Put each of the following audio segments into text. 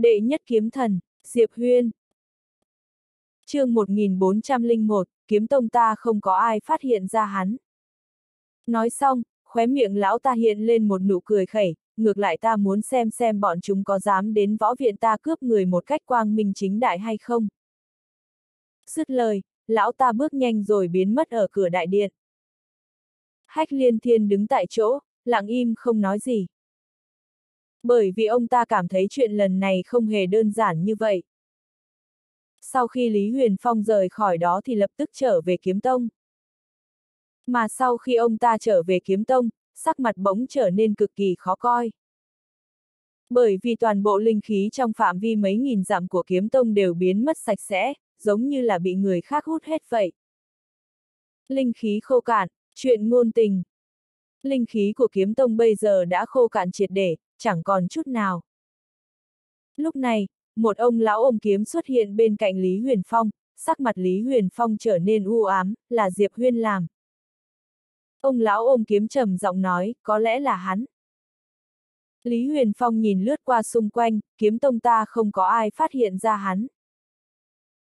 Đệ nhất kiếm thần, Diệp Huyên. chương 1401, kiếm tông ta không có ai phát hiện ra hắn. Nói xong, khóe miệng lão ta hiện lên một nụ cười khẩy, ngược lại ta muốn xem xem bọn chúng có dám đến võ viện ta cướp người một cách quang minh chính đại hay không. Dứt lời, lão ta bước nhanh rồi biến mất ở cửa đại điện. Hách liên thiên đứng tại chỗ, lặng im không nói gì. Bởi vì ông ta cảm thấy chuyện lần này không hề đơn giản như vậy. Sau khi Lý Huyền Phong rời khỏi đó thì lập tức trở về kiếm tông. Mà sau khi ông ta trở về kiếm tông, sắc mặt bỗng trở nên cực kỳ khó coi. Bởi vì toàn bộ linh khí trong phạm vi mấy nghìn dặm của kiếm tông đều biến mất sạch sẽ, giống như là bị người khác hút hết vậy. Linh khí khô cạn, chuyện ngôn tình. Linh khí của kiếm tông bây giờ đã khô cạn triệt để, chẳng còn chút nào. Lúc này, một ông lão ôm kiếm xuất hiện bên cạnh Lý Huyền Phong, sắc mặt Lý Huyền Phong trở nên u ám, là Diệp Huyên làm. Ông lão ôm kiếm trầm giọng nói, có lẽ là hắn. Lý Huyền Phong nhìn lướt qua xung quanh, kiếm tông ta không có ai phát hiện ra hắn.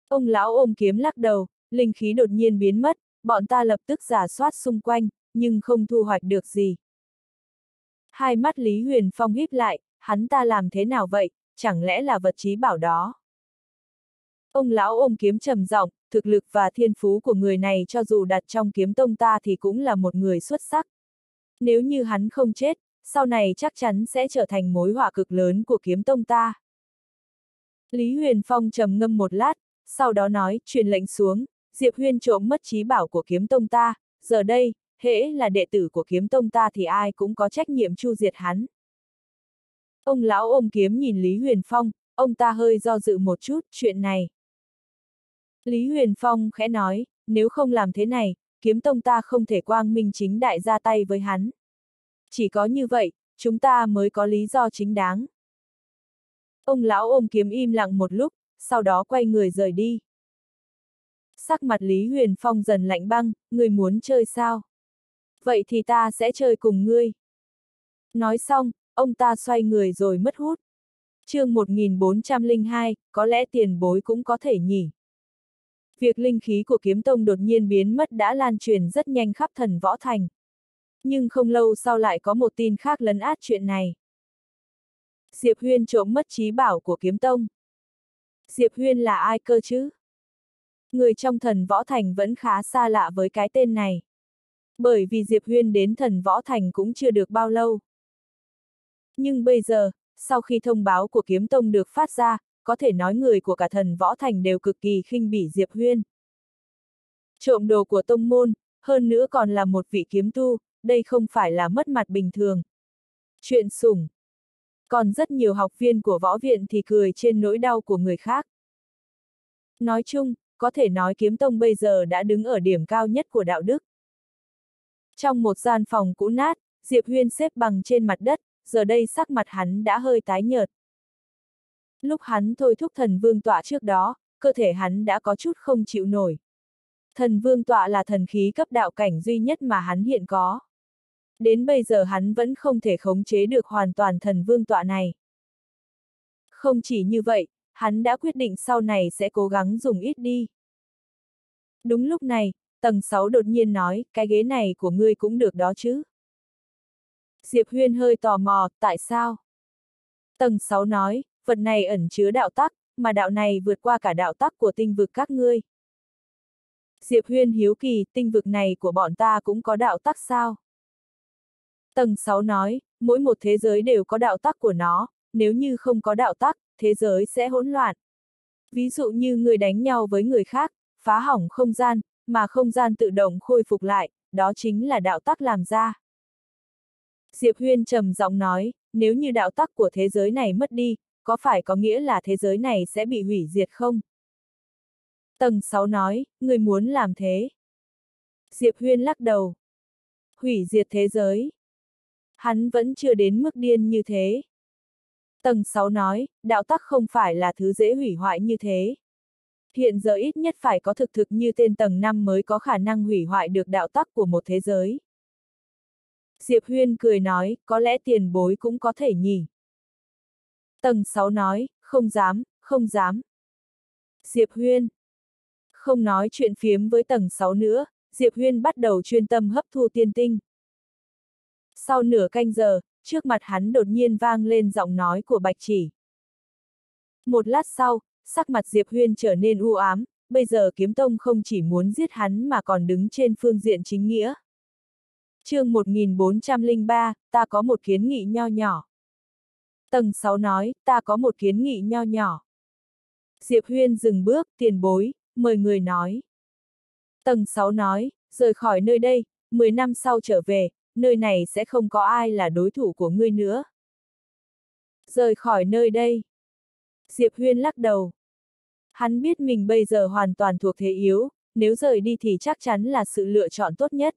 Ông lão ôm kiếm lắc đầu, linh khí đột nhiên biến mất, bọn ta lập tức giả soát xung quanh, nhưng không thu hoạch được gì. Hai mắt Lý Huyền Phong híp lại, hắn ta làm thế nào vậy, chẳng lẽ là vật trí bảo đó? Ông lão ôm kiếm trầm giọng, thực lực và thiên phú của người này cho dù đặt trong kiếm tông ta thì cũng là một người xuất sắc. Nếu như hắn không chết, sau này chắc chắn sẽ trở thành mối họa cực lớn của kiếm tông ta. Lý Huyền Phong trầm ngâm một lát, sau đó nói, truyền lệnh xuống, Diệp Huyên trộm mất trí bảo của kiếm tông ta, giờ đây, hễ là đệ tử của kiếm tông ta thì ai cũng có trách nhiệm chu diệt hắn. Ông lão ôm kiếm nhìn Lý Huyền Phong, ông ta hơi do dự một chút, chuyện này. Lý Huyền Phong khẽ nói, nếu không làm thế này, kiếm tông ta không thể quang minh chính đại ra tay với hắn. Chỉ có như vậy, chúng ta mới có lý do chính đáng. Ông lão ôm kiếm im lặng một lúc, sau đó quay người rời đi. Sắc mặt Lý Huyền Phong dần lạnh băng, người muốn chơi sao? Vậy thì ta sẽ chơi cùng ngươi. Nói xong, ông ta xoay người rồi mất hút. chương 1402, có lẽ tiền bối cũng có thể nhỉ. Việc linh khí của kiếm tông đột nhiên biến mất đã lan truyền rất nhanh khắp thần võ thành. Nhưng không lâu sau lại có một tin khác lấn át chuyện này. Diệp Huyên trộm mất trí bảo của kiếm tông. Diệp Huyên là ai cơ chứ? Người trong thần võ thành vẫn khá xa lạ với cái tên này. Bởi vì Diệp Huyên đến thần võ thành cũng chưa được bao lâu. Nhưng bây giờ, sau khi thông báo của kiếm tông được phát ra, có thể nói người của cả thần võ thành đều cực kỳ khinh bỉ Diệp Huyên. Trộm đồ của tông môn, hơn nữa còn là một vị kiếm tu, đây không phải là mất mặt bình thường. Chuyện sủng. Còn rất nhiều học viên của võ viện thì cười trên nỗi đau của người khác. Nói chung, có thể nói kiếm tông bây giờ đã đứng ở điểm cao nhất của đạo đức. Trong một gian phòng cũ nát, Diệp Huyên xếp bằng trên mặt đất, giờ đây sắc mặt hắn đã hơi tái nhợt. Lúc hắn thôi thúc thần vương tọa trước đó, cơ thể hắn đã có chút không chịu nổi. Thần vương tọa là thần khí cấp đạo cảnh duy nhất mà hắn hiện có. Đến bây giờ hắn vẫn không thể khống chế được hoàn toàn thần vương tọa này. Không chỉ như vậy, hắn đã quyết định sau này sẽ cố gắng dùng ít đi. Đúng lúc này, tầng 6 đột nhiên nói, cái ghế này của ngươi cũng được đó chứ. Diệp Huyên hơi tò mò, tại sao? Tầng 6 nói, vật này ẩn chứa đạo tắc, mà đạo này vượt qua cả đạo tắc của tinh vực các ngươi. Diệp Huyên hiếu kỳ, tinh vực này của bọn ta cũng có đạo tắc sao? Tầng 6 nói, mỗi một thế giới đều có đạo tắc của nó, nếu như không có đạo tắc, thế giới sẽ hỗn loạn. Ví dụ như người đánh nhau với người khác, phá hỏng không gian, mà không gian tự động khôi phục lại, đó chính là đạo tắc làm ra. Diệp Huyên trầm giọng nói, nếu như đạo tắc của thế giới này mất đi, có phải có nghĩa là thế giới này sẽ bị hủy diệt không? Tầng 6 nói, người muốn làm thế. Diệp Huyên lắc đầu. Hủy diệt thế giới. Hắn vẫn chưa đến mức điên như thế. Tầng 6 nói, đạo tắc không phải là thứ dễ hủy hoại như thế. Hiện giờ ít nhất phải có thực thực như tên tầng 5 mới có khả năng hủy hoại được đạo tắc của một thế giới. Diệp Huyên cười nói, có lẽ tiền bối cũng có thể nhỉ. Tầng 6 nói, Không dám, không dám. Diệp Huyên. Không nói chuyện phiếm với tầng 6 nữa, Diệp Huyên bắt đầu chuyên tâm hấp thu tiên tinh. Sau nửa canh giờ, trước mặt hắn đột nhiên vang lên giọng nói của Bạch Chỉ. Một lát sau, sắc mặt Diệp Huyên trở nên u ám, bây giờ kiếm tông không chỉ muốn giết hắn mà còn đứng trên phương diện chính nghĩa. chương 1403, ta có một kiến nghị nho nhỏ. Tầng 6 nói, ta có một kiến nghị nho nhỏ. Diệp Huyên dừng bước, tiền bối, mời người nói. Tầng 6 nói, rời khỏi nơi đây, 10 năm sau trở về, nơi này sẽ không có ai là đối thủ của ngươi nữa. Rời khỏi nơi đây. Diệp Huyên lắc đầu. Hắn biết mình bây giờ hoàn toàn thuộc thế yếu, nếu rời đi thì chắc chắn là sự lựa chọn tốt nhất.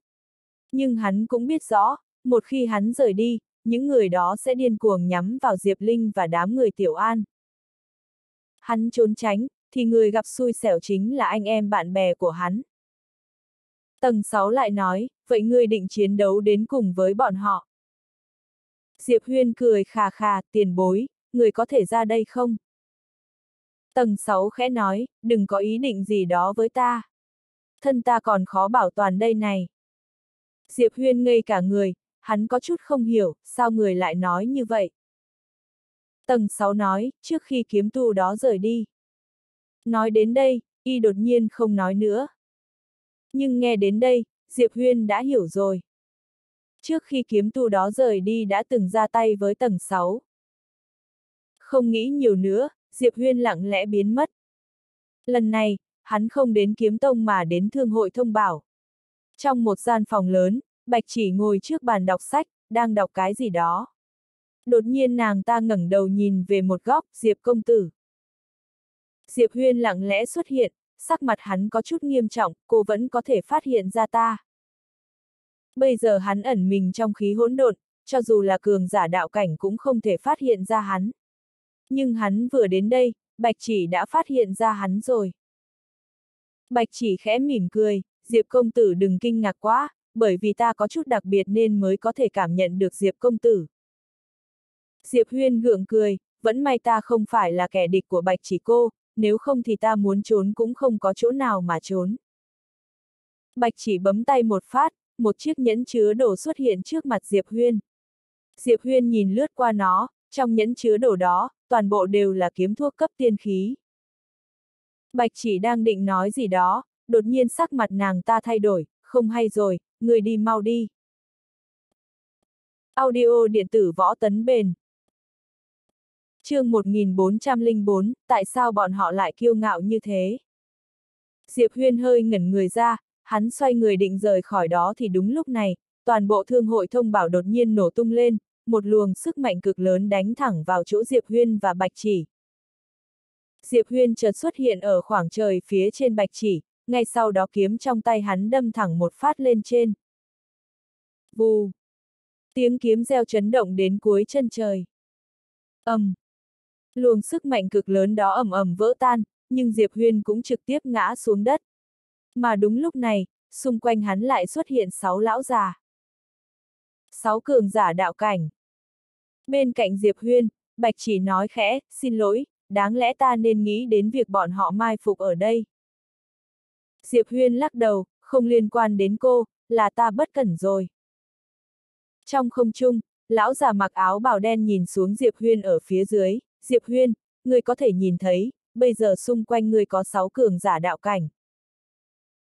Nhưng hắn cũng biết rõ, một khi hắn rời đi, những người đó sẽ điên cuồng nhắm vào Diệp Linh và đám người Tiểu An. Hắn trốn tránh, thì người gặp xui xẻo chính là anh em bạn bè của hắn. Tầng 6 lại nói, vậy ngươi định chiến đấu đến cùng với bọn họ. Diệp Huyên cười khà khà, tiền bối, người có thể ra đây không? Tầng 6 khẽ nói, đừng có ý định gì đó với ta. Thân ta còn khó bảo toàn đây này. Diệp Huyên ngây cả người, hắn có chút không hiểu, sao người lại nói như vậy. Tầng 6 nói, trước khi kiếm tu đó rời đi. Nói đến đây, y đột nhiên không nói nữa. Nhưng nghe đến đây, Diệp Huyên đã hiểu rồi. Trước khi kiếm tu đó rời đi đã từng ra tay với tầng 6. Không nghĩ nhiều nữa, Diệp Huyên lặng lẽ biến mất. Lần này, hắn không đến kiếm tông mà đến thương hội thông bảo. Trong một gian phòng lớn, Bạch chỉ ngồi trước bàn đọc sách, đang đọc cái gì đó. Đột nhiên nàng ta ngẩng đầu nhìn về một góc, Diệp công tử. Diệp Huyên lặng lẽ xuất hiện, sắc mặt hắn có chút nghiêm trọng, cô vẫn có thể phát hiện ra ta. Bây giờ hắn ẩn mình trong khí hỗn độn, cho dù là cường giả đạo cảnh cũng không thể phát hiện ra hắn. Nhưng hắn vừa đến đây, Bạch chỉ đã phát hiện ra hắn rồi. Bạch chỉ khẽ mỉm cười, Diệp công tử đừng kinh ngạc quá, bởi vì ta có chút đặc biệt nên mới có thể cảm nhận được Diệp công tử. Diệp Huyên gượng cười, vẫn may ta không phải là kẻ địch của Bạch chỉ cô, nếu không thì ta muốn trốn cũng không có chỗ nào mà trốn. Bạch chỉ bấm tay một phát, một chiếc nhẫn chứa đồ xuất hiện trước mặt Diệp Huyên. Diệp Huyên nhìn lướt qua nó, trong nhẫn chứa đồ đó, toàn bộ đều là kiếm thuốc cấp tiên khí. Bạch chỉ đang định nói gì đó, đột nhiên sắc mặt nàng ta thay đổi, không hay rồi, người đi mau đi. Audio điện tử võ tấn bền. chương 1404, tại sao bọn họ lại kiêu ngạo như thế? Diệp Huyên hơi ngẩn người ra, hắn xoay người định rời khỏi đó thì đúng lúc này, toàn bộ thương hội thông bảo đột nhiên nổ tung lên, một luồng sức mạnh cực lớn đánh thẳng vào chỗ Diệp Huyên và Bạch Chỉ. Diệp Huyên chợt xuất hiện ở khoảng trời phía trên Bạch Chỉ, ngay sau đó kiếm trong tay hắn đâm thẳng một phát lên trên. Bù! Tiếng kiếm reo chấn động đến cuối chân trời. ầm, um. Luồng sức mạnh cực lớn đó ầm ầm vỡ tan, nhưng Diệp Huyên cũng trực tiếp ngã xuống đất. Mà đúng lúc này, xung quanh hắn lại xuất hiện sáu lão già. Sáu cường giả đạo cảnh. Bên cạnh Diệp Huyên, Bạch chỉ nói khẽ, xin lỗi, đáng lẽ ta nên nghĩ đến việc bọn họ mai phục ở đây. Diệp Huyên lắc đầu, không liên quan đến cô, là ta bất cẩn rồi. Trong không trung, lão già mặc áo bào đen nhìn xuống Diệp Huyên ở phía dưới, Diệp Huyên, ngươi có thể nhìn thấy, bây giờ xung quanh ngươi có sáu cường giả đạo cảnh.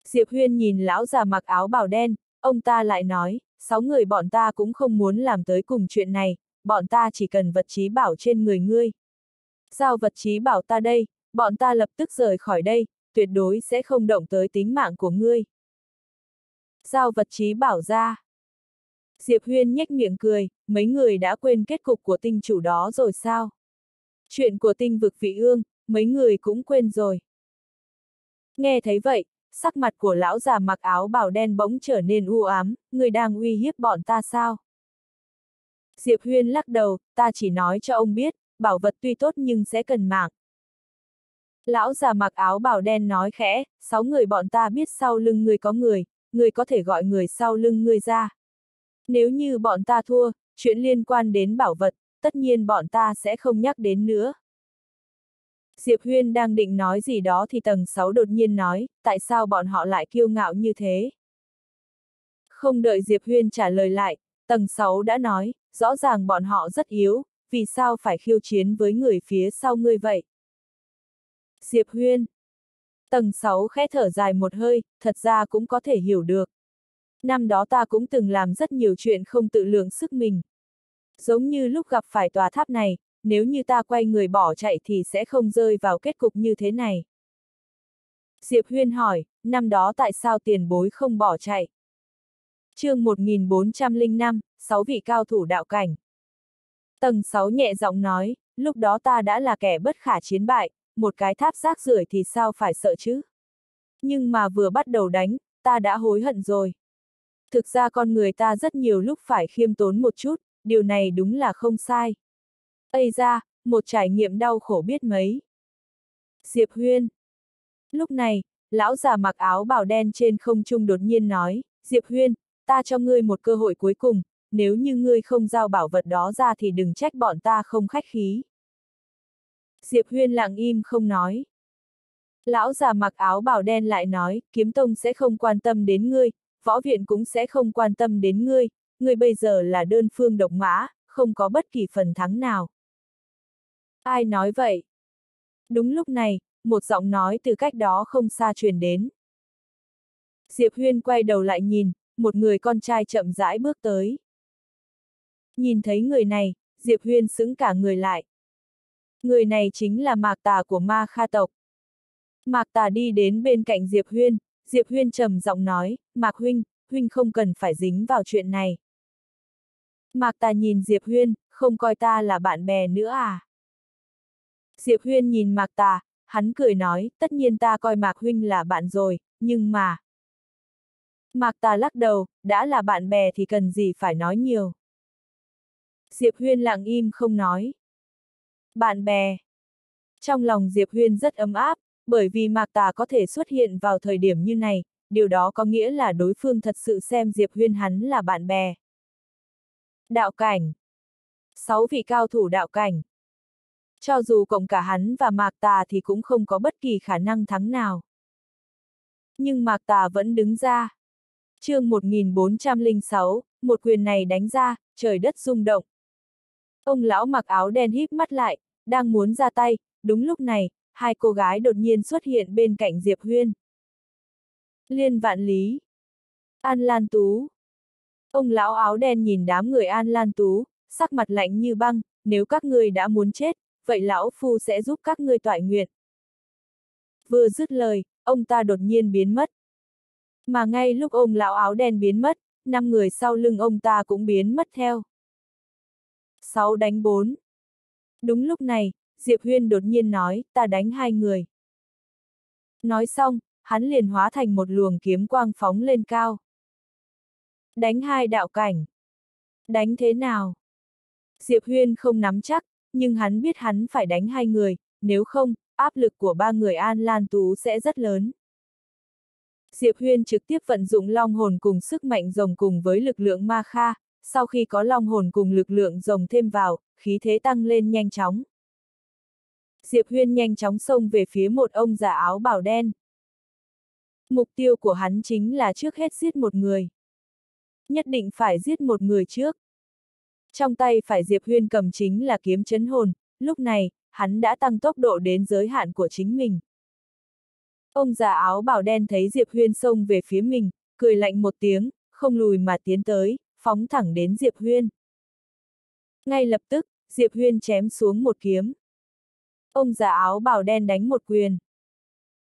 Diệp Huyên nhìn lão già mặc áo bào đen, ông ta lại nói, sáu người bọn ta cũng không muốn làm tới cùng chuyện này, bọn ta chỉ cần vật trí bảo trên người ngươi. Giao vật trí bảo ta đây, bọn ta lập tức rời khỏi đây, tuyệt đối sẽ không động tới tính mạng của ngươi. Giao vật trí bảo ra. Diệp Huyên nhếch miệng cười, mấy người đã quên kết cục của tinh chủ đó rồi sao? Chuyện của tinh vực vị ương, mấy người cũng quên rồi. Nghe thấy vậy, sắc mặt của lão già mặc áo bào đen bỗng trở nên u ám, người đang uy hiếp bọn ta sao? Diệp Huyên lắc đầu, ta chỉ nói cho ông biết, bảo vật tuy tốt nhưng sẽ cần mạng. Lão già mặc áo bào đen nói khẽ, sáu người bọn ta biết sau lưng người có người, người có thể gọi người sau lưng người ra. Nếu như bọn ta thua, chuyện liên quan đến bảo vật, tất nhiên bọn ta sẽ không nhắc đến nữa. Diệp Huyên đang định nói gì đó thì tầng 6 đột nhiên nói, tại sao bọn họ lại kiêu ngạo như thế? Không đợi Diệp Huyên trả lời lại, tầng 6 đã nói, rõ ràng bọn họ rất yếu, vì sao phải khiêu chiến với người phía sau ngươi vậy? Diệp Huyên. Tầng 6 khẽ thở dài một hơi, thật ra cũng có thể hiểu được. Năm đó ta cũng từng làm rất nhiều chuyện không tự lượng sức mình. Giống như lúc gặp phải tòa tháp này, nếu như ta quay người bỏ chạy thì sẽ không rơi vào kết cục như thế này. Diệp Huyên hỏi, năm đó tại sao tiền bối không bỏ chạy? Chương 1405, 6 vị cao thủ đạo cảnh. Tầng 6 nhẹ giọng nói, lúc đó ta đã là kẻ bất khả chiến bại, một cái tháp rác rưởi thì sao phải sợ chứ? Nhưng mà vừa bắt đầu đánh, ta đã hối hận rồi. Thực ra con người ta rất nhiều lúc phải khiêm tốn một chút, điều này đúng là không sai. Ây ra, một trải nghiệm đau khổ biết mấy. Diệp Huyên. Lúc này, lão già mặc áo bào đen trên không trung đột nhiên nói, Diệp Huyên, ta cho ngươi một cơ hội cuối cùng, nếu như ngươi không giao bảo vật đó ra thì đừng trách bọn ta không khách khí. Diệp Huyên lặng im không nói. Lão già mặc áo bào đen lại nói, kiếm tông sẽ không quan tâm đến ngươi, võ viện cũng sẽ không quan tâm đến ngươi, ngươi bây giờ là đơn phương độc mã, không có bất kỳ phần thắng nào. Ai nói vậy? Đúng lúc này, một giọng nói từ cách đó không xa truyền đến. Diệp Huyên quay đầu lại nhìn, một người con trai chậm rãi bước tới. Nhìn thấy người này, Diệp Huyên sững cả người lại. Người này chính là Mạc Tà của Ma Kha tộc. Mạc Tà đi đến bên cạnh Diệp Huyên, Diệp Huyên trầm giọng nói, Mạc Huynh, Huynh không cần phải dính vào chuyện này. Mạc Tà nhìn Diệp Huyên, không coi ta là bạn bè nữa à? Diệp Huyên nhìn Mạc Tà, hắn cười nói, tất nhiên ta coi Mạc Huynh là bạn rồi, nhưng mà... Mạc Tà lắc đầu, đã là bạn bè thì cần gì phải nói nhiều. Diệp Huyên lặng im không nói. Bạn bè. Trong lòng Diệp Huyên rất ấm áp, bởi vì Mạc Tà có thể xuất hiện vào thời điểm như này, điều đó có nghĩa là đối phương thật sự xem Diệp Huyên hắn là bạn bè. Đạo cảnh. Sáu vị cao thủ đạo cảnh. Cho dù cộng cả hắn và Mạc Tà thì cũng không có bất kỳ khả năng thắng nào. Nhưng Mạc Tà vẫn đứng ra chương 1406, một quyền này đánh ra, trời đất rung động. Ông lão mặc áo đen híp mắt lại, đang muốn ra tay, đúng lúc này, hai cô gái đột nhiên xuất hiện bên cạnh Diệp Huyên. Liên Vạn Lý. An Lan Tú. Ông lão áo đen nhìn đám người An Lan Tú, sắc mặt lạnh như băng, nếu các ngươi đã muốn chết, vậy lão phu sẽ giúp các ngươi toại nguyện. Vừa dứt lời, ông ta đột nhiên biến mất. Mà ngay lúc ông lão áo đen biến mất, năm người sau lưng ông ta cũng biến mất theo. 6 đánh 4. Đúng lúc này, Diệp Huyên đột nhiên nói, ta đánh hai người. Nói xong, hắn liền hóa thành một luồng kiếm quang phóng lên cao. Đánh hai đạo cảnh. Đánh thế nào? Diệp Huyên không nắm chắc, nhưng hắn biết hắn phải đánh hai người, nếu không, áp lực của ba người An Lan Tú sẽ rất lớn. Diệp Huyên trực tiếp vận dụng long hồn cùng sức mạnh rồng cùng với lực lượng ma kha, sau khi có long hồn cùng lực lượng rồng thêm vào, khí thế tăng lên nhanh chóng. Diệp Huyên nhanh chóng xông về phía một ông già áo bảo đen. Mục tiêu của hắn chính là trước hết giết một người. Nhất định phải giết một người trước. Trong tay phải Diệp Huyên cầm chính là kiếm chấn hồn, lúc này, hắn đã tăng tốc độ đến giới hạn của chính mình. Ông già áo bảo đen thấy Diệp Huyên xông về phía mình, cười lạnh một tiếng, không lùi mà tiến tới, phóng thẳng đến Diệp Huyên. Ngay lập tức, Diệp Huyên chém xuống một kiếm. Ông già áo bảo đen đánh một quyền.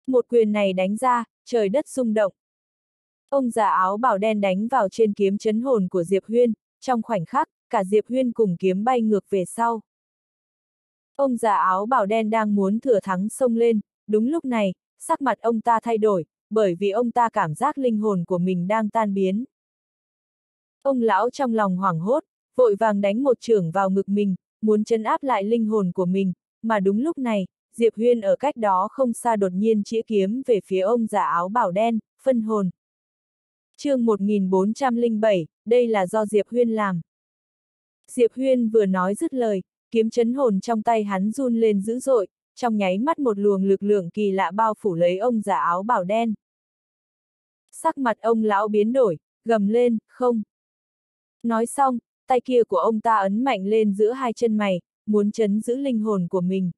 Một quyền này đánh ra, trời đất rung động. Ông già áo bảo đen đánh vào trên kiếm chấn hồn của Diệp Huyên, trong khoảnh khắc, cả Diệp Huyên cùng kiếm bay ngược về sau. Ông già áo bảo đen đang muốn thừa thắng xông lên, đúng lúc này, sắc mặt ông ta thay đổi, bởi vì ông ta cảm giác linh hồn của mình đang tan biến. Ông lão trong lòng hoảng hốt, vội vàng đánh một trưởng vào ngực mình, muốn chấn áp lại linh hồn của mình, mà đúng lúc này, Diệp Huyên ở cách đó không xa đột nhiên chĩa kiếm về phía ông giả áo bảo đen, phân hồn. chương 1407, đây là do Diệp Huyên làm. Diệp Huyên vừa nói dứt lời, kiếm chấn hồn trong tay hắn run lên dữ dội, trong nháy mắt một luồng lực lượng kỳ lạ bao phủ lấy ông già áo bảo đen. Sắc mặt ông lão biến đổi, gầm lên, không. Nói xong, tay kia của ông ta ấn mạnh lên giữa hai chân mày, muốn chấn giữ linh hồn của mình.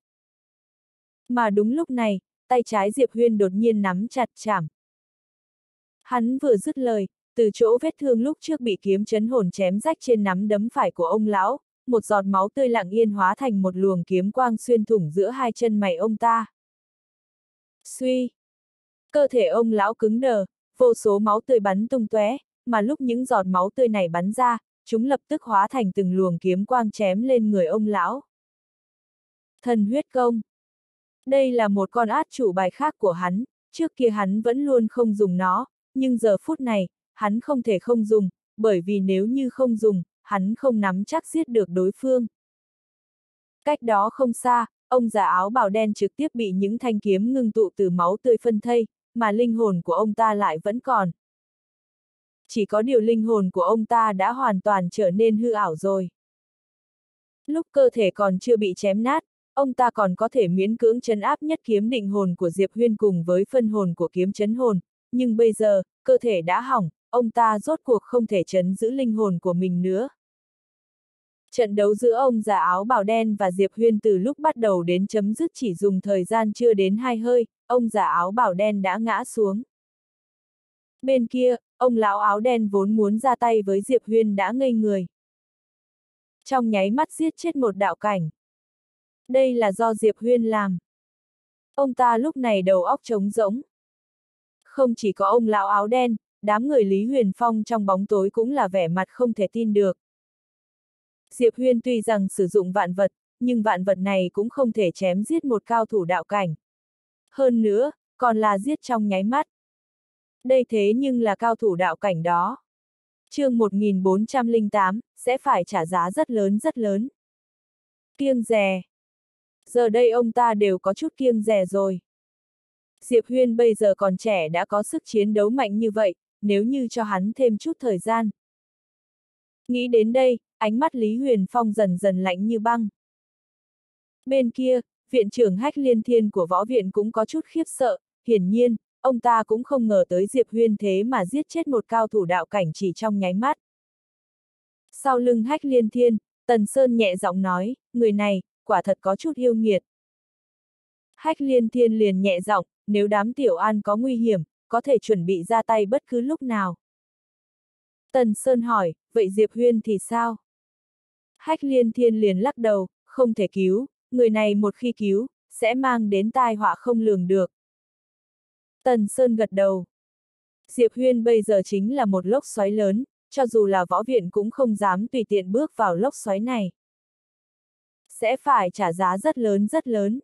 Mà đúng lúc này, tay trái Diệp Huyên đột nhiên nắm chặt chảm. Hắn vừa dứt lời, từ chỗ vết thương lúc trước bị kiếm chấn hồn chém rách trên nắm đấm phải của ông lão, một giọt máu tươi lặng yên hóa thành một luồng kiếm quang xuyên thủng giữa hai chân mày ông ta. Suy! Cơ thể ông lão cứng đờ, vô số máu tươi bắn tung tóe, mà lúc những giọt máu tươi này bắn ra, chúng lập tức hóa thành từng luồng kiếm quang chém lên người ông lão. Thần huyết công. Đây là một con át chủ bài khác của hắn, trước kia hắn vẫn luôn không dùng nó, nhưng giờ phút này, hắn không thể không dùng, bởi vì nếu như không dùng, hắn không nắm chắc giết được đối phương. Cách đó không xa, ông già áo bào đen trực tiếp bị những thanh kiếm ngưng tụ từ máu tươi phân thây, mà linh hồn của ông ta lại vẫn còn. Chỉ có điều linh hồn của ông ta đã hoàn toàn trở nên hư ảo rồi. Lúc cơ thể còn chưa bị chém nát, ông ta còn có thể miễn cưỡng chấn áp nhất kiếm định hồn của Diệp Huyên cùng với phân hồn của kiếm chấn hồn, nhưng bây giờ, cơ thể đã hỏng, ông ta rốt cuộc không thể chấn giữ linh hồn của mình nữa. Trận đấu giữa ông già áo bào đen và Diệp Huyên từ lúc bắt đầu đến chấm dứt chỉ dùng thời gian chưa đến hai hơi, ông già áo bào đen đã ngã xuống. Bên kia, ông lão áo đen vốn muốn ra tay với Diệp Huyên đã ngây người. Trong nháy mắt giết chết một đạo cảnh. Đây là do Diệp Huyên làm. Ông ta lúc này đầu óc trống rỗng. Không chỉ có ông lão áo đen, đám người Lý Huyền Phong trong bóng tối cũng là vẻ mặt không thể tin được. Diệp Huyên tuy rằng sử dụng vạn vật, nhưng vạn vật này cũng không thể chém giết một cao thủ đạo cảnh. Hơn nữa, còn là giết trong nháy mắt. Đây thế nhưng là cao thủ đạo cảnh đó. chương 1408, sẽ phải trả giá rất lớn rất lớn. Kiêng rè. Giờ đây ông ta đều có chút kiêng rè rồi. Diệp Huyên bây giờ còn trẻ đã có sức chiến đấu mạnh như vậy, nếu như cho hắn thêm chút thời gian. Nghĩ đến đây, ánh mắt Lý Huyền Phong dần dần lạnh như băng. Bên kia, viện trưởng hách liên thiên của võ viện cũng có chút khiếp sợ, hiển nhiên, ông ta cũng không ngờ tới Diệp Huyên thế mà giết chết một cao thủ đạo cảnh chỉ trong nháy mắt. Sau lưng hách liên thiên, Tần Sơn nhẹ giọng nói, người này, quả thật có chút yêu nghiệt. Hách liên thiên liền nhẹ giọng, nếu đám tiểu an có nguy hiểm, có thể chuẩn bị ra tay bất cứ lúc nào. Tần Sơn hỏi, vậy Diệp Huyên thì sao? Hách liên thiên liền lắc đầu, không thể cứu, người này một khi cứu, sẽ mang đến tai họa không lường được. Tần Sơn gật đầu. Diệp Huyên bây giờ chính là một lốc xoáy lớn, cho dù là võ viện cũng không dám tùy tiện bước vào lốc xoáy này. Sẽ phải trả giá rất lớn rất lớn.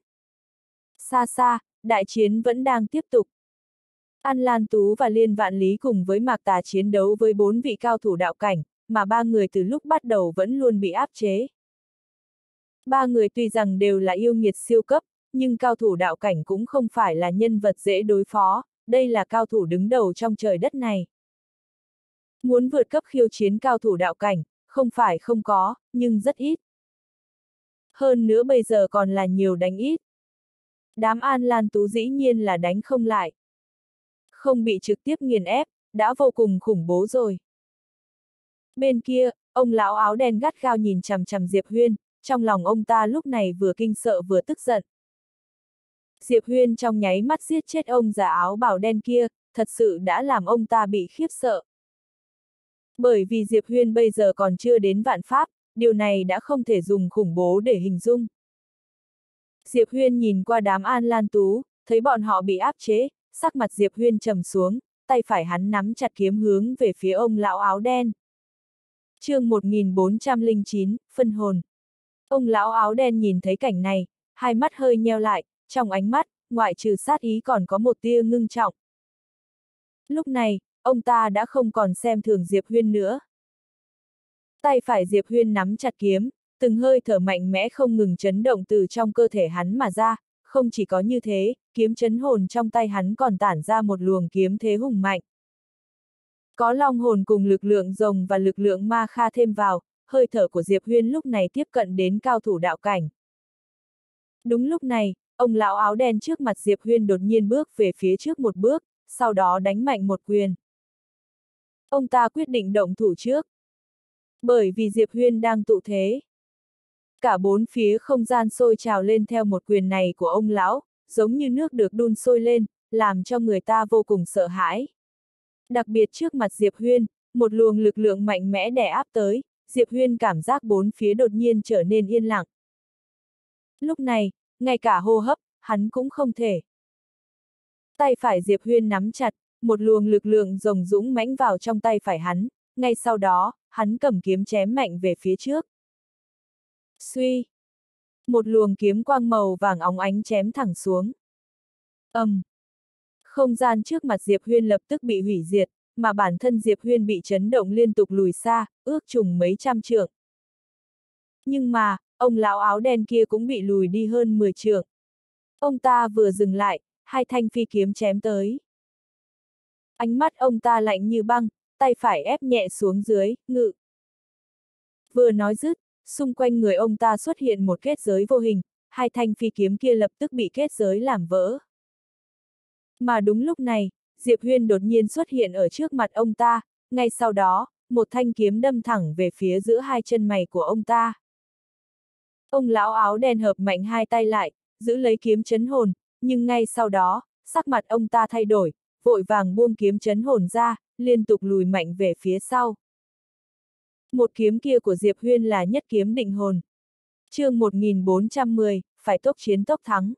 Xa xa, đại chiến vẫn đang tiếp tục. An Lan Tú và Liên Vạn Lý cùng với Mạc Tà chiến đấu với bốn vị cao thủ đạo cảnh, mà ba người từ lúc bắt đầu vẫn luôn bị áp chế. Ba người tuy rằng đều là yêu nghiệt siêu cấp, nhưng cao thủ đạo cảnh cũng không phải là nhân vật dễ đối phó, đây là cao thủ đứng đầu trong trời đất này. Muốn vượt cấp khiêu chiến cao thủ đạo cảnh, không phải không có, nhưng rất ít. Hơn nữa bây giờ còn là nhiều đánh ít. Đám An Lan Tú dĩ nhiên là đánh không lại. Không bị trực tiếp nghiền ép, đã vô cùng khủng bố rồi. Bên kia, ông lão áo đen gắt gao nhìn chằm chằm Diệp Huyên, trong lòng ông ta lúc này vừa kinh sợ vừa tức giận. Diệp Huyên trong nháy mắt giết chết ông già áo bảo đen kia, thật sự đã làm ông ta bị khiếp sợ. Bởi vì Diệp Huyên bây giờ còn chưa đến vạn pháp, điều này đã không thể dùng khủng bố để hình dung. Diệp Huyên nhìn qua đám An Lan Tú, thấy bọn họ bị áp chế, sắc mặt Diệp Huyên trầm xuống, tay phải hắn nắm chặt kiếm hướng về phía ông lão áo đen chương 1409, phân hồn. Ông lão áo đen nhìn thấy cảnh này, hai mắt hơi nheo lại, trong ánh mắt, ngoại trừ sát ý còn có một tia ngưng trọng. Lúc này, ông ta đã không còn xem thường Diệp Huyên nữa. Tay phải Diệp Huyên nắm chặt kiếm, từng hơi thở mạnh mẽ không ngừng chấn động từ trong cơ thể hắn mà ra, không chỉ có như thế, kiếm chấn hồn trong tay hắn còn tản ra một luồng kiếm thế hùng mạnh. Có long hồn cùng lực lượng rồng và lực lượng ma kha thêm vào, hơi thở của Diệp Huyên lúc này tiếp cận đến cao thủ đạo cảnh. Đúng lúc này, ông lão áo đen trước mặt Diệp Huyên đột nhiên bước về phía trước một bước, sau đó đánh mạnh một quyền. Ông ta quyết định động thủ trước. Bởi vì Diệp Huyên đang tụ thế. Cả bốn phía không gian sôi trào lên theo một quyền này của ông lão, giống như nước được đun sôi lên, làm cho người ta vô cùng sợ hãi. Đặc biệt trước mặt Diệp Huyên, một luồng lực lượng mạnh mẽ đè áp tới, Diệp Huyên cảm giác bốn phía đột nhiên trở nên yên lặng. Lúc này, ngay cả hô hấp, hắn cũng không thể. Tay phải Diệp Huyên nắm chặt, một luồng lực lượng rồng dũng mãnh vào trong tay phải hắn, ngay sau đó, hắn cầm kiếm chém mạnh về phía trước. Suy! Một luồng kiếm quang màu vàng óng ánh chém thẳng xuống. ầm, um. Không gian trước mặt Diệp Huyên lập tức bị hủy diệt, mà bản thân Diệp Huyên bị chấn động liên tục lùi xa, ước chừng mấy trăm trượng. Nhưng mà, ông lão áo đen kia cũng bị lùi đi hơn 10 trượng. Ông ta vừa dừng lại, hai thanh phi kiếm chém tới. Ánh mắt ông ta lạnh như băng, tay phải ép nhẹ xuống dưới, ngự. Vừa nói dứt, xung quanh người ông ta xuất hiện một kết giới vô hình, hai thanh phi kiếm kia lập tức bị kết giới làm vỡ. Mà đúng lúc này, Diệp Huyên đột nhiên xuất hiện ở trước mặt ông ta, ngay sau đó, một thanh kiếm đâm thẳng về phía giữa hai chân mày của ông ta. Ông lão áo đen hợp mạnh hai tay lại, giữ lấy kiếm chấn hồn, nhưng ngay sau đó, sắc mặt ông ta thay đổi, vội vàng buông kiếm chấn hồn ra, liên tục lùi mạnh về phía sau. Một kiếm kia của Diệp Huyên là nhất kiếm định hồn. chương 1410, phải tốc chiến tốc thắng.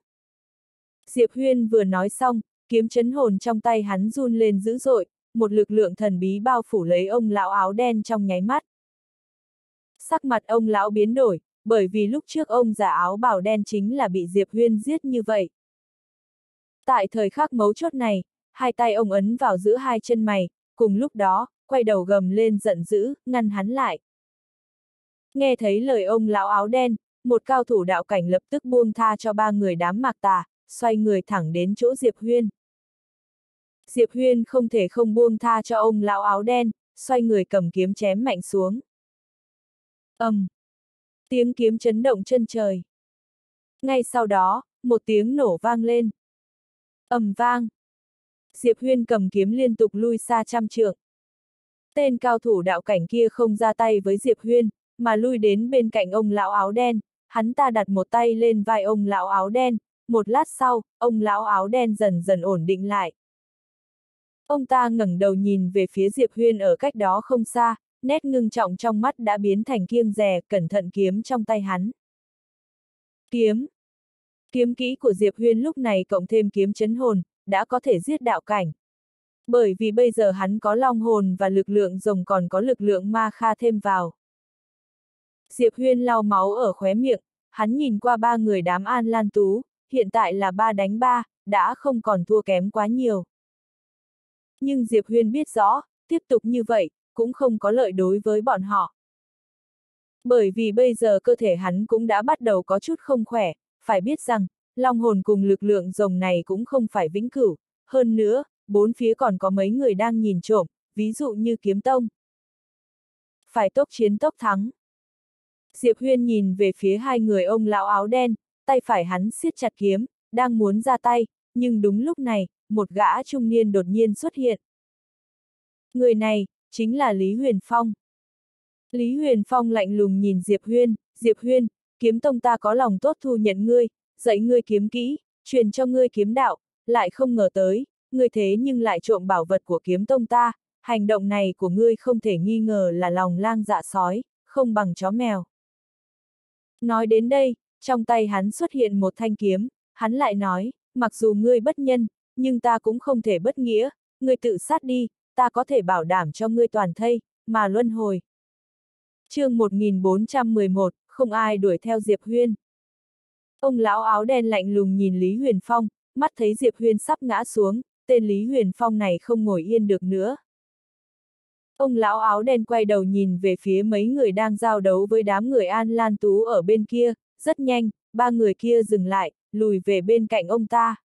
Diệp Huyên vừa nói xong, kiếm chấn hồn trong tay hắn run lên dữ dội, một lực lượng thần bí bao phủ lấy ông lão áo đen trong nháy mắt. Sắc mặt ông lão biến đổi, bởi vì lúc trước ông giả áo bảo đen chính là bị Diệp Huyên giết như vậy. Tại thời khắc mấu chốt này, hai tay ông ấn vào giữa hai chân mày, cùng lúc đó, quay đầu gầm lên giận dữ, ngăn hắn lại. Nghe thấy lời ông lão áo đen, một cao thủ đạo cảnh lập tức buông tha cho ba người đám mạc tà, xoay người thẳng đến chỗ Diệp Huyên. Diệp Huyên không thể không buông tha cho ông lão áo đen, xoay người cầm kiếm chém mạnh xuống. ầm, um, Tiếng kiếm chấn động chân trời. Ngay sau đó, một tiếng nổ vang lên. ầm vang. Diệp Huyên cầm kiếm liên tục lui xa trăm trượng. Tên cao thủ đạo cảnh kia không ra tay với Diệp Huyên, mà lui đến bên cạnh ông lão áo đen, hắn ta đặt một tay lên vai ông lão áo đen, một lát sau, ông lão áo đen dần dần ổn định lại. Ông ta ngẩng đầu nhìn về phía Diệp Huyên ở cách đó không xa, nét ngưng trọng trong mắt đã biến thành kiêng rè, cẩn thận kiếm trong tay hắn. Kiếm. Kiếm kỹ của Diệp Huyên lúc này cộng thêm kiếm chấn hồn, đã có thể giết đạo cảnh. Bởi vì bây giờ hắn có long hồn và lực lượng rồng còn có lực lượng ma kha thêm vào. Diệp Huyên lau máu ở khóe miệng, hắn nhìn qua ba người đám An Lan Tú, hiện tại là ba đánh ba, đã không còn thua kém quá nhiều. Nhưng Diệp Huyên biết rõ, tiếp tục như vậy, cũng không có lợi đối với bọn họ. Bởi vì bây giờ cơ thể hắn cũng đã bắt đầu có chút không khỏe, phải biết rằng, long hồn cùng lực lượng rồng này cũng không phải vĩnh cửu, hơn nữa, bốn phía còn có mấy người đang nhìn trộm, ví dụ như kiếm tông. Phải tốc chiến tốc thắng. Diệp Huyên nhìn về phía hai người ông lão áo đen, tay phải hắn siết chặt kiếm, đang muốn ra tay, nhưng đúng lúc này, một gã trung niên đột nhiên xuất hiện. Người này, chính là Lý Huyền Phong. Lý Huyền Phong lạnh lùng nhìn Diệp Huyên, Diệp Huyên, kiếm tông ta có lòng tốt thu nhận ngươi, dạy ngươi kiếm kỹ, truyền cho ngươi kiếm đạo, lại không ngờ tới, ngươi thế nhưng lại trộm bảo vật của kiếm tông ta, hành động này của ngươi không thể nghi ngờ là lòng lang dạ sói, không bằng chó mèo. Nói đến đây, trong tay hắn xuất hiện một thanh kiếm, hắn lại nói, mặc dù ngươi bất nhân, nhưng ta cũng không thể bất nghĩa, ngươi tự sát đi, ta có thể bảo đảm cho ngươi toàn thây, mà luân hồi. chương 1411, không ai đuổi theo Diệp Huyên. Ông lão áo đen lạnh lùng nhìn Lý Huyền Phong, mắt thấy Diệp Huyên sắp ngã xuống, tên Lý Huyền Phong này không ngồi yên được nữa. Ông lão áo đen quay đầu nhìn về phía mấy người đang giao đấu với đám người An Lan Tú ở bên kia, rất nhanh, ba người kia dừng lại, lùi về bên cạnh ông ta.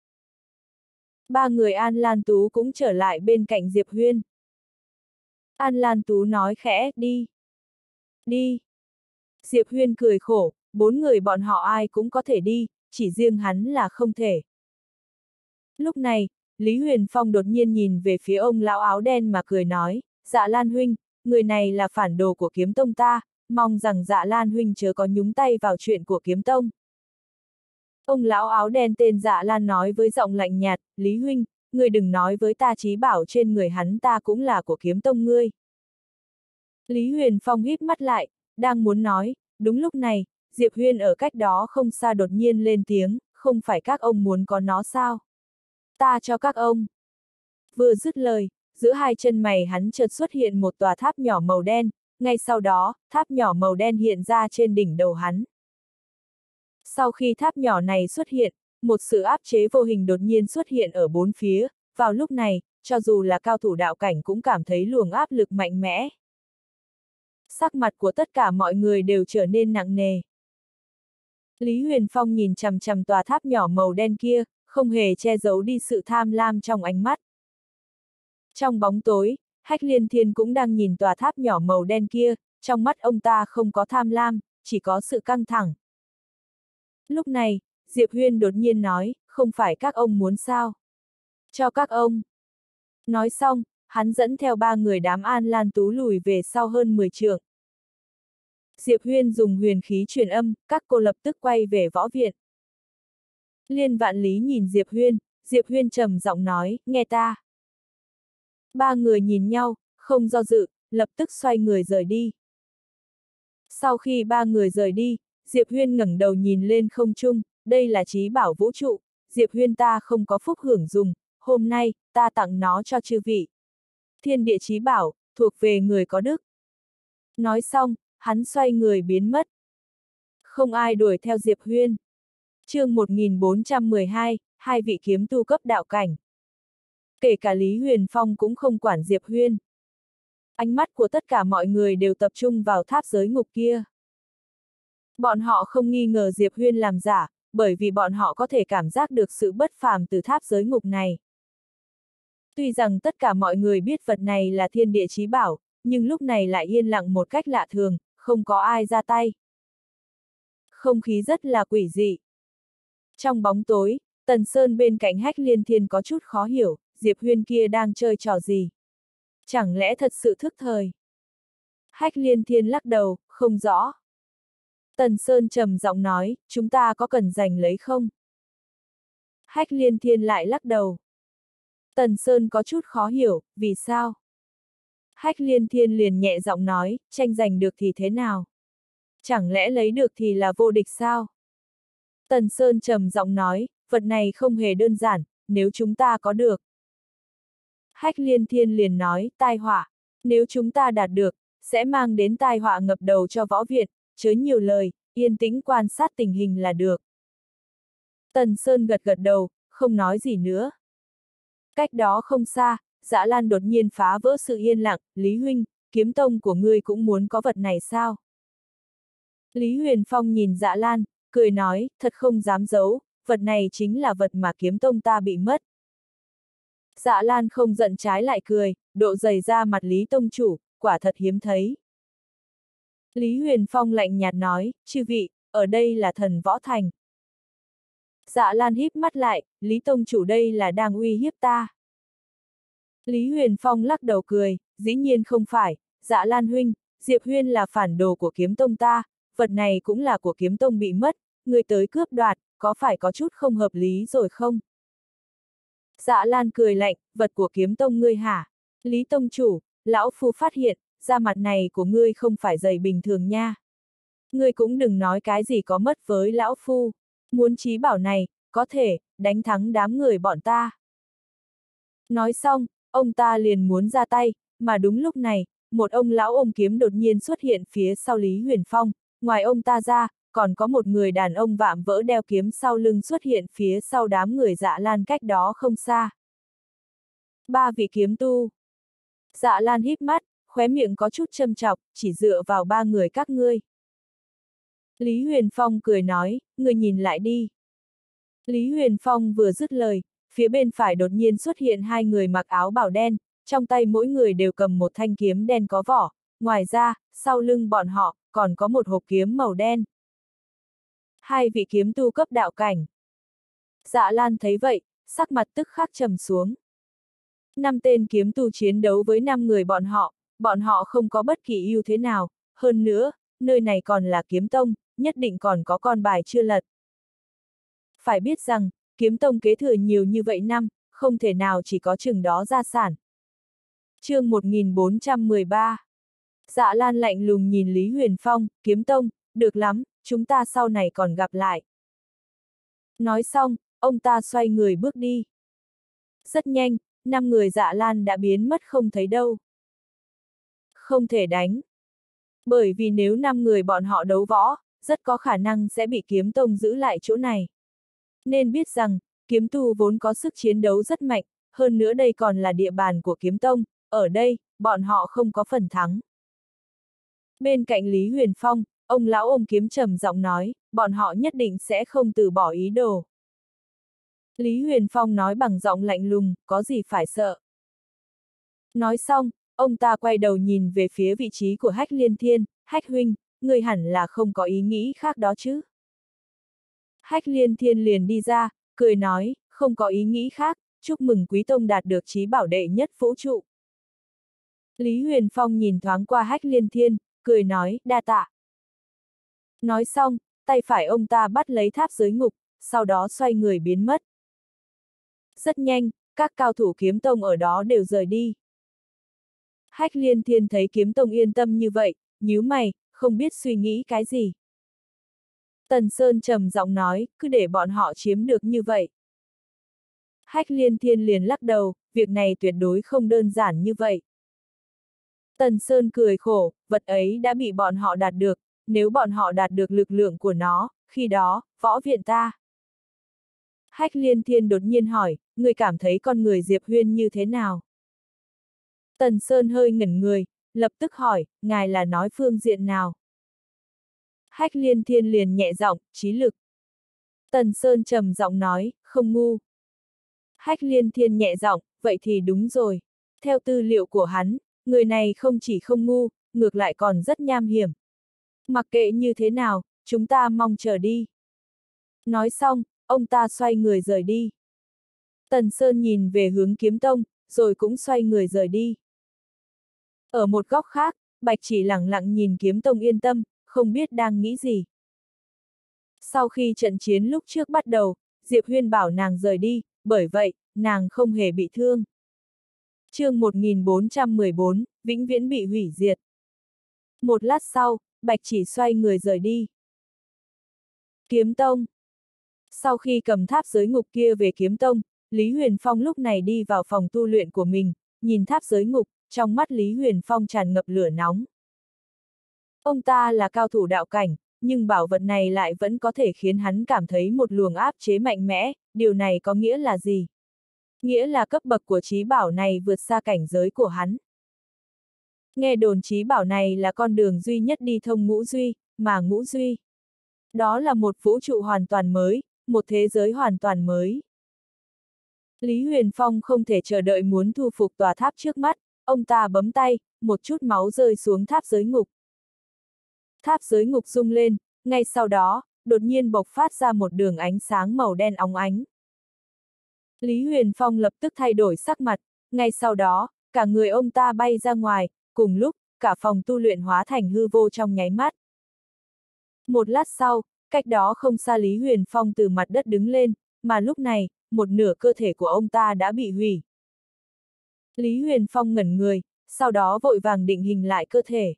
Ba người An Lan Tú cũng trở lại bên cạnh Diệp Huyên. An Lan Tú nói khẽ, đi. Đi. Diệp Huyên cười khổ, bốn người bọn họ ai cũng có thể đi, chỉ riêng hắn là không thể. Lúc này, Lý Huyền Phong đột nhiên nhìn về phía ông lão áo đen mà cười nói, dạ Lan Huynh, người này là phản đồ của kiếm tông ta, mong rằng dạ Lan Huynh chớ có nhúng tay vào chuyện của kiếm tông. Ông lão áo đen tên dạ Lan nói với giọng lạnh nhạt, Lý Huynh, người đừng nói với ta trí bảo trên người hắn ta cũng là của kiếm tông ngươi. Lý Huyền Phong híp mắt lại, đang muốn nói, đúng lúc này, Diệp Huyên ở cách đó không xa đột nhiên lên tiếng, không phải các ông muốn có nó sao? Ta cho các ông. Vừa dứt lời, giữa hai chân mày hắn chợt xuất hiện một tòa tháp nhỏ màu đen, ngay sau đó, tháp nhỏ màu đen hiện ra trên đỉnh đầu hắn. Sau khi tháp nhỏ này xuất hiện, một sự áp chế vô hình đột nhiên xuất hiện ở bốn phía, vào lúc này, cho dù là cao thủ đạo cảnh cũng cảm thấy luồng áp lực mạnh mẽ. Sắc mặt của tất cả mọi người đều trở nên nặng nề. Lý Huyền Phong nhìn chằm chằm tòa tháp nhỏ màu đen kia, không hề che giấu đi sự tham lam trong ánh mắt. Trong bóng tối, Hách Liên Thiên cũng đang nhìn tòa tháp nhỏ màu đen kia, trong mắt ông ta không có tham lam, chỉ có sự căng thẳng. Lúc này, Diệp Huyên đột nhiên nói, không phải các ông muốn sao? Cho các ông. Nói xong, hắn dẫn theo ba người đám An Lan Tú lùi về sau hơn 10 trượng. Diệp Huyên dùng huyền khí truyền âm, các cô lập tức quay về võ viện. Liên vạn lý nhìn Diệp Huyên, Diệp Huyên trầm giọng nói, nghe ta. Ba người nhìn nhau, không do dự, lập tức xoay người rời đi. Sau khi ba người rời đi, Diệp Huyên ngẩng đầu nhìn lên không trung, đây là trí bảo vũ trụ, Diệp Huyên ta không có phúc hưởng dùng, hôm nay, ta tặng nó cho chư vị. Thiên địa trí bảo, thuộc về người có đức. Nói xong, hắn xoay người biến mất. Không ai đuổi theo Diệp Huyên. chương 1412, hai vị kiếm tu cấp đạo cảnh. Kể cả Lý Huyền Phong cũng không quản Diệp Huyên. Ánh mắt của tất cả mọi người đều tập trung vào tháp giới ngục kia. Bọn họ không nghi ngờ Diệp Huyên làm giả, bởi vì bọn họ có thể cảm giác được sự bất phàm từ tháp giới ngục này. Tuy rằng tất cả mọi người biết vật này là thiên địa chí bảo, nhưng lúc này lại yên lặng một cách lạ thường, không có ai ra tay. Không khí rất là quỷ dị. Trong bóng tối, Tần Sơn bên cạnh hách liên thiên có chút khó hiểu, Diệp Huyên kia đang chơi trò gì? Chẳng lẽ thật sự thức thời? Hách liên thiên lắc đầu, không rõ. Tần Sơn trầm giọng nói, chúng ta có cần giành lấy không? Hách liên thiên lại lắc đầu. Tần Sơn có chút khó hiểu, vì sao? Hách liên thiên liền nhẹ giọng nói, tranh giành được thì thế nào? Chẳng lẽ lấy được thì là vô địch sao? Tần Sơn trầm giọng nói, vật này không hề đơn giản, nếu chúng ta có được. Hách liên thiên liền nói, tai họa, nếu chúng ta đạt được, sẽ mang đến tai họa ngập đầu cho võ Việt, chớ nhiều lời, yên tĩnh quan sát tình hình là được. Tần Sơn gật gật đầu, không nói gì nữa. Cách đó không xa, Dã Lan đột nhiên phá vỡ sự yên lặng, Lý Huynh, kiếm tông của ngươi cũng muốn có vật này sao? Lý Huyền Phong nhìn Dã Lan, cười nói, thật không dám giấu, vật này chính là vật mà kiếm tông ta bị mất. Dạ Lan không giận trái lại cười, độ dày ra mặt Lý Tông Chủ, quả thật hiếm thấy. Lý Huyền Phong lạnh nhạt nói, chư vị, ở đây là thần võ thành. Dạ Lan híp mắt lại, Lý Tông Chủ đây là đang uy hiếp ta. Lý Huyền Phong lắc đầu cười, dĩ nhiên không phải, dạ Lan Huynh, Diệp Huyên là phản đồ của kiếm tông ta, vật này cũng là của kiếm tông bị mất, người tới cướp đoạt, có phải có chút không hợp lý rồi không? Dạ Lan cười lạnh, vật của kiếm tông ngươi hả? Lý Tông Chủ, lão phu phát hiện, da mặt này của ngươi không phải dày bình thường nha. Ngươi cũng đừng nói cái gì có mất với lão phu. Muốn trí bảo này, có thể, đánh thắng đám người bọn ta. Nói xong, ông ta liền muốn ra tay, mà đúng lúc này, một ông lão ôm kiếm đột nhiên xuất hiện phía sau Lý Huyền Phong, ngoài ông ta ra, còn có một người đàn ông vạm vỡ đeo kiếm sau lưng xuất hiện phía sau đám người dạ lan cách đó không xa. Ba vị kiếm tu. Dạ lan híp mắt, khóe miệng có chút châm chọc, chỉ dựa vào ba người các ngươi. Lý Huyền Phong cười nói, người nhìn lại đi. Lý Huyền Phong vừa dứt lời, phía bên phải đột nhiên xuất hiện hai người mặc áo bảo đen, trong tay mỗi người đều cầm một thanh kiếm đen có vỏ, ngoài ra, sau lưng bọn họ, còn có một hộp kiếm màu đen. Hai vị kiếm tu cấp đạo cảnh. Dạ Lan thấy vậy, sắc mặt tức khắc trầm xuống. Năm tên kiếm tu chiến đấu với năm người bọn họ, bọn họ không có bất kỳ ưu thế nào, hơn nữa, nơi này còn là kiếm tông, nhất định còn có con bài chưa lật. Phải biết rằng, kiếm tông kế thừa nhiều như vậy năm, không thể nào chỉ có chừng đó gia sản. chương 1413 Dạ Lan lạnh lùng nhìn Lý Huyền Phong, kiếm tông, được lắm, chúng ta sau này còn gặp lại. Nói xong, ông ta xoay người bước đi. Rất nhanh, năm người dạ lan đã biến mất không thấy đâu. Không thể đánh. Bởi vì nếu năm người bọn họ đấu võ, rất có khả năng sẽ bị kiếm tông giữ lại chỗ này. Nên biết rằng, kiếm tu vốn có sức chiến đấu rất mạnh, hơn nữa đây còn là địa bàn của kiếm tông, ở đây, bọn họ không có phần thắng. Bên cạnh Lý Huyền Phong, ông lão ôm kiếm trầm giọng nói, bọn họ nhất định sẽ không từ bỏ ý đồ. Lý Huyền Phong nói bằng giọng lạnh lùng, có gì phải sợ. Nói xong, ông ta quay đầu nhìn về phía vị trí của Hách Liên Thiên, Hách Huynh, người hẳn là không có ý nghĩ khác đó chứ. Hách Liên Thiên liền đi ra, cười nói, không có ý nghĩ khác, chúc mừng Quý Tông đạt được trí bảo đệ nhất vũ trụ. Lý Huyền Phong nhìn thoáng qua Hách Liên Thiên, cười nói, đa tạ. Nói xong, tay phải ông ta bắt lấy tháp giới ngục, sau đó xoay người biến mất. Rất nhanh, các cao thủ kiếm tông ở đó đều rời đi. Hách liên thiên thấy kiếm tông yên tâm như vậy, nhíu mày, không biết suy nghĩ cái gì. Tần Sơn trầm giọng nói, cứ để bọn họ chiếm được như vậy. Hách liên thiên liền lắc đầu, việc này tuyệt đối không đơn giản như vậy. Tần Sơn cười khổ, vật ấy đã bị bọn họ đạt được, nếu bọn họ đạt được lực lượng của nó, khi đó, võ viện ta. Hách liên thiên đột nhiên hỏi, người cảm thấy con người Diệp Huyên như thế nào? Tần Sơn hơi ngẩn người, lập tức hỏi, ngài là nói phương diện nào? Hách liên thiên liền nhẹ giọng, trí lực. Tần Sơn trầm giọng nói, không ngu. Hách liên thiên nhẹ giọng, vậy thì đúng rồi. Theo tư liệu của hắn, người này không chỉ không ngu, ngược lại còn rất nham hiểm. Mặc kệ như thế nào, chúng ta mong chờ đi. Nói xong, ông ta xoay người rời đi. Tần Sơn nhìn về hướng kiếm tông, rồi cũng xoay người rời đi. Ở một góc khác, Bạch chỉ lặng lặng nhìn kiếm tông yên tâm, không biết đang nghĩ gì. Sau khi trận chiến lúc trước bắt đầu, Diệp Huyên bảo nàng rời đi, bởi vậy, nàng không hề bị thương. chương 1414, vĩnh viễn bị hủy diệt. Một lát sau, Bạch chỉ xoay người rời đi. Kiếm Tông Sau khi cầm tháp giới ngục kia về Kiếm Tông, Lý Huyền Phong lúc này đi vào phòng tu luyện của mình, nhìn tháp giới ngục, trong mắt Lý Huyền Phong tràn ngập lửa nóng. Ông ta là cao thủ đạo cảnh, nhưng bảo vật này lại vẫn có thể khiến hắn cảm thấy một luồng áp chế mạnh mẽ, điều này có nghĩa là gì? Nghĩa là cấp bậc của trí bảo này vượt xa cảnh giới của hắn. Nghe đồn trí bảo này là con đường duy nhất đi thông ngũ duy, mà ngũ duy. Đó là một vũ trụ hoàn toàn mới, một thế giới hoàn toàn mới. Lý Huyền Phong không thể chờ đợi muốn thu phục tòa tháp trước mắt, ông ta bấm tay, một chút máu rơi xuống tháp giới ngục. Tháp giới ngục rung lên, ngay sau đó, đột nhiên bộc phát ra một đường ánh sáng màu đen óng ánh. Lý Huyền Phong lập tức thay đổi sắc mặt, ngay sau đó, cả người ông ta bay ra ngoài, cùng lúc, cả phòng tu luyện hóa thành hư vô trong nháy mắt. Một lát sau, cách đó không xa Lý Huyền Phong từ mặt đất đứng lên, mà lúc này, một nửa cơ thể của ông ta đã bị hủy. Lý Huyền Phong ngẩn người, sau đó vội vàng định hình lại cơ thể.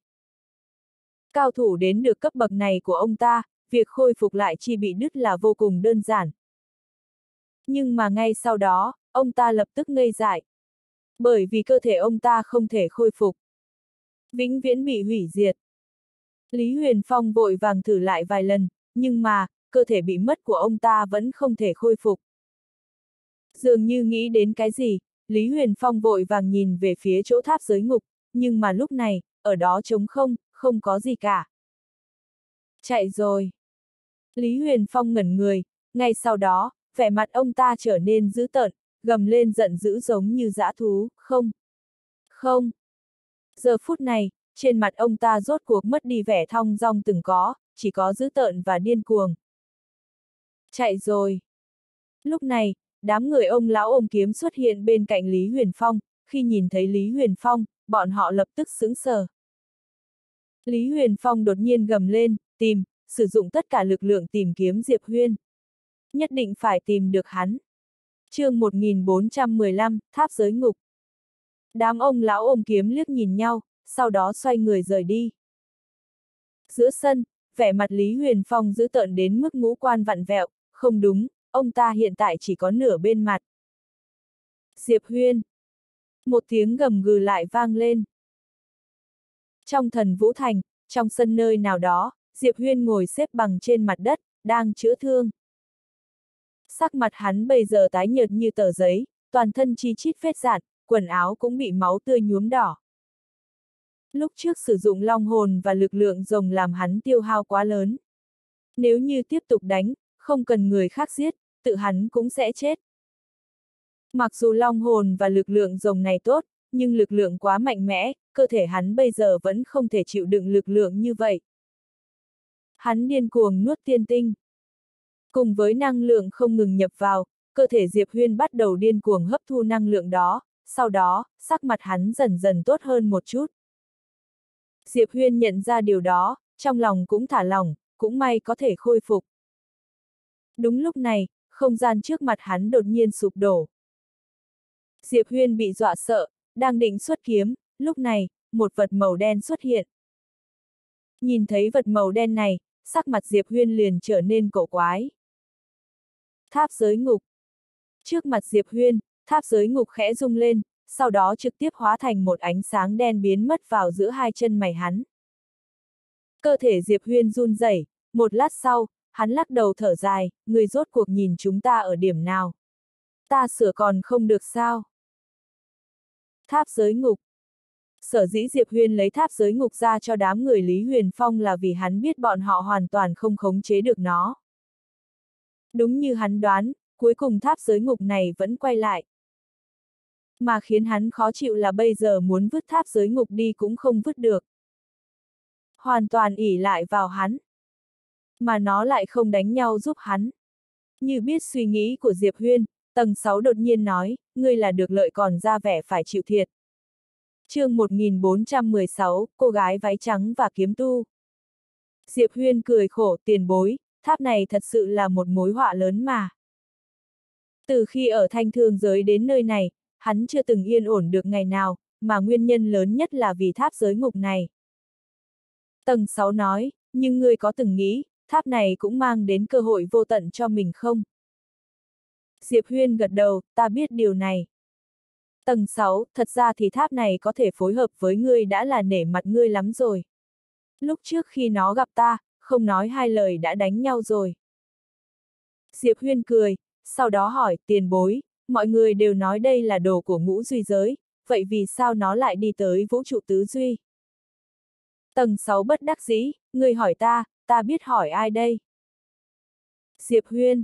Cao thủ đến được cấp bậc này của ông ta, việc khôi phục lại chi bị đứt là vô cùng đơn giản. Nhưng mà ngay sau đó, ông ta lập tức ngây dại. Bởi vì cơ thể ông ta không thể khôi phục. Vĩnh viễn bị hủy diệt. Lý Huyền Phong vội vàng thử lại vài lần, nhưng mà, cơ thể bị mất của ông ta vẫn không thể khôi phục. Dường như nghĩ đến cái gì, Lý Huyền Phong vội vàng nhìn về phía chỗ tháp giới ngục, nhưng mà lúc này, ở đó trống không, không có gì cả. Chạy rồi. Lý Huyền Phong ngẩn người, ngay sau đó, vẻ mặt ông ta trở nên dữ tợn, gầm lên giận dữ giống như dã thú, không. Không. Giờ phút này, trên mặt ông ta rốt cuộc mất đi vẻ thong dong từng có, chỉ có dữ tợn và điên cuồng. Chạy rồi. Lúc này, đám người ông lão ôm kiếm xuất hiện bên cạnh Lý Huyền Phong, khi nhìn thấy Lý Huyền Phong, bọn họ lập tức sững sờ. Lý Huyền Phong đột nhiên gầm lên, tìm, sử dụng tất cả lực lượng tìm kiếm Diệp Huyên. Nhất định phải tìm được hắn. chương 1415, Tháp Giới Ngục. Đám ông lão ôm kiếm liếc nhìn nhau, sau đó xoay người rời đi. Giữa sân, vẻ mặt Lý Huyền Phong giữ tợn đến mức ngũ quan vặn vẹo, không đúng, ông ta hiện tại chỉ có nửa bên mặt. Diệp Huyên. Một tiếng gầm gừ lại vang lên. Trong thần Vũ Thành, trong sân nơi nào đó, Diệp Huyên ngồi xếp bằng trên mặt đất, đang chữa thương. Sắc mặt hắn bây giờ tái nhợt như tờ giấy, toàn thân chi chít vết dạn, quần áo cũng bị máu tươi nhuốm đỏ. Lúc trước sử dụng long hồn và lực lượng rồng làm hắn tiêu hao quá lớn. Nếu như tiếp tục đánh, không cần người khác giết, tự hắn cũng sẽ chết. Mặc dù long hồn và lực lượng rồng này tốt, nhưng lực lượng quá mạnh mẽ, cơ thể hắn bây giờ vẫn không thể chịu đựng lực lượng như vậy. Hắn điên cuồng nuốt tiên tinh. Cùng với năng lượng không ngừng nhập vào, cơ thể Diệp Huyên bắt đầu điên cuồng hấp thu năng lượng đó, sau đó, sắc mặt hắn dần dần tốt hơn một chút. Diệp Huyên nhận ra điều đó, trong lòng cũng thả lỏng, cũng may có thể khôi phục. Đúng lúc này, không gian trước mặt hắn đột nhiên sụp đổ. Diệp Huyên bị dọa sợ, đang định xuất kiếm, lúc này, một vật màu đen xuất hiện. Nhìn thấy vật màu đen này, sắc mặt Diệp Huyên liền trở nên cổ quái. Tháp giới ngục. Trước mặt Diệp Huyên, tháp giới ngục khẽ rung lên, sau đó trực tiếp hóa thành một ánh sáng đen biến mất vào giữa hai chân mày hắn. Cơ thể Diệp Huyên run rẩy, một lát sau, hắn lắc đầu thở dài, người rốt cuộc nhìn chúng ta ở điểm nào. Ta sửa còn không được sao. Tháp giới ngục. Sở dĩ Diệp Huyên lấy tháp giới ngục ra cho đám người Lý Huyền Phong là vì hắn biết bọn họ hoàn toàn không khống chế được nó. Đúng như hắn đoán, cuối cùng tháp giới ngục này vẫn quay lại. Mà khiến hắn khó chịu là bây giờ muốn vứt tháp giới ngục đi cũng không vứt được. Hoàn toàn ỉ lại vào hắn. Mà nó lại không đánh nhau giúp hắn. Như biết suy nghĩ của Diệp Huyên, tầng 6 đột nhiên nói, ngươi là được lợi còn ra vẻ phải chịu thiệt. chương 1416, cô gái váy trắng và kiếm tu. Diệp Huyên cười khổ tiền bối, tháp này thật sự là một mối họa lớn mà. Từ khi ở thanh thương giới đến nơi này, hắn chưa từng yên ổn được ngày nào, mà nguyên nhân lớn nhất là vì tháp giới ngục này. Tầng 6 nói, nhưng ngươi có từng nghĩ, tháp này cũng mang đến cơ hội vô tận cho mình không? Diệp Huyên gật đầu, ta biết điều này. Tầng 6, thật ra thì tháp này có thể phối hợp với ngươi đã là nể mặt ngươi lắm rồi. Lúc trước khi nó gặp ta, không nói hai lời đã đánh nhau rồi. Diệp Huyên cười, sau đó hỏi, tiền bối, mọi người đều nói đây là đồ của ngũ duy giới, vậy vì sao nó lại đi tới vũ trụ tứ duy? Tầng 6 bất đắc dĩ, người hỏi ta, ta biết hỏi ai đây? Diệp Huyên.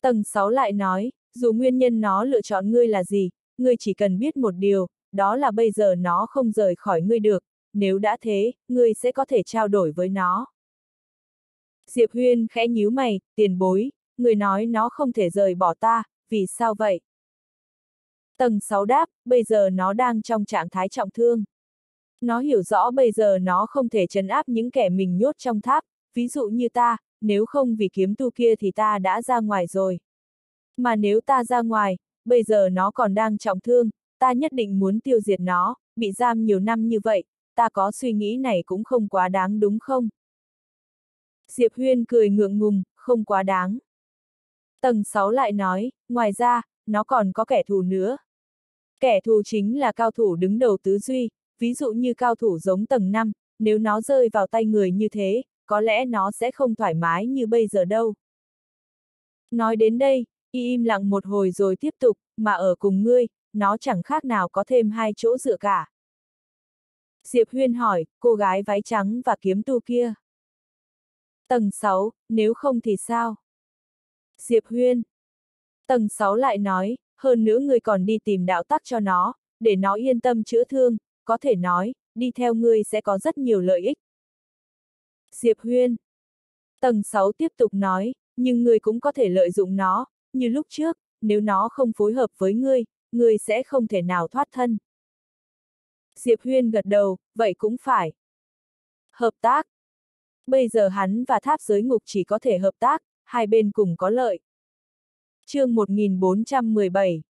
Tầng 6 lại nói, dù nguyên nhân nó lựa chọn ngươi là gì, ngươi chỉ cần biết một điều, đó là bây giờ nó không rời khỏi ngươi được, nếu đã thế, ngươi sẽ có thể trao đổi với nó. Diệp Huyên khẽ nhíu mày, tiền bối, người nói nó không thể rời bỏ ta, vì sao vậy? Tầng 6 đáp, bây giờ nó đang trong trạng thái trọng thương. Nó hiểu rõ bây giờ nó không thể chấn áp những kẻ mình nhốt trong tháp, ví dụ như ta, nếu không vì kiếm tu kia thì ta đã ra ngoài rồi. Mà nếu ta ra ngoài, bây giờ nó còn đang trọng thương, ta nhất định muốn tiêu diệt nó, bị giam nhiều năm như vậy, ta có suy nghĩ này cũng không quá đáng đúng không? Diệp Huyên cười ngượng ngùng, không quá đáng. Tầng 6 lại nói, ngoài ra, nó còn có kẻ thù nữa. Kẻ thù chính là cao thủ đứng đầu tứ duy, ví dụ như cao thủ giống tầng 5, nếu nó rơi vào tay người như thế, có lẽ nó sẽ không thoải mái như bây giờ đâu. Nói đến đây, y im lặng một hồi rồi tiếp tục, mà ở cùng ngươi, nó chẳng khác nào có thêm hai chỗ dựa cả. Diệp Huyên hỏi, cô gái váy trắng và kiếm tu kia. Tầng 6, nếu không thì sao? Diệp Huyên. Tầng 6 lại nói, hơn nữa người còn đi tìm đạo tắc cho nó, để nó yên tâm chữa thương, có thể nói, đi theo ngươi sẽ có rất nhiều lợi ích. Diệp Huyên. Tầng 6 tiếp tục nói, nhưng ngươi cũng có thể lợi dụng nó, như lúc trước, nếu nó không phối hợp với ngươi, ngươi sẽ không thể nào thoát thân. Diệp Huyên gật đầu, vậy cũng phải. Hợp tác. Bây giờ hắn và tháp giới ngục chỉ có thể hợp tác, hai bên cùng có lợi. chương 1417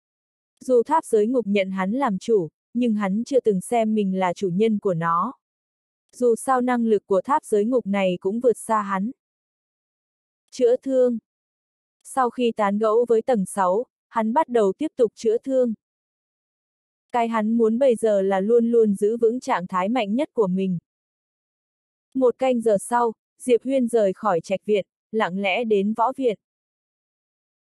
Dù tháp giới ngục nhận hắn làm chủ, nhưng hắn chưa từng xem mình là chủ nhân của nó. Dù sao năng lực của tháp giới ngục này cũng vượt xa hắn. Chữa thương Sau khi tán gẫu với tầng 6, hắn bắt đầu tiếp tục chữa thương. Cái hắn muốn bây giờ là luôn luôn giữ vững trạng thái mạnh nhất của mình. Một canh giờ sau, Diệp Huyên rời khỏi trạch viện, lặng lẽ đến võ viện.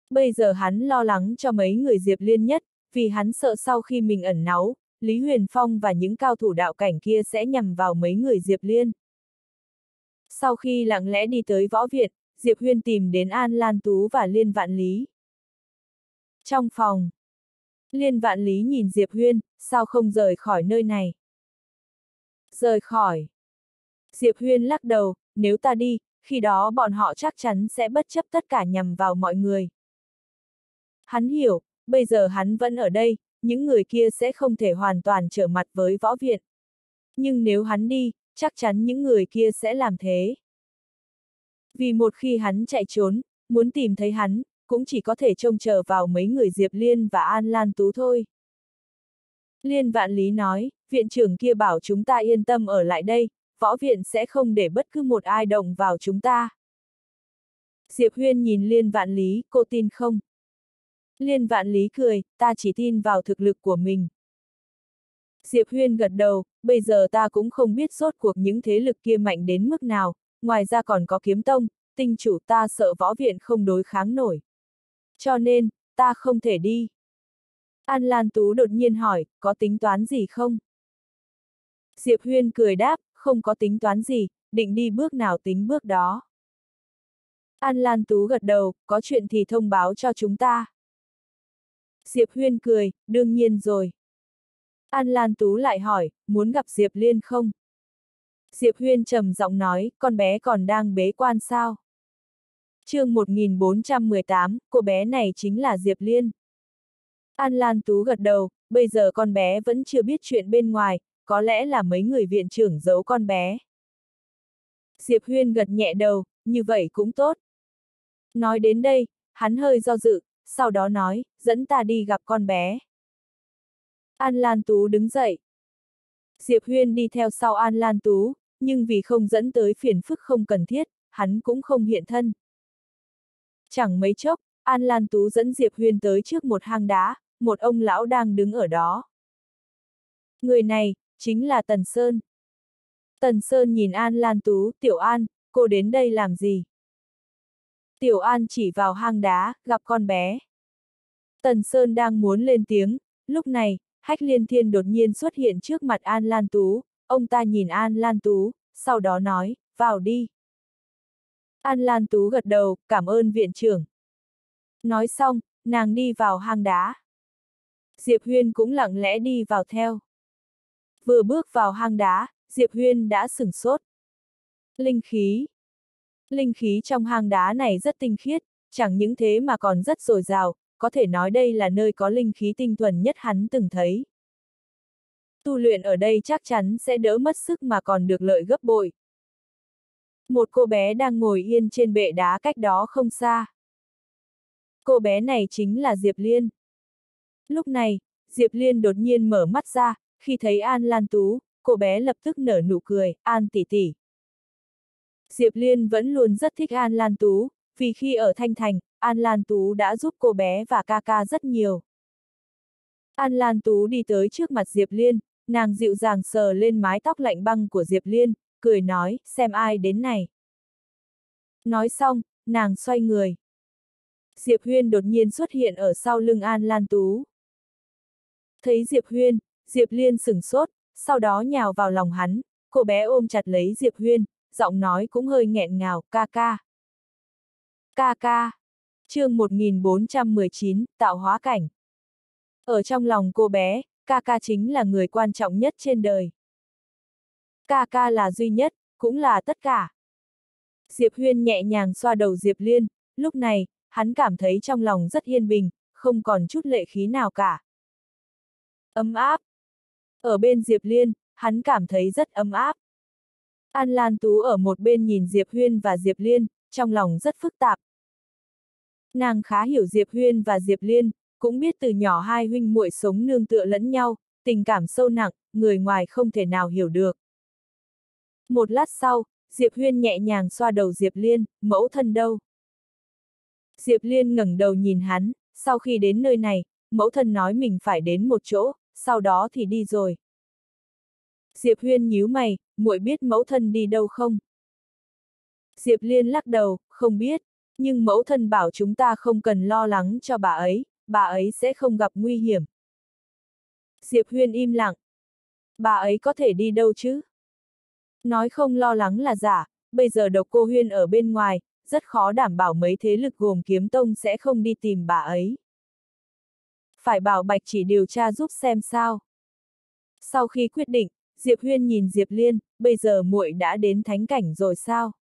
Bây giờ hắn lo lắng cho mấy người Diệp Liên nhất, vì hắn sợ sau khi mình ẩn náu, Lý Huyền Phong và những cao thủ đạo cảnh kia sẽ nhằm vào mấy người Diệp Liên. Sau khi lặng lẽ đi tới võ viện, Diệp Huyên tìm đến An Lan Tú và Liên Vạn Lý. Trong phòng, Liên Vạn Lý nhìn Diệp Huyên, sao không rời khỏi nơi này? Rời khỏi. Diệp Huyên lắc đầu, nếu ta đi, khi đó bọn họ chắc chắn sẽ bất chấp tất cả nhằm vào mọi người. Hắn hiểu, bây giờ hắn vẫn ở đây, những người kia sẽ không thể hoàn toàn trở mặt với võ viện. Nhưng nếu hắn đi, chắc chắn những người kia sẽ làm thế. Vì một khi hắn chạy trốn, muốn tìm thấy hắn, cũng chỉ có thể trông chờ vào mấy người Diệp Liên và An Lan Tú thôi. Liên Vạn Lý nói, viện trưởng kia bảo chúng ta yên tâm ở lại đây, võ viện sẽ không để bất cứ một ai động vào chúng ta. Diệp Huyên nhìn Liên Vạn Lý, cô tin không? Liên Vạn Lý cười, ta chỉ tin vào thực lực của mình. Diệp Huyên gật đầu, bây giờ ta cũng không biết rốt cuộc những thế lực kia mạnh đến mức nào, ngoài ra còn có kiếm tông, tinh chủ ta sợ võ viện không đối kháng nổi. Cho nên, ta không thể đi. An Lan Tú đột nhiên hỏi, có tính toán gì không? Diệp Huyên cười đáp, không có tính toán gì, định đi bước nào tính bước đó. An Lan Tú gật đầu, có chuyện thì thông báo cho chúng ta. Diệp Huyên cười, đương nhiên rồi. An Lan Tú lại hỏi, muốn gặp Diệp Liên không? Diệp Huyên trầm giọng nói, con bé còn đang bế quan sao? chương 1418, cô bé này chính là Diệp Liên. An Lan Tú gật đầu, bây giờ con bé vẫn chưa biết chuyện bên ngoài, có lẽ là mấy người viện trưởng giấu con bé. Diệp Huyên gật nhẹ đầu, như vậy cũng tốt. Nói đến đây, hắn hơi do dự, sau đó nói, dẫn ta đi gặp con bé. An Lan Tú đứng dậy. Diệp Huyên đi theo sau An Lan Tú, nhưng vì không dẫn tới phiền phức không cần thiết, hắn cũng không hiện thân. Chẳng mấy chốc, An Lan Tú dẫn Diệp Huyên tới trước một hang đá, một ông lão đang đứng ở đó. Người này, chính là Tần Sơn. Tần Sơn nhìn An Lan Tú, Tiểu An, cô đến đây làm gì? Tiểu An chỉ vào hang đá, gặp con bé. Tần Sơn đang muốn lên tiếng, lúc này, Hách Liên Thiên đột nhiên xuất hiện trước mặt An Lan Tú, ông ta nhìn An Lan Tú, sau đó nói, vào đi. An Lan Tú gật đầu, cảm ơn viện trưởng. Nói xong, nàng đi vào hang đá. Diệp Huyên cũng lặng lẽ đi vào theo. Vừa bước vào hang đá, Diệp Huyên đã sửng sốt. Linh khí. Linh khí trong hang đá này rất tinh khiết, chẳng những thế mà còn rất dồi dào, có thể nói đây là nơi có linh khí tinh thuần nhất hắn từng thấy. Tu luyện ở đây chắc chắn sẽ đỡ mất sức mà còn được lợi gấp bội. Một cô bé đang ngồi yên trên bệ đá cách đó không xa. Cô bé này chính là Diệp Liên. Lúc này, Diệp Liên đột nhiên mở mắt ra, khi thấy An Lan Tú, cô bé lập tức nở nụ cười, An tỷ tỷ. Diệp Liên vẫn luôn rất thích An Lan Tú, vì khi ở Thanh Thành, An Lan Tú đã giúp cô bé và ca ca rất nhiều. An Lan Tú đi tới trước mặt Diệp Liên, nàng dịu dàng sờ lên mái tóc lạnh băng của Diệp Liên, cười nói, xem ai đến này. Nói xong, nàng xoay người. Diệp Huyên đột nhiên xuất hiện ở sau lưng An Lan Tú. Thấy Diệp Huyên, Diệp Liên sửng sốt, sau đó nhào vào lòng hắn, cô bé ôm chặt lấy Diệp Huyên, giọng nói cũng hơi nghẹn ngào, ca ca. Ca ca. chương 1419, tạo hóa cảnh. Ở trong lòng cô bé, ca ca chính là người quan trọng nhất trên đời. Ca ca là duy nhất, cũng là tất cả. Diệp Huyên nhẹ nhàng xoa đầu Diệp Liên, lúc này, hắn cảm thấy trong lòng rất yên bình, không còn chút lệ khí nào cả. Ấm áp. Ở bên Diệp Liên, hắn cảm thấy rất ấm áp. An Lan Tú ở một bên nhìn Diệp Huyên và Diệp Liên, trong lòng rất phức tạp. Nàng khá hiểu Diệp Huyên và Diệp Liên, cũng biết từ nhỏ hai huynh muội sống nương tựa lẫn nhau, tình cảm sâu nặng, người ngoài không thể nào hiểu được. Một lát sau, Diệp Huyên nhẹ nhàng xoa đầu Diệp Liên, mẫu thân đâu? Diệp Liên ngẩng đầu nhìn hắn, sau khi đến nơi này, mẫu thân nói mình phải đến một chỗ, sau đó thì đi rồi. Diệp Huyên nhíu mày, muội biết mẫu thân đi đâu không? Diệp Liên lắc đầu, không biết, nhưng mẫu thân bảo chúng ta không cần lo lắng cho bà ấy, bà ấy sẽ không gặp nguy hiểm. Diệp Huyên im lặng. Bà ấy có thể đi đâu chứ? Nói không lo lắng là giả, bây giờ độc cô Huyên ở bên ngoài, rất khó đảm bảo mấy thế lực gồm kiếm tông sẽ không đi tìm bà ấy. Phải bảo Bạch chỉ điều tra giúp xem sao. Sau khi quyết định, Diệp Huyên nhìn Diệp Liên, bây giờ muội đã đến thánh cảnh rồi sao?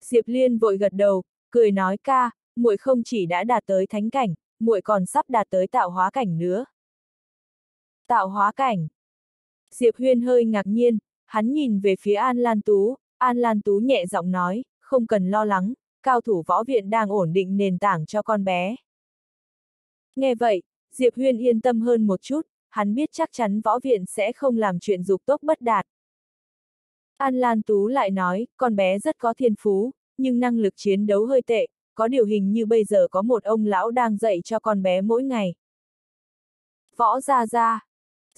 Diệp Liên vội gật đầu, cười nói ca, muội không chỉ đã đạt tới thánh cảnh, muội còn sắp đạt tới tạo hóa cảnh nữa. Tạo hóa cảnh. Diệp Huyên hơi ngạc nhiên, hắn nhìn về phía An Lan Tú, An Lan Tú nhẹ giọng nói, không cần lo lắng, cao thủ võ viện đang ổn định nền tảng cho con bé. Nghe vậy, Diệp Huyên yên tâm hơn một chút, hắn biết chắc chắn võ viện sẽ không làm chuyện dục tốc bất đạt. An Lan Tú lại nói, con bé rất có thiên phú, nhưng năng lực chiến đấu hơi tệ, có điều hình như bây giờ có một ông lão đang dạy cho con bé mỗi ngày. Võ Gia Gia.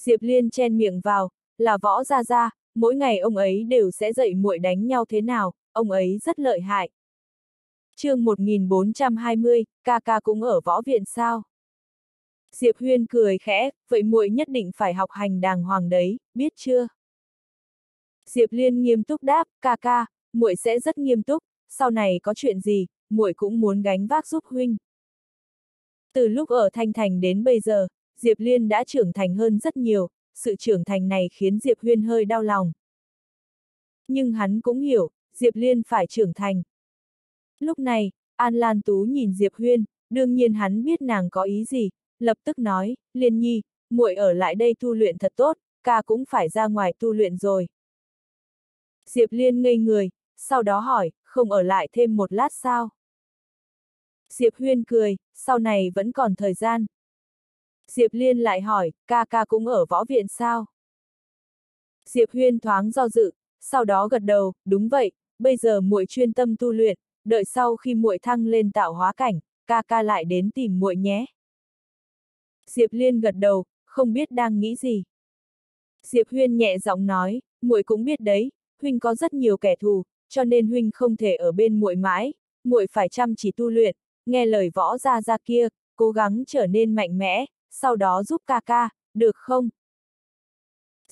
Diệp Liên chen miệng vào, là Võ Gia Gia, mỗi ngày ông ấy đều sẽ dạy muội đánh nhau thế nào, ông ấy rất lợi hại. chương 1420, ca ca cũng ở võ viện sao? Diệp Huyên cười khẽ, vậy muội nhất định phải học hành đàng hoàng đấy, biết chưa? Diệp Liên nghiêm túc đáp, ca ca, muội sẽ rất nghiêm túc, sau này có chuyện gì, muội cũng muốn gánh vác giúp huynh. Từ lúc ở Thanh Thành đến bây giờ, Diệp Liên đã trưởng thành hơn rất nhiều, sự trưởng thành này khiến Diệp Huyên hơi đau lòng. Nhưng hắn cũng hiểu, Diệp Liên phải trưởng thành. Lúc này, An Lan Tú nhìn Diệp Huyên, đương nhiên hắn biết nàng có ý gì, lập tức nói, Liên Nhi, muội ở lại đây tu luyện thật tốt, ca cũng phải ra ngoài tu luyện rồi. Diệp Liên ngây người, sau đó hỏi, không ở lại thêm một lát sao? Diệp Huyên cười, sau này vẫn còn thời gian. Diệp Liên lại hỏi, ca ca cũng ở võ viện sao? Diệp Huyên thoáng do dự, sau đó gật đầu, đúng vậy, bây giờ muội chuyên tâm tu luyện, đợi sau khi muội thăng lên tạo hóa cảnh, ca ca lại đến tìm muội nhé. Diệp Liên gật đầu, không biết đang nghĩ gì. Diệp Huyên nhẹ giọng nói, muội cũng biết đấy, huynh có rất nhiều kẻ thù, cho nên huynh không thể ở bên muội mãi, muội phải chăm chỉ tu luyện, nghe lời võ gia gia kia, cố gắng trở nên mạnh mẽ, sau đó giúp ca ca, được không?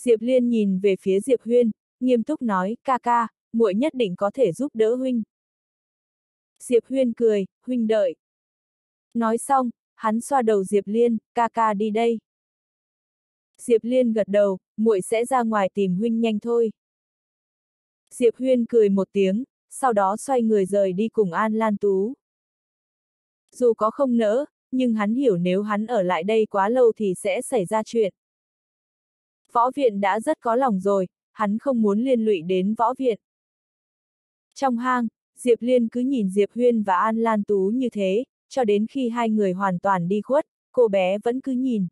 Diệp Liên nhìn về phía Diệp Huyên, nghiêm túc nói, ca ca, muội nhất định có thể giúp đỡ huynh. Diệp Huyên cười, huynh đợi. Nói xong, hắn xoa đầu Diệp Liên, ca ca đi đây. Diệp Liên gật đầu, muội sẽ ra ngoài tìm huynh nhanh thôi. Diệp Huyên cười một tiếng, sau đó xoay người rời đi cùng An Lan Tú. Dù có không nỡ, nhưng hắn hiểu nếu hắn ở lại đây quá lâu thì sẽ xảy ra chuyện. Võ viện đã rất có lòng rồi, hắn không muốn liên lụy đến võ viện. Trong hang, Diệp Liên cứ nhìn Diệp Huyên và An Lan Tú như thế, cho đến khi hai người hoàn toàn đi khuất, cô bé vẫn cứ nhìn.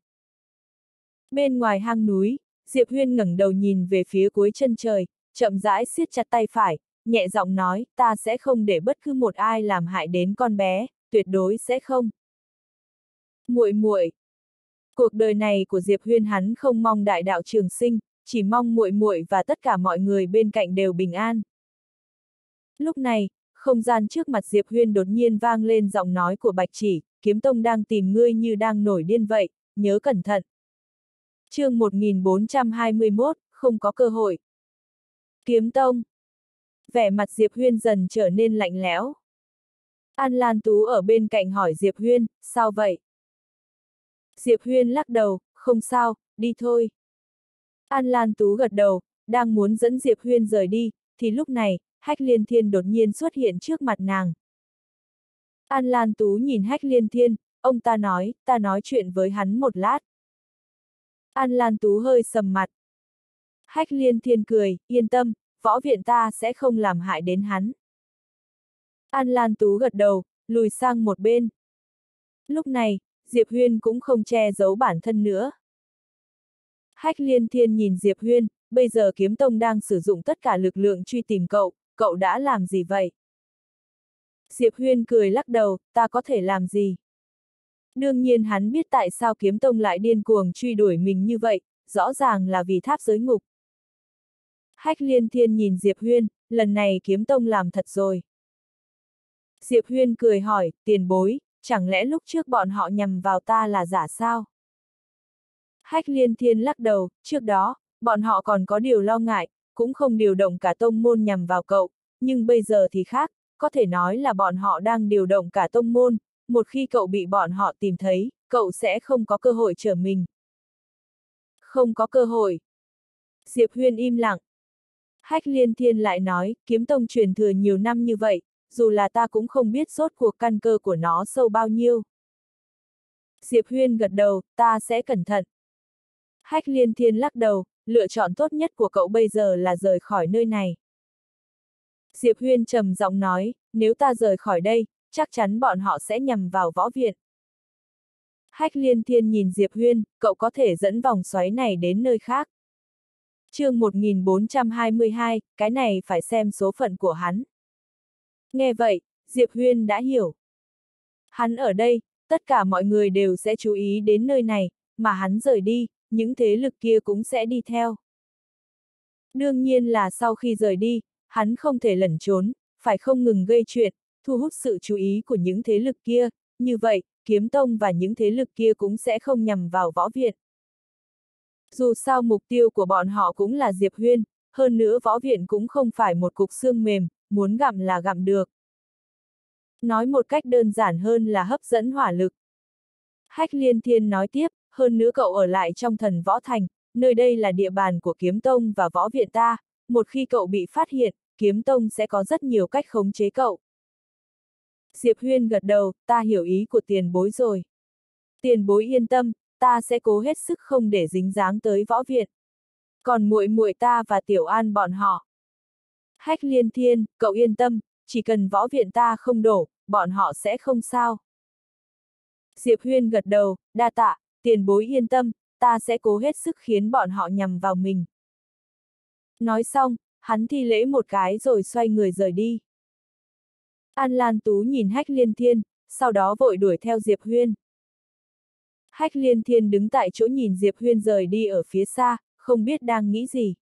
Bên ngoài hang núi, Diệp Huyên ngẩng đầu nhìn về phía cuối chân trời, chậm rãi siết chặt tay phải, nhẹ giọng nói, ta sẽ không để bất cứ một ai làm hại đến con bé, tuyệt đối sẽ không. Muội muội. Cuộc đời này của Diệp Huyên hắn không mong đại đạo trường sinh, chỉ mong muội muội và tất cả mọi người bên cạnh đều bình an. Lúc này, không gian trước mặt Diệp Huyên đột nhiên vang lên giọng nói của Bạch Chỉ, kiếm tông đang tìm ngươi như đang nổi điên vậy, nhớ cẩn thận. chương 1421, không có cơ hội. Kiếm tông. Vẻ mặt Diệp Huyên dần trở nên lạnh lẽo. An Lan Tú ở bên cạnh hỏi Diệp Huyên, sao vậy? Diệp Huyên lắc đầu, không sao, đi thôi. An Lan Tú gật đầu, đang muốn dẫn Diệp Huyên rời đi, thì lúc này, Hách Liên Thiên đột nhiên xuất hiện trước mặt nàng. An Lan Tú nhìn hách liên thiên, ông ta nói, ta nói chuyện với hắn một lát. An Lan Tú hơi sầm mặt. Hách liên thiên cười, yên tâm, võ viện ta sẽ không làm hại đến hắn. An Lan Tú gật đầu, lùi sang một bên. Lúc này, Diệp Huyên cũng không che giấu bản thân nữa. Hách liên thiên nhìn Diệp Huyên, bây giờ kiếm tông đang sử dụng tất cả lực lượng truy tìm cậu, cậu đã làm gì vậy? Diệp Huyên cười lắc đầu, ta có thể làm gì? Đương nhiên hắn biết tại sao kiếm tông lại điên cuồng truy đuổi mình như vậy, rõ ràng là vì tháp giới ngục. Hách liên thiên nhìn Diệp Huyên, lần này kiếm tông làm thật rồi. Diệp Huyên cười hỏi, tiền bối, chẳng lẽ lúc trước bọn họ nhằm vào ta là giả sao? Hách liên thiên lắc đầu, trước đó, bọn họ còn có điều lo ngại, cũng không điều động cả tông môn nhằm vào cậu, nhưng bây giờ thì khác, có thể nói là bọn họ đang điều động cả tông môn, một khi cậu bị bọn họ tìm thấy, cậu sẽ không có cơ hội trở mình. Không có cơ hội. Diệp Huyên im lặng. Hách liên thiên lại nói, kiếm tông truyền thừa nhiều năm như vậy, dù là ta cũng không biết rốt cuộc căn cơ của nó sâu bao nhiêu. Diệp Huyên gật đầu, ta sẽ cẩn thận. Hách liên thiên lắc đầu, lựa chọn tốt nhất của cậu bây giờ là rời khỏi nơi này. Diệp Huyên trầm giọng nói, nếu ta rời khỏi đây, chắc chắn bọn họ sẽ nhằm vào võ viện. Hách liên thiên nhìn Diệp Huyên, cậu có thể dẫn vòng xoáy này đến nơi khác. chương 1422, cái này phải xem số phận của hắn. Nghe vậy, Diệp Huyên đã hiểu. Hắn ở đây, tất cả mọi người đều sẽ chú ý đến nơi này, mà hắn rời đi, những thế lực kia cũng sẽ đi theo. Đương nhiên là sau khi rời đi, hắn không thể lẩn trốn, phải không ngừng gây chuyện, thu hút sự chú ý của những thế lực kia, như vậy, kiếm tông và những thế lực kia cũng sẽ không nhằm vào võ viện. Dù sao mục tiêu của bọn họ cũng là Diệp Huyên, hơn nữa võ viện cũng không phải một cục xương mềm, muốn gặm là gặm được. Nói một cách đơn giản hơn là hấp dẫn hỏa lực. Hách liên thiên nói tiếp, hơn nữa cậu ở lại trong thần võ thành, nơi đây là địa bàn của kiếm tông và võ viện ta, một khi cậu bị phát hiện, kiếm tông sẽ có rất nhiều cách khống chế cậu. Diệp Huyên gật đầu, ta hiểu ý của tiền bối rồi. Tiền bối yên tâm, ta sẽ cố hết sức không để dính dáng tới võ viện. Còn muội muội ta và Tiểu An bọn họ. Hách liên thiên, cậu yên tâm, chỉ cần võ viện ta không đổ, bọn họ sẽ không sao. Diệp Huyên gật đầu, đa tạ, tiền bối yên tâm, ta sẽ cố hết sức khiến bọn họ nhằm vào mình. Nói xong, hắn thi lễ một cái rồi xoay người rời đi. An Lan Tú nhìn Hách Liên Thiên, sau đó vội đuổi theo Diệp Huyên. Hách Liên Thiên đứng tại chỗ nhìn Diệp Huyên rời đi ở phía xa, không biết đang nghĩ gì.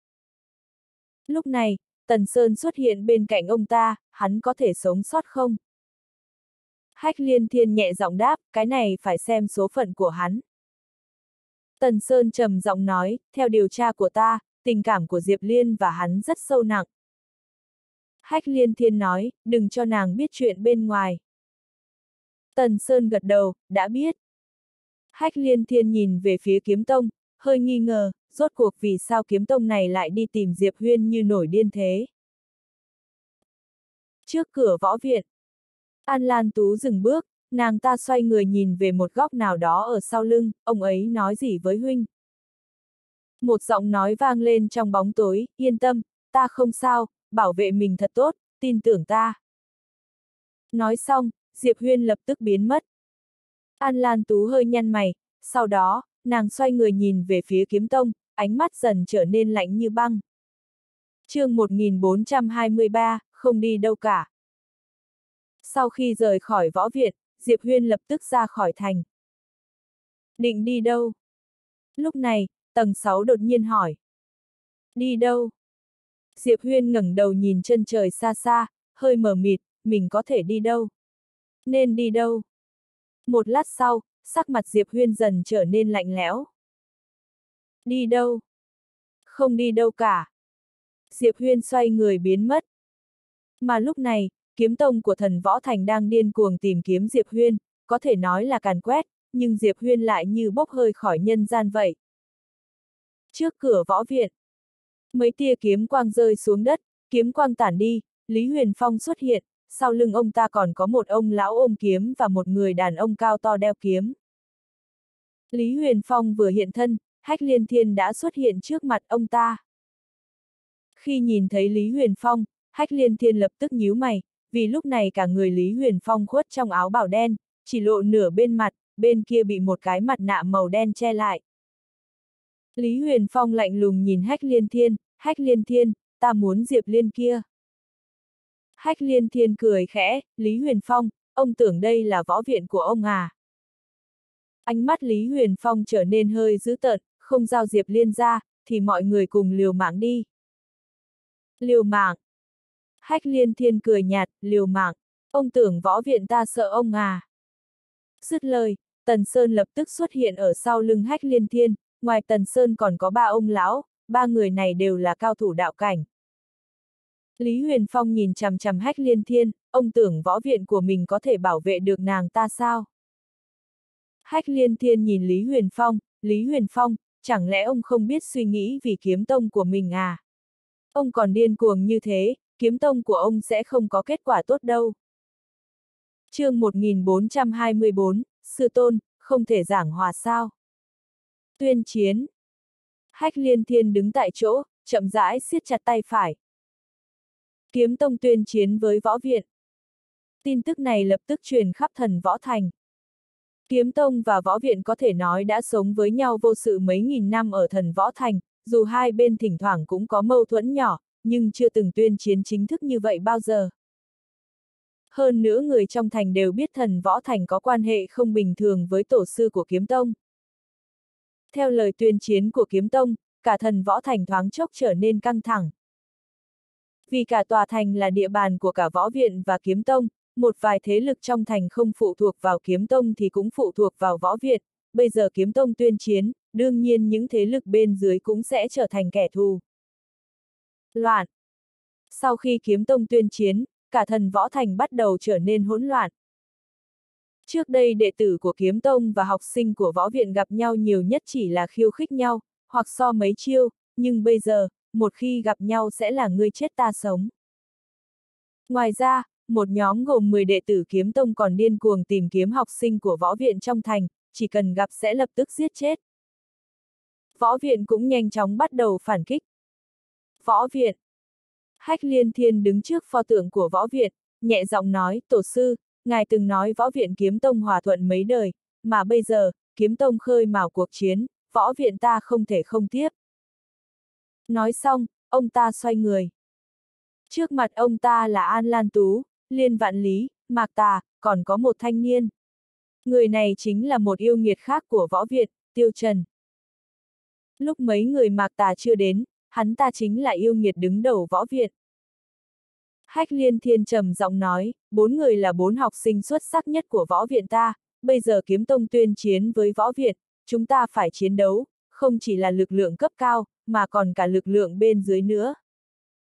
Lúc này, Tần Sơn xuất hiện bên cạnh ông ta, hắn có thể sống sót không? Hách Liên Thiên nhẹ giọng đáp, cái này phải xem số phận của hắn. Tần Sơn trầm giọng nói, theo điều tra của ta, tình cảm của Diệp Liên và hắn rất sâu nặng. Hách Liên Thiên nói, đừng cho nàng biết chuyện bên ngoài. Tần Sơn gật đầu, đã biết. Hách Liên Thiên nhìn về phía kiếm tông, hơi nghi ngờ, rốt cuộc vì sao kiếm tông này lại đi tìm Diệp Huyên như nổi điên thế. Trước cửa võ viện, An Lan Tú dừng bước, nàng ta xoay người nhìn về một góc nào đó ở sau lưng, ông ấy nói gì với huynh. Một giọng nói vang lên trong bóng tối, yên tâm, ta không sao, bảo vệ mình thật tốt, tin tưởng ta. Nói xong, Diệp Huyên lập tức biến mất. An Lan Tú hơi nhăn mày, sau đó, nàng xoay người nhìn về phía kiếm tông, ánh mắt dần trở nên lạnh như băng. chương 1423, không đi đâu cả. Sau khi rời khỏi võ viện, Diệp Huyên lập tức ra khỏi thành. Định đi đâu? Lúc này, tầng 6 đột nhiên hỏi. Đi đâu? Diệp Huyên ngẩng đầu nhìn chân trời xa xa, hơi mờ mịt, mình có thể đi đâu? Nên đi đâu? Một lát sau, sắc mặt Diệp Huyên dần trở nên lạnh lẽo. Đi đâu? Không đi đâu cả. Diệp Huyên xoay người biến mất. Mà lúc này, kiếm tông của thần Võ Thành đang điên cuồng tìm kiếm Diệp Huyên, có thể nói là càn quét, nhưng Diệp Huyên lại như bốc hơi khỏi nhân gian vậy. Trước cửa võ viện, mấy tia kiếm quang rơi xuống đất, kiếm quang tản đi, Lý Huyền Phong xuất hiện, sau lưng ông ta còn có một ông lão ôm kiếm và một người đàn ông cao to đeo kiếm. Lý Huyền Phong vừa hiện thân, Hách Liên Thiên đã xuất hiện trước mặt ông ta. Khi nhìn thấy Lý Huyền Phong, Hách Liên Thiên lập tức nhíu mày, vì lúc này cả người Lý Huyền Phong khuất trong áo bảo đen, chỉ lộ nửa bên mặt, bên kia bị một cái mặt nạ màu đen che lại. Lý Huyền Phong lạnh lùng nhìn Hách Liên Thiên, Hách Liên Thiên, ta muốn Diệp Liên kia. Hách Liên Thiên cười khẽ, Lý Huyền Phong, ông tưởng đây là võ viện của ông à. Ánh mắt Lý Huyền Phong trở nên hơi dữ tợn, không giao Diệp Liên ra, thì mọi người cùng liều mạng đi. Liều mạng. Hách Liên Thiên cười nhạt, liều mạng, ông tưởng võ viện ta sợ ông à. Dứt lời, Tần Sơn lập tức xuất hiện ở sau lưng Hách Liên Thiên, ngoài Tần Sơn còn có ba ông lão, ba người này đều là cao thủ đạo cảnh. Lý Huyền Phong nhìn chằm chằm Hách Liên Thiên, ông tưởng võ viện của mình có thể bảo vệ được nàng ta sao? Hách Liên Thiên nhìn Lý Huyền Phong, Lý Huyền Phong, chẳng lẽ ông không biết suy nghĩ vì kiếm tông của mình à? Ông còn điên cuồng như thế, kiếm tông của ông sẽ không có kết quả tốt đâu. chương 1424, Sư Tôn, không thể giảng hòa sao? Tuyên chiến. Hách liên thiên đứng tại chỗ, chậm rãi siết chặt tay phải. Kiếm tông tuyên chiến với võ viện. Tin tức này lập tức truyền khắp thần võ thành. Kiếm tông và võ viện có thể nói đã sống với nhau vô sự mấy nghìn năm ở thần võ thành, dù hai bên thỉnh thoảng cũng có mâu thuẫn nhỏ, nhưng chưa từng tuyên chiến chính thức như vậy bao giờ. Hơn nữa người trong thành đều biết thần võ thành có quan hệ không bình thường với tổ sư của kiếm tông. Theo lời tuyên chiến của kiếm tông, cả thần võ thành thoáng chốc trở nên căng thẳng. Vì cả tòa thành là địa bàn của cả võ viện và kiếm tông, một vài thế lực trong thành không phụ thuộc vào kiếm tông thì cũng phụ thuộc vào võ viện, bây giờ kiếm tông tuyên chiến, đương nhiên những thế lực bên dưới cũng sẽ trở thành kẻ thù. Loạn Sau khi kiếm tông tuyên chiến, cả thần võ thành bắt đầu trở nên hỗn loạn. Trước đây đệ tử của kiếm tông và học sinh của võ viện gặp nhau nhiều nhất chỉ là khiêu khích nhau, hoặc so mấy chiêu, nhưng bây giờ, một khi gặp nhau sẽ là ngươi chết ta sống. Ngoài ra, một nhóm gồm 10 đệ tử kiếm tông còn điên cuồng tìm kiếm học sinh của võ viện trong thành, chỉ cần gặp sẽ lập tức giết chết. Võ viện cũng nhanh chóng bắt đầu phản kích. Võ viện Hách liên thiên đứng trước pho tượng của võ viện, nhẹ giọng nói, tổ sư, ngài từng nói võ viện kiếm tông hòa thuận mấy đời, mà bây giờ, kiếm tông khơi mào cuộc chiến, võ viện ta không thể không tiếp. Nói xong, ông ta xoay người. Trước mặt ông ta là An Lan Tú, Liên Vạn Lý, Mạc Tà, còn có một thanh niên. Người này chính là một yêu nghiệt khác của võ viện, Tiêu Trần. Lúc mấy người Mạc Tà chưa đến, hắn ta chính là yêu nghiệt đứng đầu võ viện. Hách liên thiên trầm giọng nói, bốn người là bốn học sinh xuất sắc nhất của võ viện ta, bây giờ kiếm tông tuyên chiến với võ viện, chúng ta phải chiến đấu, không chỉ là lực lượng cấp cao, mà còn cả lực lượng bên dưới nữa.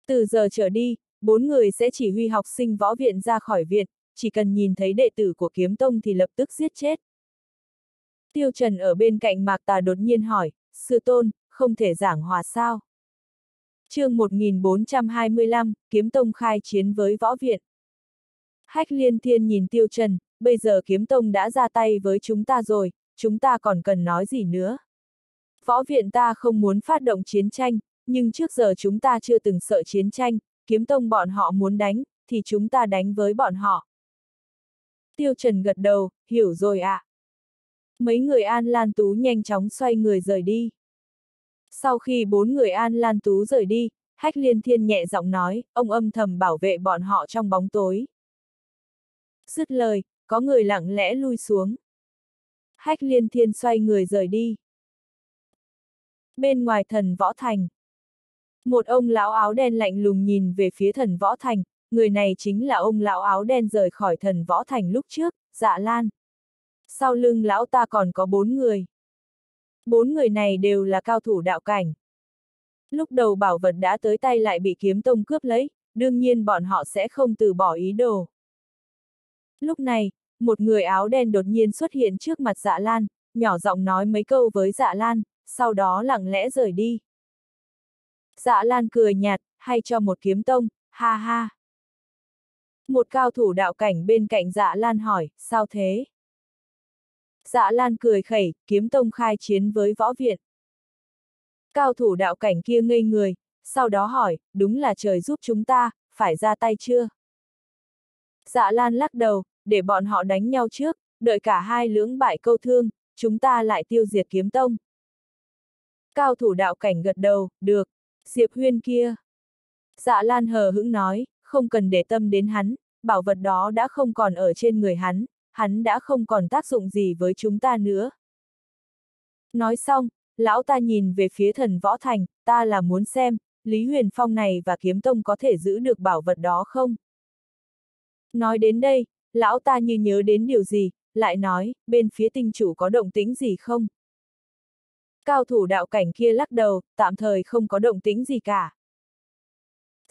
Từ giờ trở đi, bốn người sẽ chỉ huy học sinh võ viện ra khỏi viện, chỉ cần nhìn thấy đệ tử của kiếm tông thì lập tức giết chết. Tiêu Trần ở bên cạnh Mạc Tà đột nhiên hỏi, sư tôn, không thể giảng hòa sao? Chương 1425, Kiếm Tông khai chiến với võ viện. Hách liên thiên nhìn Tiêu Trần, bây giờ Kiếm Tông đã ra tay với chúng ta rồi, chúng ta còn cần nói gì nữa? Võ viện ta không muốn phát động chiến tranh, nhưng trước giờ chúng ta chưa từng sợ chiến tranh, Kiếm Tông bọn họ muốn đánh, thì chúng ta đánh với bọn họ. Tiêu Trần gật đầu, hiểu rồi ạ. À. Mấy người An Lan Tú nhanh chóng xoay người rời đi. Sau khi bốn người An Lan Tú rời đi, Hách Liên Thiên nhẹ giọng nói, ông âm thầm bảo vệ bọn họ trong bóng tối. Dứt lời, có người lặng lẽ lui xuống. Hách Liên Thiên xoay người rời đi. Bên ngoài thần võ thành. Một ông lão áo đen lạnh lùng nhìn về phía thần võ thành, người này chính là ông lão áo đen rời khỏi thần võ thành lúc trước, dạ lan. Sau lưng lão ta còn có bốn người. Bốn người này đều là cao thủ đạo cảnh. Lúc đầu bảo vật đã tới tay lại bị kiếm tông cướp lấy, đương nhiên bọn họ sẽ không từ bỏ ý đồ. Lúc này, một người áo đen đột nhiên xuất hiện trước mặt dạ lan, nhỏ giọng nói mấy câu với dạ lan, sau đó lặng lẽ rời đi. Dạ lan cười nhạt, hay cho một kiếm tông, ha ha. Một cao thủ đạo cảnh bên cạnh dạ lan hỏi, sao thế? Dạ lan cười khẩy, kiếm tông khai chiến với võ viện. Cao thủ đạo cảnh kia ngây người, sau đó hỏi, đúng là trời giúp chúng ta, phải ra tay chưa? Dạ lan lắc đầu, để bọn họ đánh nhau trước, đợi cả hai lưỡng bại câu thương, chúng ta lại tiêu diệt kiếm tông. Cao thủ đạo cảnh gật đầu, được, Diệp Huyên kia. Dạ Lan hờ hững nói, không cần để tâm đến hắn, bảo vật đó đã không còn ở trên người hắn, hắn đã không còn tác dụng gì với chúng ta nữa. Nói xong, lão ta nhìn về phía thần võ thành, ta là muốn xem, Lý Huyền Phong này và kiếm tông có thể giữ được bảo vật đó không? Nói đến đây, lão ta như nhớ đến điều gì, lại nói, bên phía tinh chủ có động tĩnh gì không? Cao thủ đạo cảnh kia lắc đầu, tạm thời không có động tĩnh gì cả.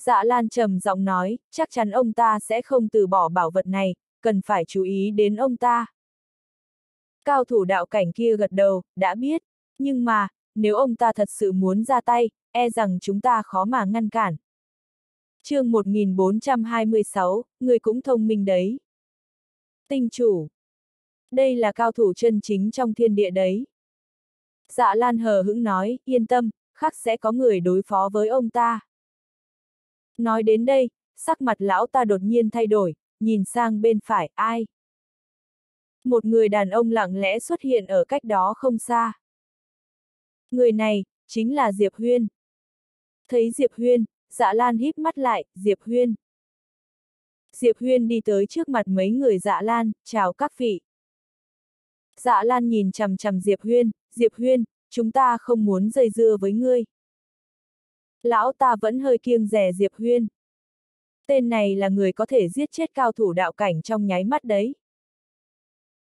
Dạ Lan trầm giọng nói, chắc chắn ông ta sẽ không từ bỏ bảo vật này, cần phải chú ý đến ông ta. Cao thủ đạo cảnh kia gật đầu, đã biết, nhưng mà, nếu ông ta thật sự muốn ra tay, e rằng chúng ta khó mà ngăn cản. chương 1426, người cũng thông minh đấy. Tinh chủ. Đây là cao thủ chân chính trong thiên địa đấy. Dạ Lan hờ hững nói, yên tâm, khắc sẽ có người đối phó với ông ta. Nói đến đây, sắc mặt lão ta đột nhiên thay đổi, nhìn sang bên phải, ai? Một người đàn ông lặng lẽ xuất hiện ở cách đó không xa. Người này, chính là Diệp Huyên. Thấy Diệp Huyên, dạ lan híp mắt lại, Diệp Huyên. Diệp Huyên đi tới trước mặt mấy người dạ lan, chào các vị. Dạ lan nhìn chằm chằm Diệp Huyên, Diệp Huyên, chúng ta không muốn dây dưa với ngươi. Lão ta vẫn hơi kiêng rẻ Diệp Huyên. Tên này là người có thể giết chết cao thủ đạo cảnh trong nháy mắt đấy.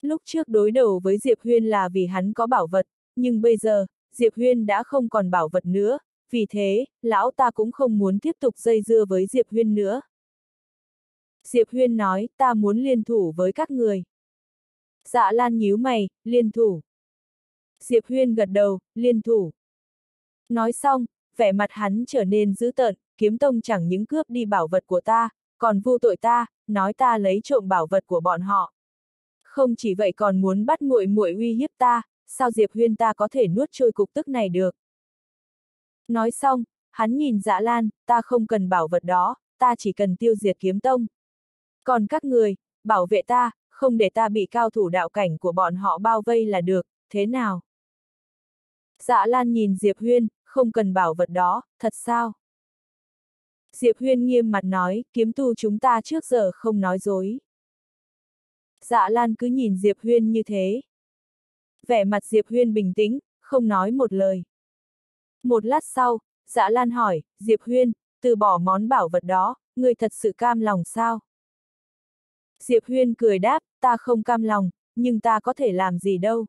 Lúc trước đối đầu với Diệp Huyên là vì hắn có bảo vật, nhưng bây giờ, Diệp Huyên đã không còn bảo vật nữa, vì thế, lão ta cũng không muốn tiếp tục dây dưa với Diệp Huyên nữa. Diệp Huyên nói, ta muốn liên thủ với các người. Dạ Lan nhíu mày, liên thủ. Diệp Huyên gật đầu, liên thủ. Nói xong, vẻ mặt hắn trở nên dữ tợn, kiếm tông chẳng những cướp đi bảo vật của ta, còn vu tội ta, nói ta lấy trộm bảo vật của bọn họ. Không chỉ vậy còn muốn bắt muội muội uy hiếp ta, sao Diệp Huyên ta có thể nuốt trôi cục tức này được. Nói xong, hắn nhìn dạ lan, ta không cần bảo vật đó, ta chỉ cần tiêu diệt kiếm tông. Còn các người, bảo vệ ta, không để ta bị cao thủ đạo cảnh của bọn họ bao vây là được, thế nào? Dạ Lan nhìn Diệp Huyên, không cần bảo vật đó, thật sao? Diệp Huyên nghiêm mặt nói, kiếm tu chúng ta trước giờ không nói dối. Dạ Lan cứ nhìn Diệp Huyên như thế. Vẻ mặt Diệp Huyên bình tĩnh, không nói một lời. Một lát sau, Dạ Lan hỏi, Diệp Huyên, từ bỏ món bảo vật đó, người thật sự cam lòng sao? Diệp Huyên cười đáp, ta không cam lòng, nhưng ta có thể làm gì đâu.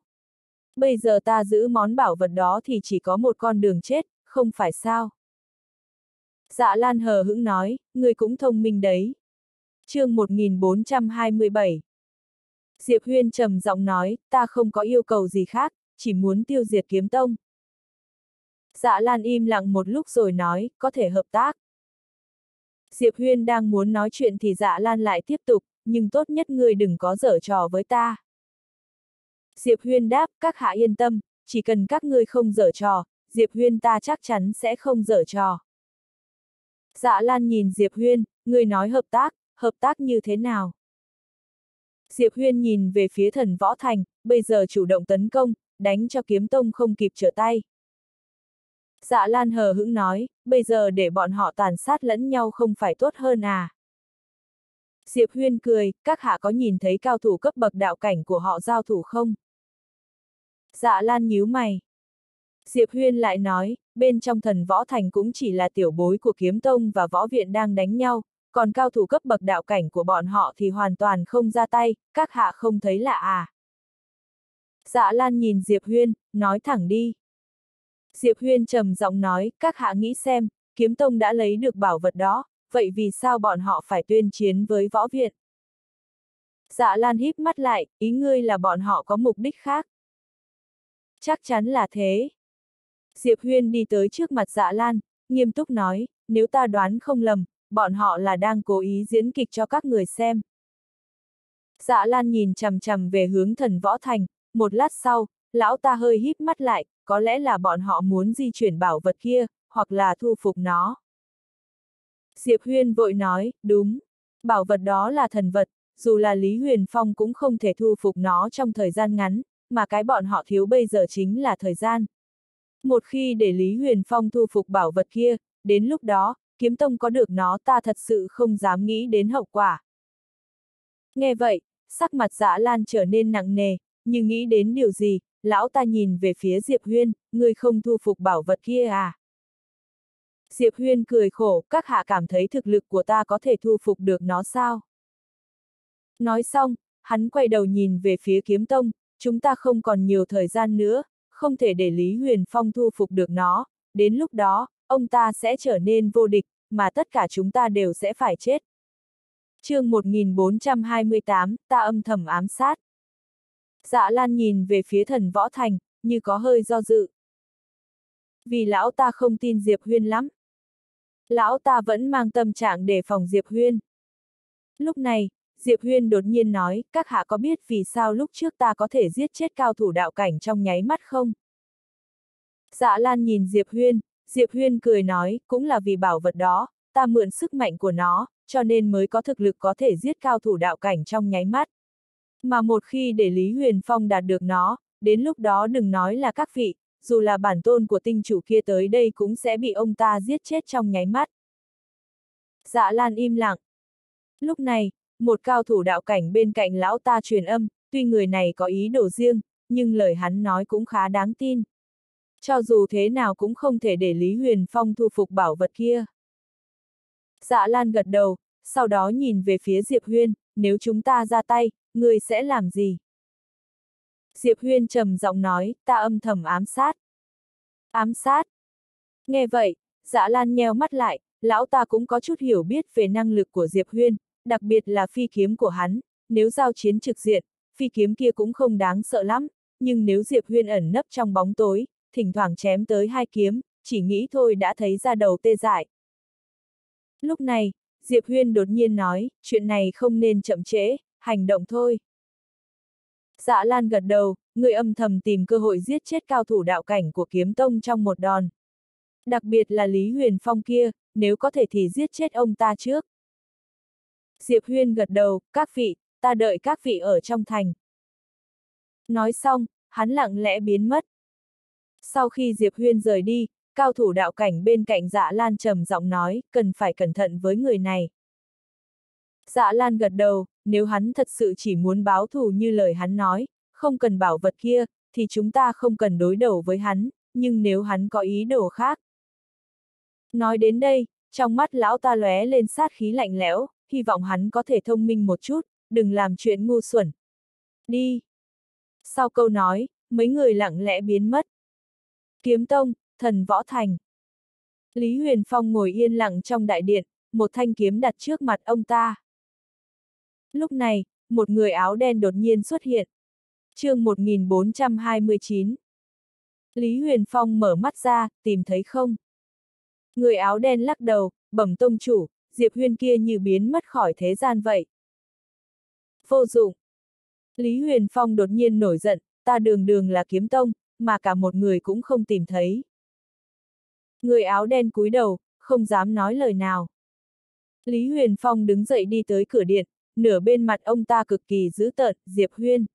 Bây giờ ta giữ món bảo vật đó thì chỉ có một con đường chết, không phải sao? Dạ Lan hờ hững nói, người cũng thông minh đấy. chương 1427 Diệp Huyên trầm giọng nói, ta không có yêu cầu gì khác, chỉ muốn tiêu diệt kiếm tông. Dạ Lan im lặng một lúc rồi nói, có thể hợp tác. Diệp Huyên đang muốn nói chuyện thì dạ Lan lại tiếp tục, nhưng tốt nhất người đừng có dở trò với ta. Diệp Huyên đáp, các hạ yên tâm, chỉ cần các ngươi không dở trò, Diệp Huyên ta chắc chắn sẽ không dở trò. Dạ Lan nhìn Diệp Huyên, người nói hợp tác, hợp tác như thế nào? Diệp Huyên nhìn về phía thần võ thành, bây giờ chủ động tấn công, đánh cho kiếm tông không kịp trở tay. Dạ Lan hờ hững nói, bây giờ để bọn họ tàn sát lẫn nhau không phải tốt hơn à? Diệp Huyên cười, các hạ có nhìn thấy cao thủ cấp bậc đạo cảnh của họ giao thủ không? Dạ Lan nhíu mày. Diệp Huyên lại nói, bên trong thần võ thành cũng chỉ là tiểu bối của kiếm tông và võ viện đang đánh nhau, còn cao thủ cấp bậc đạo cảnh của bọn họ thì hoàn toàn không ra tay, các hạ không thấy lạ à. Dạ Lan nhìn Diệp Huyên, nói thẳng đi. Diệp Huyên trầm giọng nói, các hạ nghĩ xem, kiếm tông đã lấy được bảo vật đó, vậy vì sao bọn họ phải tuyên chiến với võ viện? Dạ Lan híp mắt lại, ý ngươi là bọn họ có mục đích khác. Chắc chắn là thế. Diệp Huyên đi tới trước mặt dạ Lan, nghiêm túc nói, nếu ta đoán không lầm, bọn họ là đang cố ý diễn kịch cho các người xem. Dạ Lan nhìn chằm chằm về hướng thần võ thành, một lát sau, lão ta hơi híp mắt lại, có lẽ là bọn họ muốn di chuyển bảo vật kia, hoặc là thu phục nó. Diệp Huyên vội nói, đúng, bảo vật đó là thần vật, dù là Lý Huyền Phong cũng không thể thu phục nó trong thời gian ngắn, mà cái bọn họ thiếu bây giờ chính là thời gian. Một khi để Lý Huyền Phong thu phục bảo vật kia, đến lúc đó, kiếm tông có được nó ta thật sự không dám nghĩ đến hậu quả. Nghe vậy, sắc mặt dã lan trở nên nặng nề, nhưng nghĩ đến điều gì, lão ta nhìn về phía Diệp Huyên, người không thu phục bảo vật kia à? Diệp Huyên cười khổ, các hạ cảm thấy thực lực của ta có thể thu phục được nó sao? Nói xong, hắn quay đầu nhìn về phía kiếm tông, chúng ta không còn nhiều thời gian nữa, không thể để Lý Huyền Phong thu phục được nó, đến lúc đó, ông ta sẽ trở nên vô địch, mà tất cả chúng ta đều sẽ phải chết. chương 1428, ta âm thầm ám sát. Dạ Lan nhìn về phía thần võ thành, như có hơi do dự. Vì lão ta không tin Diệp Huyên lắm. Lão ta vẫn mang tâm trạng để phòng Diệp Huyên. Lúc này, Diệp Huyên đột nhiên nói, các hạ có biết vì sao lúc trước ta có thể giết chết cao thủ đạo cảnh trong nháy mắt không? Dạ Lan nhìn Diệp Huyên, Diệp Huyên cười nói, cũng là vì bảo vật đó, ta mượn sức mạnh của nó, cho nên mới có thực lực có thể giết cao thủ đạo cảnh trong nháy mắt. Mà một khi để Lý Huyền Phong đạt được nó, đến lúc đó đừng nói là các vị, dù là bản tôn của tinh chủ kia tới đây cũng sẽ bị ông ta giết chết trong nháy mắt. Dạ Lan im lặng. Lúc này, một cao thủ đạo cảnh bên cạnh lão ta truyền âm, tuy người này có ý đồ riêng, nhưng lời hắn nói cũng khá đáng tin. Cho dù thế nào cũng không thể để Lý Huyền Phong thu phục bảo vật kia. Dạ Lan gật đầu, sau đó nhìn về phía Diệp Huyên, nếu chúng ta ra tay, người sẽ làm gì? Diệp Huyên trầm giọng nói, ta âm thầm ám sát. Ám sát. Nghe vậy, dạ Lan nheo mắt lại, lão ta cũng có chút hiểu biết về năng lực của Diệp Huyên, đặc biệt là phi kiếm của hắn, nếu giao chiến trực diện, phi kiếm kia cũng không đáng sợ lắm, nhưng nếu Diệp Huyên ẩn nấp trong bóng tối, thỉnh thoảng chém tới hai kiếm, chỉ nghĩ thôi đã thấy ra đầu tê dại. Lúc này, Diệp Huyên đột nhiên nói, chuyện này không nên chậm trễ, hành động thôi. Dạ Lan gật đầu, người âm thầm tìm cơ hội giết chết cao thủ đạo cảnh của kiếm tông trong một đòn. Đặc biệt là Lý Huyền Phong kia, nếu có thể thì giết chết ông ta trước. Diệp Huyên gật đầu, các vị, ta đợi các vị ở trong thành. Nói xong, hắn lặng lẽ biến mất. Sau khi Diệp Huyên rời đi, cao thủ đạo cảnh bên cạnh dạ Lan trầm giọng nói, cần phải cẩn thận với người này. Dạ Lan gật đầu, nếu hắn thật sự chỉ muốn báo thù như lời hắn nói, không cần bảo vật kia, thì chúng ta không cần đối đầu với hắn, nhưng nếu hắn có ý đồ khác. Nói đến đây, trong mắt lão ta lóe lên sát khí lạnh lẽo, hy vọng hắn có thể thông minh một chút, đừng làm chuyện ngu xuẩn. Đi! Sau câu nói, mấy người lặng lẽ biến mất. Kiếm Tông, thần võ thành. Lý Huyền Phong ngồi yên lặng trong đại điện, một thanh kiếm đặt trước mặt ông ta. Lúc này, một người áo đen đột nhiên xuất hiện. chương 1429. Lý Huyền Phong mở mắt ra, tìm thấy không? Người áo đen lắc đầu, bẩm tông chủ, Diệp Huyên kia như biến mất khỏi thế gian vậy. Vô dụng. Lý Huyền Phong đột nhiên nổi giận, ta đường đường là kiếm tông, mà cả một người cũng không tìm thấy. Người áo đen cúi đầu, không dám nói lời nào. Lý Huyền Phong đứng dậy đi tới cửa điện, nửa bên mặt ông ta cực kỳ dữ tợn, Diệp Huyên.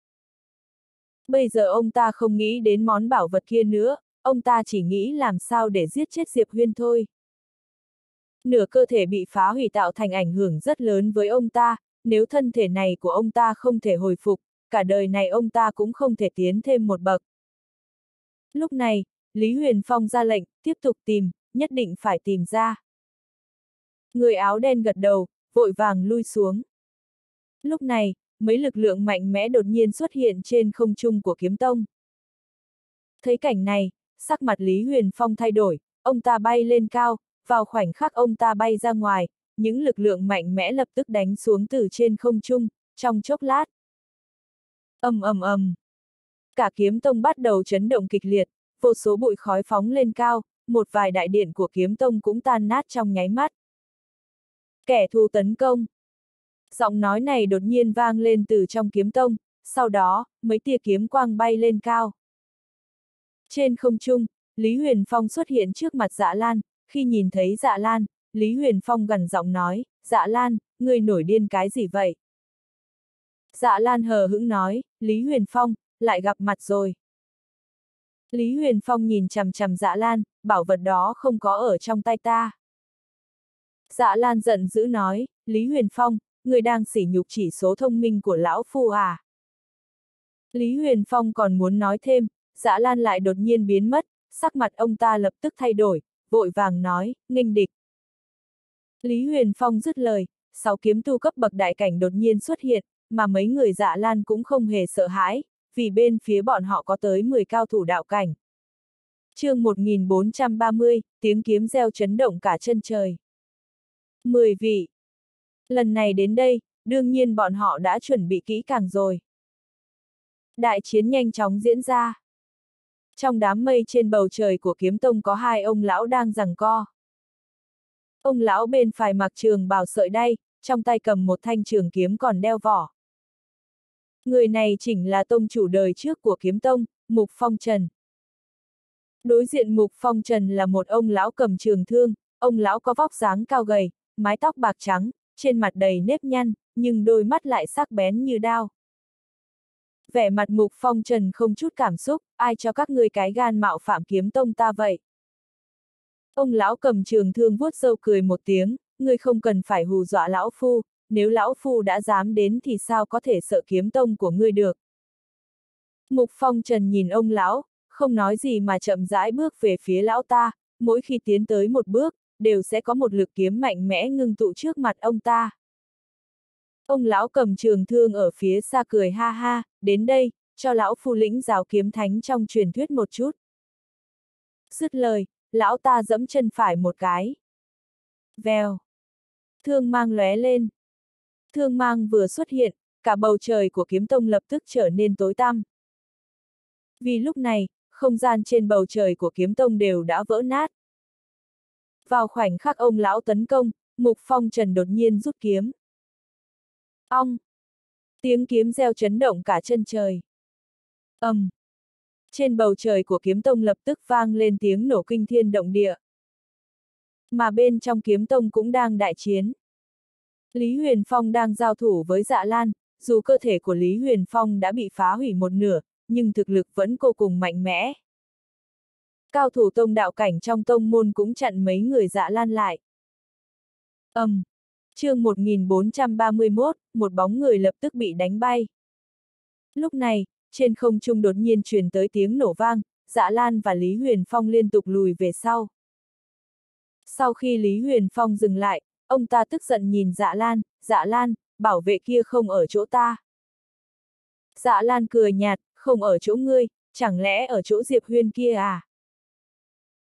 Bây giờ ông ta không nghĩ đến món bảo vật kia nữa, ông ta chỉ nghĩ làm sao để giết chết Diệp Huyên thôi. Nửa cơ thể bị phá hủy tạo thành ảnh hưởng rất lớn với ông ta, nếu thân thể này của ông ta không thể hồi phục, cả đời này ông ta cũng không thể tiến thêm một bậc. Lúc này, Lý Huyền Phong ra lệnh, tiếp tục tìm, nhất định phải tìm ra. Người áo đen gật đầu, vội vàng lui xuống. Lúc này, mấy lực lượng mạnh mẽ đột nhiên xuất hiện trên không trung của kiếm tông. Thấy cảnh này, sắc mặt Lý Huyền Phong thay đổi, ông ta bay lên cao, vào khoảnh khắc ông ta bay ra ngoài, những lực lượng mạnh mẽ lập tức đánh xuống từ trên không trung, trong chốc lát. ầm ầm ầm. Cả kiếm tông bắt đầu chấn động kịch liệt, vô số bụi khói phóng lên cao, một vài đại điện của kiếm tông cũng tan nát trong nháy mắt. Kẻ thù tấn công. Giọng nói này đột nhiên vang lên từ trong kiếm tông, sau đó, mấy tia kiếm quang bay lên cao. Trên không trung, Lý Huyền Phong xuất hiện trước mặt dạ lan, khi nhìn thấy dạ lan, Lý Huyền Phong gần giọng nói, dạ lan, người nổi điên cái gì vậy? Dạ lan hờ hững nói, Lý Huyền Phong, lại gặp mặt rồi. Lý Huyền Phong nhìn chằm chằm dạ lan, bảo vật đó không có ở trong tay ta. Dạ lan giận dữ nói, Lý Huyền Phong, người đang sỉ nhục chỉ số thông minh của lão phu à. Lý Huyền Phong còn muốn nói thêm, dạ lan lại đột nhiên biến mất, sắc mặt ông ta lập tức thay đổi, vội vàng nói, nghênh địch. Lý Huyền Phong dứt lời, sáu kiếm tu cấp bậc đại cảnh đột nhiên xuất hiện, mà mấy người dạ lan cũng không hề sợ hãi, vì bên phía bọn họ có tới 10 cao thủ đạo cảnh. chương 1430, tiếng kiếm reo chấn động cả chân trời. 10 vị. Lần này đến đây, đương nhiên bọn họ đã chuẩn bị kỹ càng rồi. Đại chiến nhanh chóng diễn ra. Trong đám mây trên bầu trời của kiếm tông có hai ông lão đang giằng co. Ông lão bên phải mặc trường bào sợi đay, trong tay cầm một thanh trường kiếm còn đeo vỏ. Người này chỉnh là tông chủ đời trước của kiếm tông, Mục Phong Trần. Đối diện Mục Phong Trần là một ông lão cầm trường thương, ông lão có vóc dáng cao gầy, mái tóc bạc trắng, trên mặt đầy nếp nhăn, nhưng đôi mắt lại sắc bén như đao. Vẻ mặt Mục Phong Trần không chút cảm xúc, ai cho các ngươi cái gan mạo phạm kiếm tông ta vậy? Ông lão cầm trường thương vuốt sâu cười một tiếng, ngươi không cần phải hù dọa lão phu, nếu lão phu đã dám đến thì sao có thể sợ kiếm tông của ngươi được. Mục Phong Trần nhìn ông lão, không nói gì mà chậm rãi bước về phía lão ta, mỗi khi tiến tới một bước, đều sẽ có một lực kiếm mạnh mẽ ngưng tụ trước mặt ông ta. Ông lão cầm trường thương ở phía xa cười ha ha, đến đây, cho lão phu lĩnh giáo kiếm thánh trong truyền thuyết một chút. Dứt lời, lão ta dẫm chân phải một cái. Vèo. Thương mang lóe lên. Thương mang vừa xuất hiện, cả bầu trời của kiếm tông lập tức trở nên tối tăm. Vì lúc này, không gian trên bầu trời của kiếm tông đều đã vỡ nát. Vào khoảnh khắc ông lão tấn công, Mục Phong Trần đột nhiên rút kiếm. Ong! Tiếng kiếm reo chấn động cả chân trời. ầm, um. Trên bầu trời của kiếm tông lập tức vang lên tiếng nổ kinh thiên động địa. Mà bên trong kiếm tông cũng đang đại chiến. Lý Huyền Phong đang giao thủ với dạ lan, dù cơ thể của Lý Huyền Phong đã bị phá hủy một nửa, nhưng thực lực vẫn vô cùng mạnh mẽ. Cao thủ tông đạo cảnh trong tông môn cũng chặn mấy người dạ lan lại. ầm, um, chương 1431, một bóng người lập tức bị đánh bay. Lúc này, trên không trung đột nhiên truyền tới tiếng nổ vang, dạ lan và Lý Huyền Phong liên tục lùi về sau. Sau khi Lý Huyền Phong dừng lại, ông ta tức giận nhìn dạ lan, dạ lan, bảo vệ kia không ở chỗ ta. Dạ lan cười nhạt, không ở chỗ ngươi, chẳng lẽ ở chỗ Diệp Huyên kia à?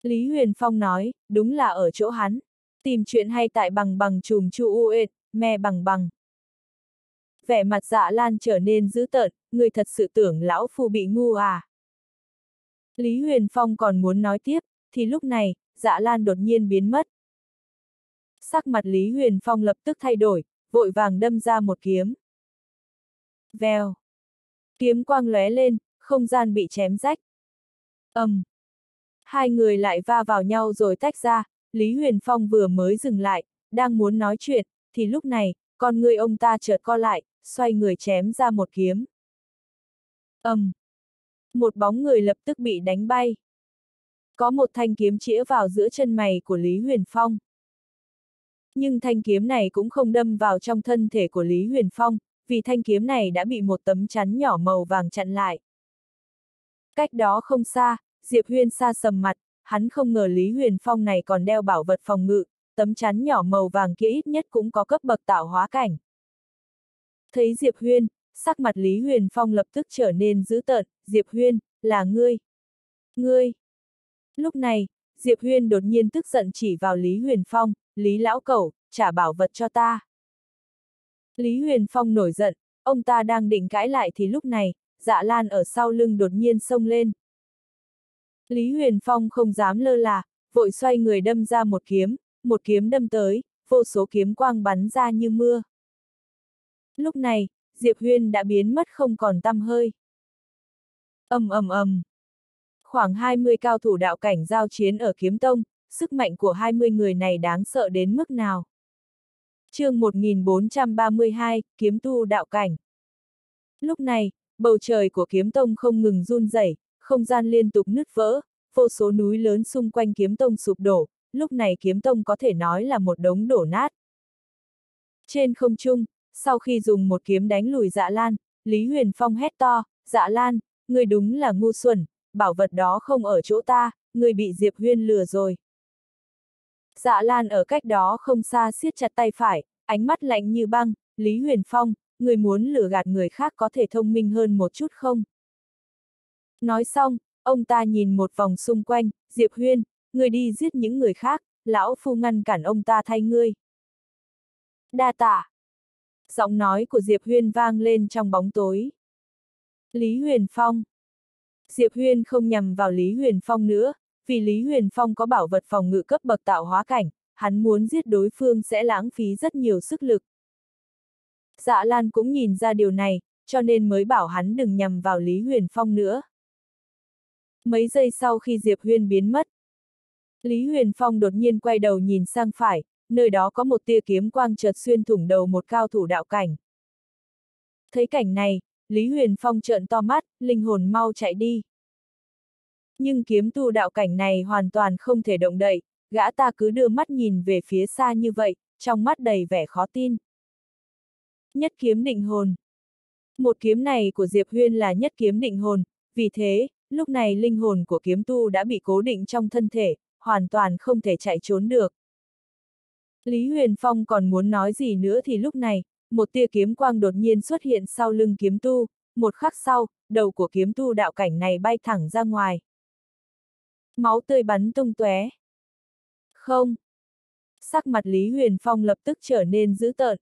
Lý Huyền Phong nói, đúng là ở chỗ hắn. Tìm chuyện hay tại bằng bằng chùm chu uệt, me bằng bằng. Vẻ mặt dạ lan trở nên dữ tợn, người thật sự tưởng lão phu bị ngu à? Lý Huyền Phong còn muốn nói tiếp, thì lúc này, dạ lan đột nhiên biến mất. Sắc mặt Lý Huyền Phong lập tức thay đổi, vội vàng đâm ra một kiếm. Vèo. Kiếm quang lóe lên, không gian bị chém rách. ầm. Um. Hai người lại va vào nhau rồi tách ra, Lý Huyền Phong vừa mới dừng lại, đang muốn nói chuyện, thì lúc này, con người ông ta chợt co lại, xoay người chém ra một kiếm. ầm. Um. Một bóng người lập tức bị đánh bay. Có một thanh kiếm chĩa vào giữa chân mày của Lý Huyền Phong. Nhưng thanh kiếm này cũng không đâm vào trong thân thể của Lý Huyền Phong, vì thanh kiếm này đã bị một tấm chắn nhỏ màu vàng chặn lại. Cách đó không xa, Diệp Huyên xa sầm mặt, hắn không ngờ Lý Huyền Phong này còn đeo bảo vật phòng ngự, tấm chắn nhỏ màu vàng kia ít nhất cũng có cấp bậc tạo hóa cảnh. Thấy Diệp Huyên, sắc mặt Lý Huyền Phong lập tức trở nên dữ tợn, Diệp Huyên, là ngươi. Ngươi. Lúc này, Diệp Huyên đột nhiên tức giận chỉ vào Lý Huyền Phong, Lý Lão Cẩu, trả bảo vật cho ta. Lý Huyền Phong nổi giận, ông ta đang định cãi lại thì lúc này, dạ lan ở sau lưng đột nhiên xông lên. Lý Huyền Phong không dám lơ là, vội xoay người đâm ra một kiếm, một kiếm đâm tới, vô số kiếm quang bắn ra như mưa. Lúc này, Diệp Huyên đã biến mất không còn tăm hơi. ầm ầm ầm. Khoảng 20 cao thủ đạo cảnh giao chiến ở kiếm tông, sức mạnh của 20 người này đáng sợ đến mức nào. chương 1432, kiếm tu đạo cảnh. Lúc này, bầu trời của kiếm tông không ngừng run rẩy, không gian liên tục nứt vỡ, vô số núi lớn xung quanh kiếm tông sụp đổ, lúc này kiếm tông có thể nói là một đống đổ nát. Trên không trung, sau khi dùng một kiếm đánh lùi dạ lan, Lý Huyền Phong hét to, dạ lan, người đúng là ngu xuẩn, bảo vật đó không ở chỗ ta, người bị Diệp Huyên lừa rồi. Dạ lan ở cách đó không xa siết chặt tay phải, ánh mắt lạnh như băng, Lý Huyền Phong, người muốn lừa gạt người khác có thể thông minh hơn một chút không? Nói xong, ông ta nhìn một vòng xung quanh, Diệp Huyên, người đi giết những người khác, lão phu ngăn cản ông ta thay ngươi. Đa tạ. Giọng nói của Diệp Huyên vang lên trong bóng tối. Lý Huyền Phong. Diệp Huyên không nhằm vào Lý Huyền Phong nữa, vì Lý Huyền Phong có bảo vật phòng ngự cấp bậc tạo hóa cảnh, hắn muốn giết đối phương sẽ lãng phí rất nhiều sức lực. Dạ Lan cũng nhìn ra điều này, cho nên mới bảo hắn đừng nhằm vào Lý Huyền Phong nữa. Mấy giây sau khi Diệp Huyên biến mất, Lý Huyền Phong đột nhiên quay đầu nhìn sang phải, nơi đó có một tia kiếm quang chợt xuyên thủng đầu một cao thủ đạo cảnh. Thấy cảnh này, Lý Huyền Phong trợn to mắt, linh hồn mau chạy đi. Nhưng kiếm tu đạo cảnh này hoàn toàn không thể động đậy, gã ta cứ đưa mắt nhìn về phía xa như vậy, trong mắt đầy vẻ khó tin. Nhất kiếm định hồn. Một kiếm này của Diệp Huyên là nhất kiếm định hồn, vì thế, lúc này linh hồn của kiếm tu đã bị cố định trong thân thể, hoàn toàn không thể chạy trốn được. Lý Huyền Phong còn muốn nói gì nữa thì lúc này, một tia kiếm quang đột nhiên xuất hiện sau lưng kiếm tu, một khắc sau, đầu của kiếm tu đạo cảnh này bay thẳng ra ngoài. Máu tươi bắn tung tóe. Không. Sắc mặt Lý Huyền Phong lập tức trở nên dữ tợn.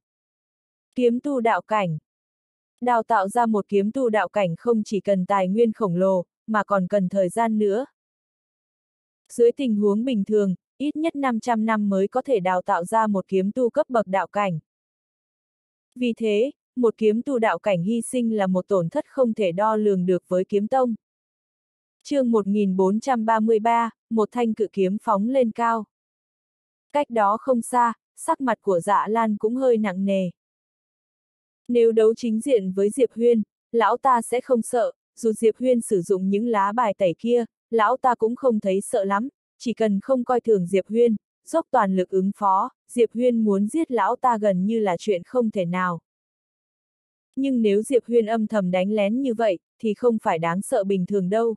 Kiếm tu đạo cảnh. Đào tạo ra một kiếm tu đạo cảnh không chỉ cần tài nguyên khổng lồ, mà còn cần thời gian nữa. Dưới tình huống bình thường, ít nhất 500 năm mới có thể đào tạo ra một kiếm tu cấp bậc đạo cảnh. Vì thế, một kiếm tu đạo cảnh hy sinh là một tổn thất không thể đo lường được với kiếm tông. chương 1433, một thanh cự kiếm phóng lên cao. Cách đó không xa, sắc mặt của dạ lan cũng hơi nặng nề. Nếu đấu chính diện với Diệp Huyên, lão ta sẽ không sợ, dù Diệp Huyên sử dụng những lá bài tẩy kia, lão ta cũng không thấy sợ lắm, chỉ cần không coi thường Diệp Huyên, dốc toàn lực ứng phó, Diệp Huyên muốn giết lão ta gần như là chuyện không thể nào. Nhưng nếu Diệp Huyên âm thầm đánh lén như vậy, thì không phải đáng sợ bình thường đâu.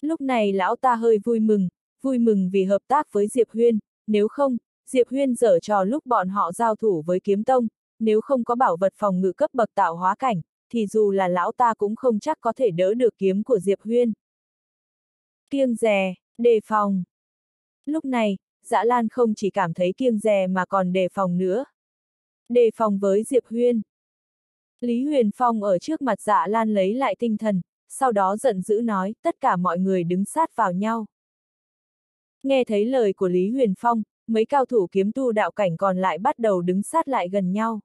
Lúc này lão ta hơi vui mừng, vui mừng vì hợp tác với Diệp Huyên, nếu không, Diệp Huyên dở trò lúc bọn họ giao thủ với kiếm tông, nếu không có bảo vật phòng ngự cấp bậc tạo hóa cảnh, thì dù là lão ta cũng không chắc có thể đỡ được kiếm của Diệp Huyên. Kiêng rè, đề phòng. Lúc này, Dã Lan không chỉ cảm thấy kiêng rè mà còn đề phòng nữa. Đề phòng với Diệp Huyên. Lý Huyền Phong ở trước mặt Dạ Lan lấy lại tinh thần, sau đó giận dữ nói, tất cả mọi người đứng sát vào nhau. Nghe thấy lời của Lý Huyền Phong, mấy cao thủ kiếm tu đạo cảnh còn lại bắt đầu đứng sát lại gần nhau.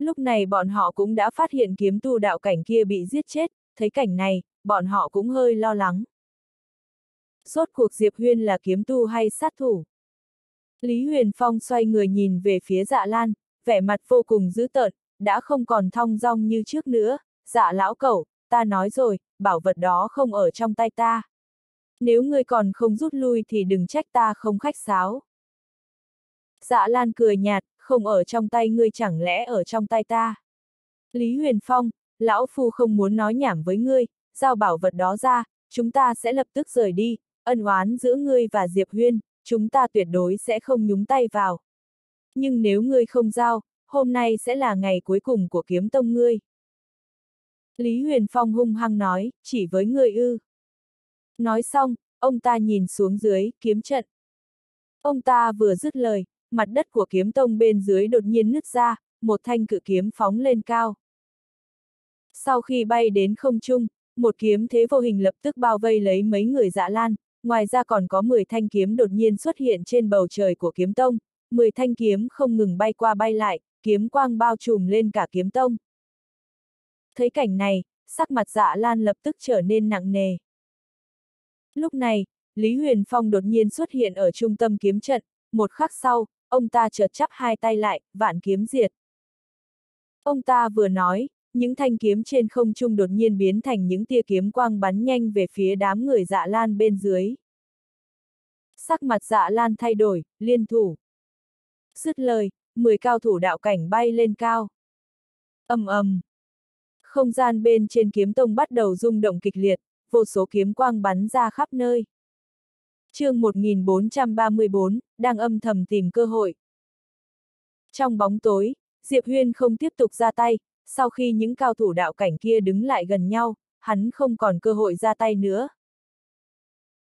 Lúc này bọn họ cũng đã phát hiện kiếm tu đạo cảnh kia bị giết chết, thấy cảnh này, bọn họ cũng hơi lo lắng. Rốt cuộc Diệp Huyên là kiếm tu hay sát thủ? Lý Huyền Phong xoay người nhìn về phía dạ lan, vẻ mặt vô cùng dữ tợn, đã không còn thong dong như trước nữa, dạ lão cẩu, ta nói rồi, bảo vật đó không ở trong tay ta. Nếu ngươi còn không rút lui thì đừng trách ta không khách sáo. Dạ Lan cười nhạt, không ở trong tay ngươi chẳng lẽ ở trong tay ta. Lý Huyền Phong, lão phu không muốn nói nhảm với ngươi, giao bảo vật đó ra, chúng ta sẽ lập tức rời đi, ân oán giữa ngươi và Diệp Huyên, chúng ta tuyệt đối sẽ không nhúng tay vào. Nhưng nếu ngươi không giao, hôm nay sẽ là ngày cuối cùng của kiếm tông ngươi. Lý Huyền Phong hung hăng nói, chỉ với ngươi ư. Nói xong, ông ta nhìn xuống dưới, kiếm trận. Ông ta vừa dứt lời, mặt đất của kiếm tông bên dưới đột nhiên nứt ra, một thanh cự kiếm phóng lên cao. Sau khi bay đến không trung, một kiếm thế vô hình lập tức bao vây lấy mấy người dạ lan, ngoài ra còn có 10 thanh kiếm đột nhiên xuất hiện trên bầu trời của kiếm tông, mười thanh kiếm không ngừng bay qua bay lại, kiếm quang bao trùm lên cả kiếm tông. Thấy cảnh này, sắc mặt dạ lan lập tức trở nên nặng nề. Lúc này, Lý Huyền Phong đột nhiên xuất hiện ở trung tâm kiếm trận, một khắc sau, ông ta chợt chắp hai tay lại, vạn kiếm diệt. Ông ta vừa nói, những thanh kiếm trên không trung đột nhiên biến thành những tia kiếm quang bắn nhanh về phía đám người dạ lan bên dưới. Sắc mặt dạ lan thay đổi, liên thủ. Dứt lời, 10 cao thủ đạo cảnh bay lên cao. ầm ầm. Không gian bên trên kiếm tông bắt đầu rung động kịch liệt, vô số kiếm quang bắn ra khắp nơi chương 1434, đang âm thầm tìm cơ hội. Trong bóng tối, Diệp Huyên không tiếp tục ra tay, sau khi những cao thủ đạo cảnh kia đứng lại gần nhau, hắn không còn cơ hội ra tay nữa.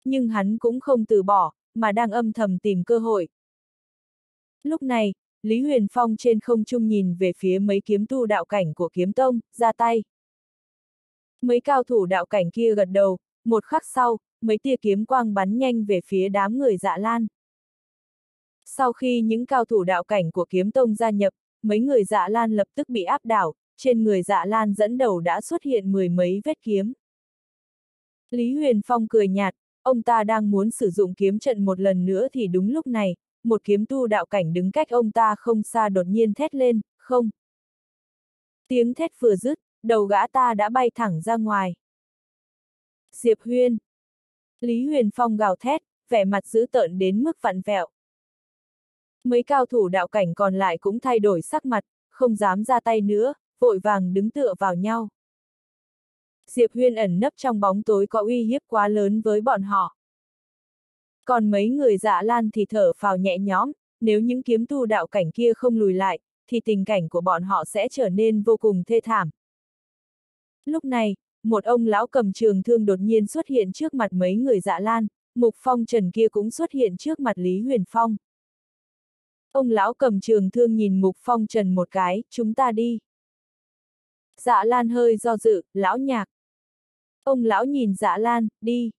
Nhưng hắn cũng không từ bỏ, mà đang âm thầm tìm cơ hội. Lúc này, Lý Huyền Phong trên không trung nhìn về phía mấy kiếm tu đạo cảnh của kiếm tông, ra tay. Mấy cao thủ đạo cảnh kia gật đầu, một khắc sau, mấy tia kiếm quang bắn nhanh về phía đám người dạ lan. Sau khi những cao thủ đạo cảnh của kiếm tông gia nhập, mấy người dạ lan lập tức bị áp đảo, trên người dạ lan dẫn đầu đã xuất hiện mười mấy vết kiếm. Lý Huyền Phong cười nhạt, ông ta đang muốn sử dụng kiếm trận một lần nữa thì đúng lúc này, một kiếm tu đạo cảnh đứng cách ông ta không xa đột nhiên thét lên, không. Tiếng thét vừa dứt, đầu gã ta đã bay thẳng ra ngoài. Diệp Huyên. Lý Huyền Phong gào thét, vẻ mặt dữ tợn đến mức vặn vẹo. Mấy cao thủ đạo cảnh còn lại cũng thay đổi sắc mặt, không dám ra tay nữa, vội vàng đứng tựa vào nhau. Diệp Huyên ẩn nấp trong bóng tối có uy hiếp quá lớn với bọn họ. Còn mấy người dạ lan thì thở phào nhẹ nhõm, nếu những kiếm tu đạo cảnh kia không lùi lại, thì tình cảnh của bọn họ sẽ trở nên vô cùng thê thảm. Lúc này, một ông lão cầm trường thương đột nhiên xuất hiện trước mặt mấy người dạ lan, Mục Phong Trần kia cũng xuất hiện trước mặt Lý Huyền Phong. Ông lão cầm trường thương nhìn Mục Phong Trần một cái, chúng ta đi. Dạ Lan hơi do dự, lão nhạc. Ông lão nhìn dạ Lan, đi.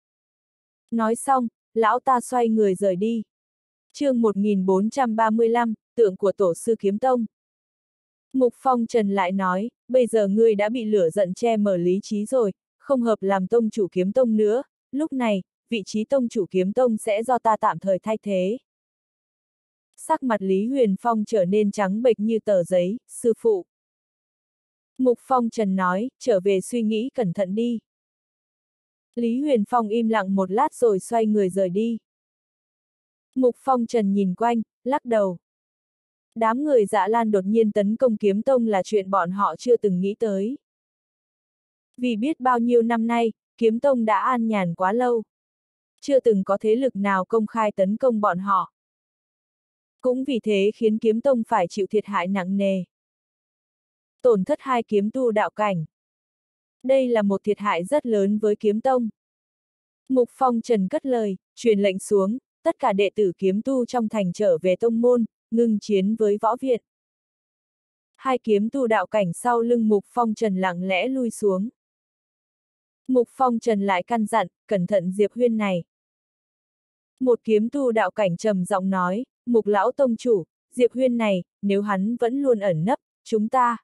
Nói xong, lão ta xoay người rời đi. chương 1435, tượng của tổ sư kiếm tông. Mục Phong Trần lại nói, bây giờ ngươi đã bị lửa giận che mở lý trí rồi, không hợp làm tông chủ kiếm tông nữa, lúc này, vị trí tông chủ kiếm tông sẽ do ta tạm thời thay thế. Sắc mặt Lý Huyền Phong trở nên trắng bệch như tờ giấy, sư phụ. Mục Phong Trần nói, trở về suy nghĩ cẩn thận đi. Lý Huyền Phong im lặng một lát rồi xoay người rời đi. Mục Phong Trần nhìn quanh, lắc đầu. Đám người dạ lan đột nhiên tấn công kiếm tông là chuyện bọn họ chưa từng nghĩ tới. Vì biết bao nhiêu năm nay, kiếm tông đã an nhàn quá lâu. Chưa từng có thế lực nào công khai tấn công bọn họ. Cũng vì thế khiến kiếm tông phải chịu thiệt hại nặng nề. Tổn thất hai kiếm tu đạo cảnh. Đây là một thiệt hại rất lớn với kiếm tông. Mục Phong Trần cất lời, truyền lệnh xuống, tất cả đệ tử kiếm tu trong thành trở về tông môn, ngưng chiến với võ viện. Hai kiếm tu đạo cảnh sau lưng Mục Phong Trần lặng lẽ lui xuống. Mục Phong Trần lại căn dặn, cẩn thận Diệp Huyên này. Một kiếm tu đạo cảnh trầm giọng nói, Mục Lão Tông Chủ, Diệp Huyên này, nếu hắn vẫn luôn ẩn nấp, chúng ta.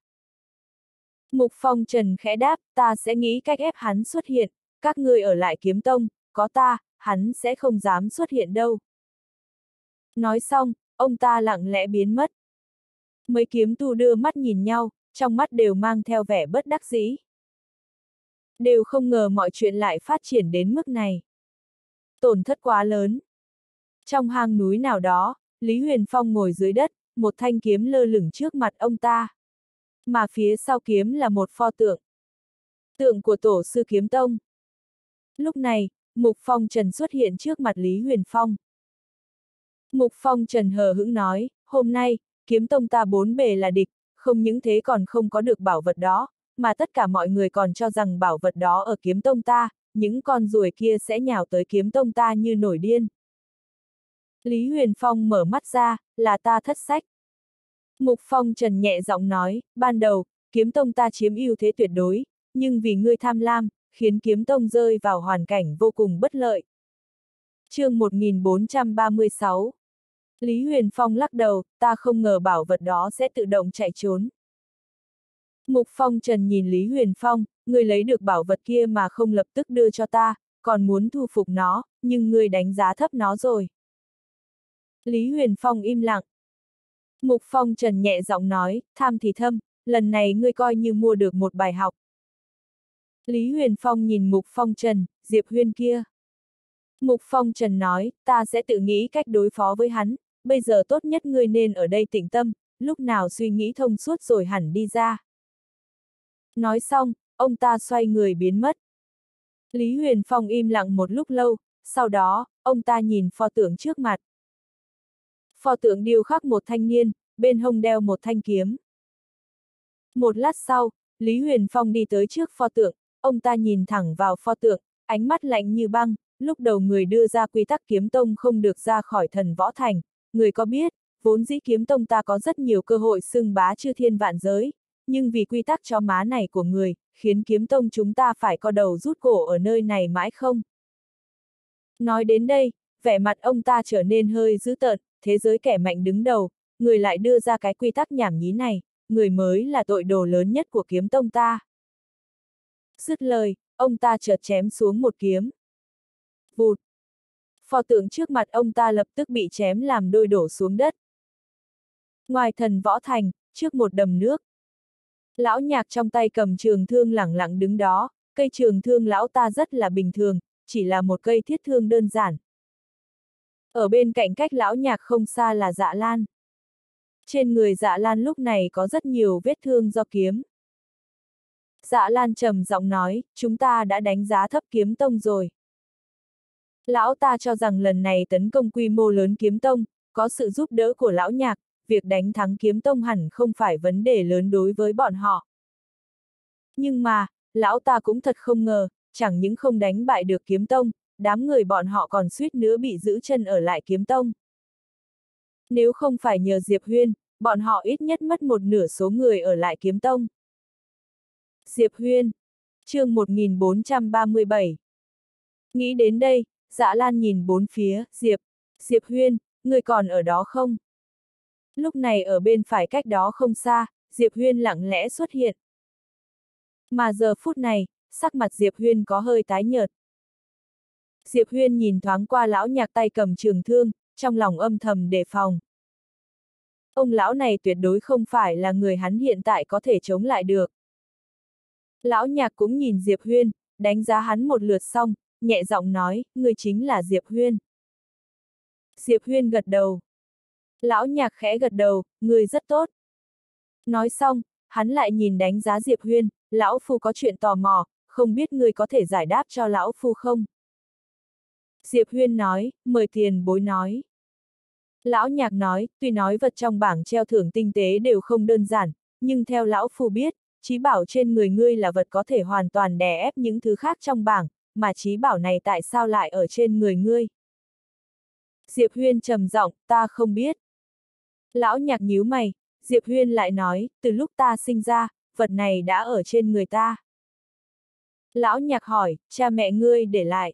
Mục Phong Trần khẽ đáp, ta sẽ nghĩ cách ép hắn xuất hiện, các ngươi ở lại kiếm tông, có ta, hắn sẽ không dám xuất hiện đâu. Nói xong, ông ta lặng lẽ biến mất. Mấy kiếm tu đưa mắt nhìn nhau, trong mắt đều mang theo vẻ bất đắc dĩ. Đều không ngờ mọi chuyện lại phát triển đến mức này. Tổn thất quá lớn. Trong hang núi nào đó, Lý Huyền Phong ngồi dưới đất, một thanh kiếm lơ lửng trước mặt ông ta. Mà phía sau kiếm là một pho tượng. Tượng của tổ sư kiếm tông. Lúc này, Mục Phong Trần xuất hiện trước mặt Lý Huyền Phong. Mục Phong Trần hờ hững nói, hôm nay, kiếm tông ta bốn bề là địch, không những thế còn không có được bảo vật đó, mà tất cả mọi người còn cho rằng bảo vật đó ở kiếm tông ta, những con ruồi kia sẽ nhào tới kiếm tông ta như nổi điên. Lý Huyền Phong mở mắt ra, là ta thất sách. Mục Phong Trần nhẹ giọng nói, ban đầu, kiếm tông ta chiếm ưu thế tuyệt đối, nhưng vì ngươi tham lam, khiến kiếm tông rơi vào hoàn cảnh vô cùng bất lợi. chương 1436 Lý Huyền Phong lắc đầu, ta không ngờ bảo vật đó sẽ tự động chạy trốn. Mục Phong Trần nhìn Lý Huyền Phong, người lấy được bảo vật kia mà không lập tức đưa cho ta, còn muốn thu phục nó, nhưng người đánh giá thấp nó rồi. Lý Huyền Phong im lặng. Mục Phong Trần nhẹ giọng nói, tham thì thâm, lần này ngươi coi như mua được một bài học. Lý Huyền Phong nhìn Mục Phong Trần, Diệp Huyên kia. Mục Phong Trần nói, ta sẽ tự nghĩ cách đối phó với hắn, bây giờ tốt nhất ngươi nên ở đây tĩnh tâm, lúc nào suy nghĩ thông suốt rồi hẳn đi ra. Nói xong, ông ta xoay người biến mất. Lý Huyền Phong im lặng một lúc lâu, sau đó, ông ta nhìn pho tượng trước mặt. Pho tượng điêu khắc một thanh niên, bên hông đeo một thanh kiếm. Một lát sau, Lý Huyền Phong đi tới trước pho tượng, ông ta nhìn thẳng vào pho tượng, ánh mắt lạnh như băng, lúc đầu người đưa ra quy tắc kiếm tông không được ra khỏi thần võ thành, người có biết, vốn dĩ kiếm tông ta có rất nhiều cơ hội xưng bá chư thiên vạn giới, nhưng vì quy tắc cho má này của người, khiến kiếm tông chúng ta phải co đầu rút cổ ở nơi này mãi không? Nói đến đây, vẻ mặt ông ta trở nên hơi dữ tợn, thế giới kẻ mạnh đứng đầu, người lại đưa ra cái quy tắc nhảm nhí này, người mới là tội đồ lớn nhất của kiếm tông ta. Dứt lời, ông ta chợt chém xuống một kiếm. Vụt! Pho tượng trước mặt ông ta lập tức bị chém làm đôi đổ xuống đất. Ngoài thần võ thành, trước một đầm nước. Lão nhạc trong tay cầm trường thương lẳng lặng đứng đó, cây trường thương lão ta rất là bình thường, chỉ là một cây thiết thương đơn giản. Ở bên cạnh cách lão nhạc không xa là dạ lan. Trên người dạ lan lúc này có rất nhiều vết thương do kiếm. Dạ lan trầm giọng nói, chúng ta đã đánh giá thấp kiếm tông rồi. Lão ta cho rằng lần này tấn công quy mô lớn kiếm tông, có sự giúp đỡ của lão nhạc, việc đánh thắng kiếm tông hẳn không phải vấn đề lớn đối với bọn họ. Nhưng mà, lão ta cũng thật không ngờ, chẳng những không đánh bại được kiếm tông, đám người bọn họ còn suýt nữa bị giữ chân ở lại kiếm tông. Nếu không phải nhờ Diệp Huyên, bọn họ ít nhất mất một nửa số người ở lại kiếm tông. Diệp Huyên chương 1437 Nghĩ đến đây, dạ lan nhìn bốn phía, Diệp, Diệp Huyên, người còn ở đó không? Lúc này ở bên phải cách đó không xa, Diệp Huyên lặng lẽ xuất hiện. Mà giờ phút này, sắc mặt Diệp Huyên có hơi tái nhợt. Diệp Huyên nhìn thoáng qua lão nhạc tay cầm trường thương, trong lòng âm thầm đề phòng. Ông lão này tuyệt đối không phải là người hắn hiện tại có thể chống lại được. Lão nhạc cũng nhìn Diệp Huyên, đánh giá hắn một lượt xong, nhẹ giọng nói, người chính là Diệp Huyên. Diệp Huyên gật đầu. Lão nhạc khẽ gật đầu, người rất tốt. Nói xong, hắn lại nhìn đánh giá Diệp Huyên, lão phu có chuyện tò mò, không biết người có thể giải đáp cho lão phu không? Diệp Huyên nói, mời tiền bối nói. Lão nhạc nói, tuy nói vật trong bảng treo thưởng tinh tế đều không đơn giản, nhưng theo lão phu biết, trí bảo trên người ngươi là vật có thể hoàn toàn đè ép những thứ khác trong bảng, mà trí bảo này tại sao lại ở trên người ngươi? Diệp Huyên trầm giọng, ta không biết. Lão nhạc nhíu mày, Diệp Huyên lại nói, từ lúc ta sinh ra, vật này đã ở trên người ta. Lão nhạc hỏi, cha mẹ ngươi để lại.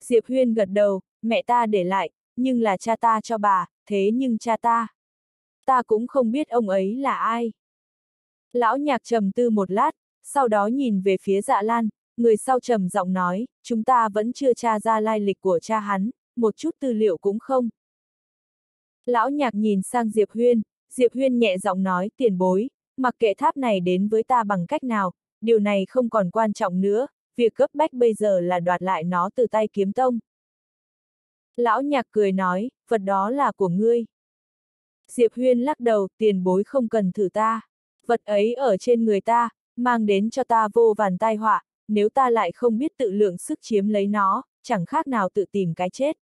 Diệp Huyên gật đầu, mẹ ta để lại, nhưng là cha ta cho bà, thế nhưng cha ta. Ta cũng không biết ông ấy là ai. Lão nhạc trầm tư một lát, sau đó nhìn về phía dạ lan, người sau trầm giọng nói, chúng ta vẫn chưa tra ra lai lịch của cha hắn, một chút tư liệu cũng không. Lão nhạc nhìn sang Diệp Huyên, Diệp Huyên nhẹ giọng nói, tiền bối, mặc kệ tháp này đến với ta bằng cách nào, điều này không còn quan trọng nữa, việc cấp bách bây giờ là đoạt lại nó từ tay kiếm tông. Lão nhạc cười nói, vật đó là của ngươi. Diệp Huyên lắc đầu, tiền bối không cần thử ta. Vật ấy ở trên người ta, mang đến cho ta vô vàn tai họa, nếu ta lại không biết tự lượng sức chiếm lấy nó, chẳng khác nào tự tìm cái chết.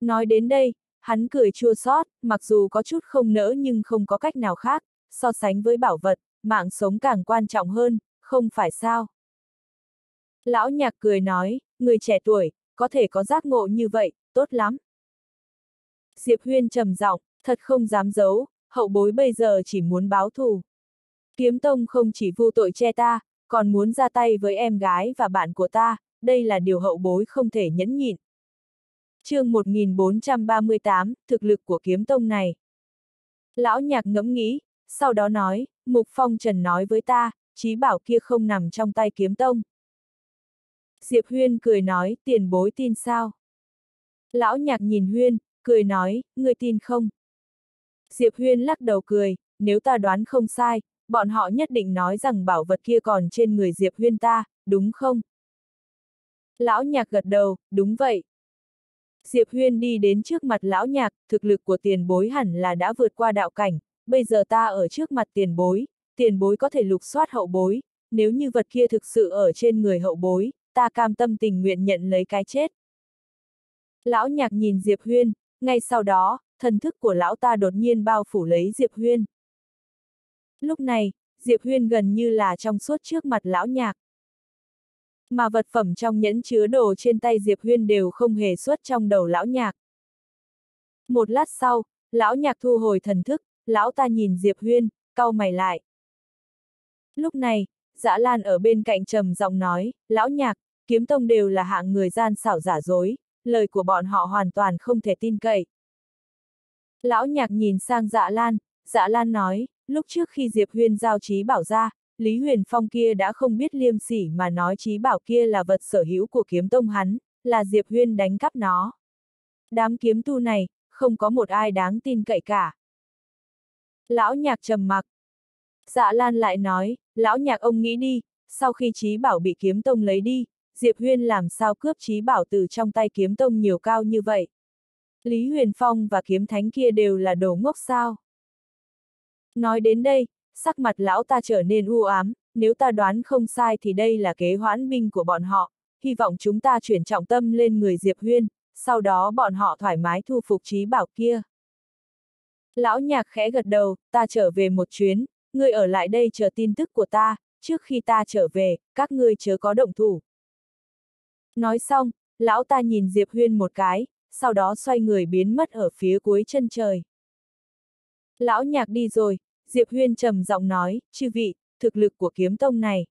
Nói đến đây, hắn cười chua xót, mặc dù có chút không nỡ nhưng không có cách nào khác, so sánh với bảo vật, mạng sống càng quan trọng hơn, không phải sao. Lão nhạc cười nói, người trẻ tuổi, có thể có giác ngộ như vậy, tốt lắm. Diệp Huyên trầm giọng, thật không dám giấu, hậu bối bây giờ chỉ muốn báo thù. Kiếm Tông không chỉ vu tội che ta, còn muốn ra tay với em gái và bạn của ta, đây là điều hậu bối không thể nhẫn nhịn. chương 1438, thực lực của kiếm tông này. Lão nhạc ngẫm nghĩ, sau đó nói, Mục Phong Trần nói với ta, trí bảo kia không nằm trong tay kiếm tông. Diệp Huyên cười nói, tiền bối tin sao? Lão nhạc nhìn Huyên, cười nói, người tin không? Diệp Huyên lắc đầu cười, nếu ta đoán không sai, bọn họ nhất định nói rằng bảo vật kia còn trên người Diệp Huyên ta, đúng không? Lão nhạc gật đầu, đúng vậy. Diệp Huyên đi đến trước mặt lão nhạc, thực lực của tiền bối hẳn là đã vượt qua đạo cảnh, bây giờ ta ở trước mặt tiền bối, tiền bối có thể lục soát hậu bối, nếu như vật kia thực sự ở trên người hậu bối, ta cam tâm tình nguyện nhận lấy cái chết. Lão nhạc nhìn Diệp Huyên, ngay sau đó, thần thức của lão ta đột nhiên bao phủ lấy Diệp Huyên. Lúc này, Diệp Huyên gần như là trong suốt trước mặt lão nhạc. Mà vật phẩm trong nhẫn chứa đồ trên tay Diệp Huyên đều không hề xuất trong đầu lão nhạc. Một lát sau, lão nhạc thu hồi thần thức, lão ta nhìn Diệp Huyên, cau mày lại. Lúc này, Dã Lan ở bên cạnh trầm giọng nói, lão nhạc, kiếm tông đều là hạng người gian xảo giả dối, lời của bọn họ hoàn toàn không thể tin cậy. Lão nhạc nhìn sang Dạ Lan, Dạ Lan nói, lúc trước khi Diệp Huyên giao trí bảo ra, Lý Huyền Phong kia đã không biết liêm sỉ mà nói trí bảo kia là vật sở hữu của kiếm tông hắn, là Diệp Huyên đánh cắp nó. Đám kiếm tu này, không có một ai đáng tin cậy cả. Lão nhạc trầm mặc. Dạ Lan lại nói, lão nhạc ông nghĩ đi, sau khi trí bảo bị kiếm tông lấy đi, Diệp Huyên làm sao cướp trí bảo từ trong tay kiếm tông nhiều cao như vậy. Lý Huyền Phong và kiếm thánh kia đều là đồ ngốc sao. Nói đến đây, sắc mặt lão ta trở nên u ám, nếu ta đoán không sai thì đây là kế hoãn binh của bọn họ, hy vọng chúng ta chuyển trọng tâm lên người Diệp Huyên, sau đó bọn họ thoải mái thu phục trí bảo kia. Lão nhạc khẽ gật đầu, ta trở về một chuyến, ngươi ở lại đây chờ tin tức của ta, trước khi ta trở về, các ngươi chớ có động thủ. Nói xong, lão ta nhìn Diệp Huyên một cái, sau đó xoay người biến mất ở phía cuối chân trời. Lão nhạc đi rồi, Diệp Huyên trầm giọng nói, chư vị, thực lực của kiếm tông này.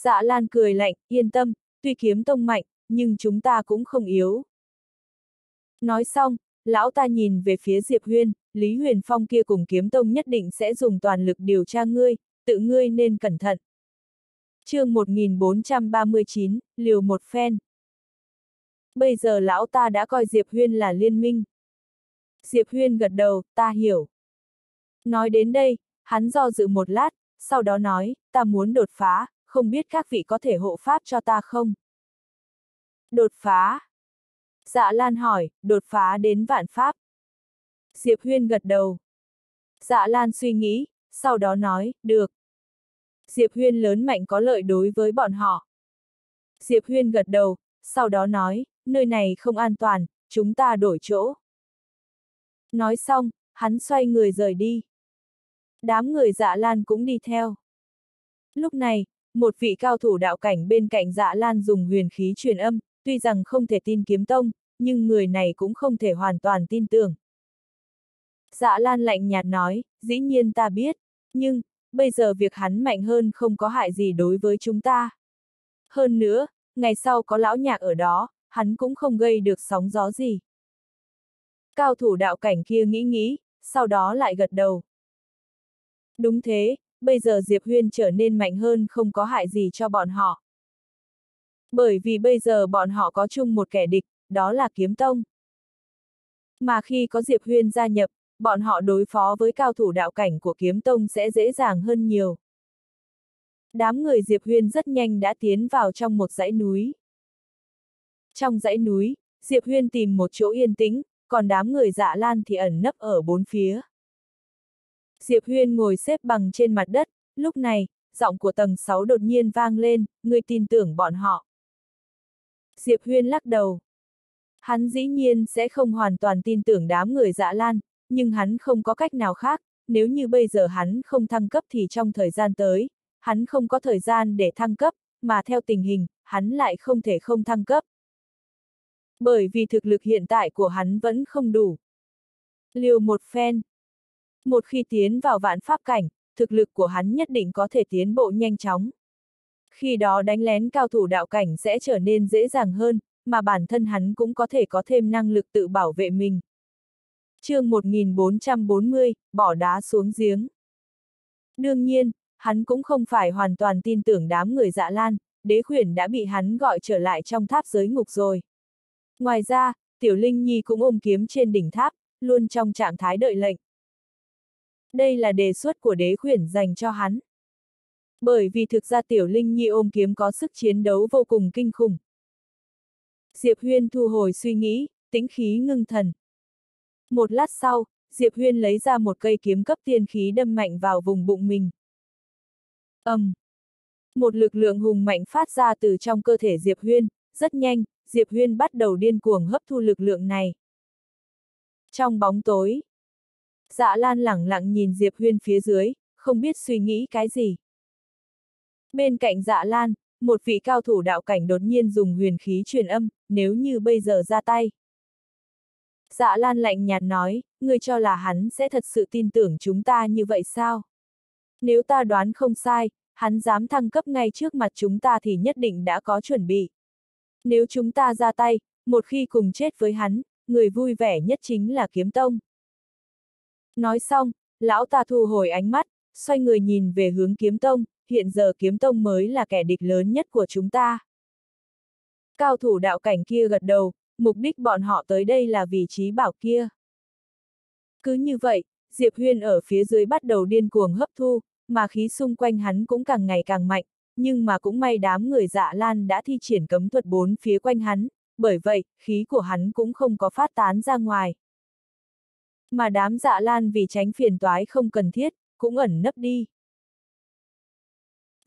Dạ Lan cười lạnh, yên tâm, tuy kiếm tông mạnh, nhưng chúng ta cũng không yếu. Nói xong, lão ta nhìn về phía Diệp Huyên, Lý Huyền Phong kia cùng kiếm tông nhất định sẽ dùng toàn lực điều tra ngươi, tự ngươi nên cẩn thận. chương 1439, liều một phen. Bây giờ lão ta đã coi Diệp Huyên là liên minh. Diệp Huyên gật đầu, ta hiểu. Nói đến đây, hắn do dự một lát, sau đó nói, ta muốn đột phá, không biết các vị có thể hộ pháp cho ta không? Đột phá. Dạ Lan hỏi, đột phá đến vạn pháp. Diệp Huyên gật đầu. Dạ Lan suy nghĩ, sau đó nói, được. Diệp Huyên lớn mạnh có lợi đối với bọn họ. Diệp Huyên gật đầu, sau đó nói, nơi này không an toàn, chúng ta đổi chỗ. Nói xong, hắn xoay người rời đi. Đám người dạ lan cũng đi theo. Lúc này, một vị cao thủ đạo cảnh bên cạnh dạ lan dùng huyền khí truyền âm, tuy rằng không thể tin kiếm tông, nhưng người này cũng không thể hoàn toàn tin tưởng. Dạ lan lạnh nhạt nói, dĩ nhiên ta biết, nhưng, bây giờ việc hắn mạnh hơn không có hại gì đối với chúng ta. Hơn nữa, ngày sau có lão nhạc ở đó, hắn cũng không gây được sóng gió gì. Cao thủ đạo cảnh kia nghĩ nghĩ, sau đó lại gật đầu. Đúng thế, bây giờ Diệp Huyên trở nên mạnh hơn không có hại gì cho bọn họ. Bởi vì bây giờ bọn họ có chung một kẻ địch, đó là kiếm tông. Mà khi có Diệp Huyên gia nhập, bọn họ đối phó với cao thủ đạo cảnh của kiếm tông sẽ dễ dàng hơn nhiều. Đám người Diệp Huyên rất nhanh đã tiến vào trong một dãy núi. Trong dãy núi, Diệp Huyên tìm một chỗ yên tĩnh, còn đám người dạ lan thì ẩn nấp ở bốn phía. Diệp Huyên ngồi xếp bằng trên mặt đất, lúc này, giọng của tầng 6 đột nhiên vang lên, người tin tưởng bọn họ. Diệp Huyên lắc đầu. Hắn dĩ nhiên sẽ không hoàn toàn tin tưởng đám người dạ lan, nhưng hắn không có cách nào khác, nếu như bây giờ hắn không thăng cấp thì trong thời gian tới, hắn không có thời gian để thăng cấp, mà theo tình hình, hắn lại không thể không thăng cấp. Bởi vì thực lực hiện tại của hắn vẫn không đủ. Liều một phen. Một khi tiến vào vạn pháp cảnh, thực lực của hắn nhất định có thể tiến bộ nhanh chóng. Khi đó đánh lén cao thủ đạo cảnh sẽ trở nên dễ dàng hơn, mà bản thân hắn cũng có thể có thêm năng lực tự bảo vệ mình. chương 1440, bỏ đá xuống giếng. Đương nhiên, hắn cũng không phải hoàn toàn tin tưởng đám người dạ lan, đế khuyển đã bị hắn gọi trở lại trong tháp giới ngục rồi. Ngoài ra, Tiểu Linh Nhi cũng ôm kiếm trên đỉnh tháp, luôn trong trạng thái đợi lệnh. Đây là đề xuất của đế khuyển dành cho hắn. Bởi vì thực ra Tiểu Linh Nhi ôm kiếm có sức chiến đấu vô cùng kinh khủng. Diệp Huyên thu hồi suy nghĩ, tĩnh khí ngưng thần. Một lát sau, Diệp Huyên lấy ra một cây kiếm cấp tiên khí đâm mạnh vào vùng bụng mình. ầm, um. Một lực lượng hùng mạnh phát ra từ trong cơ thể Diệp Huyên, rất nhanh, Diệp Huyên bắt đầu điên cuồng hấp thu lực lượng này. Trong bóng tối, dạ lan lẳng lặng nhìn Diệp Huyên phía dưới, không biết suy nghĩ cái gì. Bên cạnh dạ lan, một vị cao thủ đạo cảnh đột nhiên dùng huyền khí truyền âm, nếu như bây giờ ra tay. Dạ lan lạnh nhạt nói, ngươi cho là hắn sẽ thật sự tin tưởng chúng ta như vậy sao? Nếu ta đoán không sai, hắn dám thăng cấp ngay trước mặt chúng ta thì nhất định đã có chuẩn bị. Nếu chúng ta ra tay, một khi cùng chết với hắn, người vui vẻ nhất chính là kiếm tông. Nói xong, lão ta thu hồi ánh mắt, xoay người nhìn về hướng kiếm tông, hiện giờ kiếm tông mới là kẻ địch lớn nhất của chúng ta. Cao thủ đạo cảnh kia gật đầu, mục đích bọn họ tới đây là vì trí bảo kia. Cứ như vậy, Diệp Huyên ở phía dưới bắt đầu điên cuồng hấp thu, mà khí xung quanh hắn cũng càng ngày càng mạnh, nhưng mà cũng may đám người dạ lan đã thi triển cấm thuật bốn phía quanh hắn, bởi vậy, khí của hắn cũng không có phát tán ra ngoài. Mà đám dạ lan vì tránh phiền toái không cần thiết, cũng ẩn nấp đi.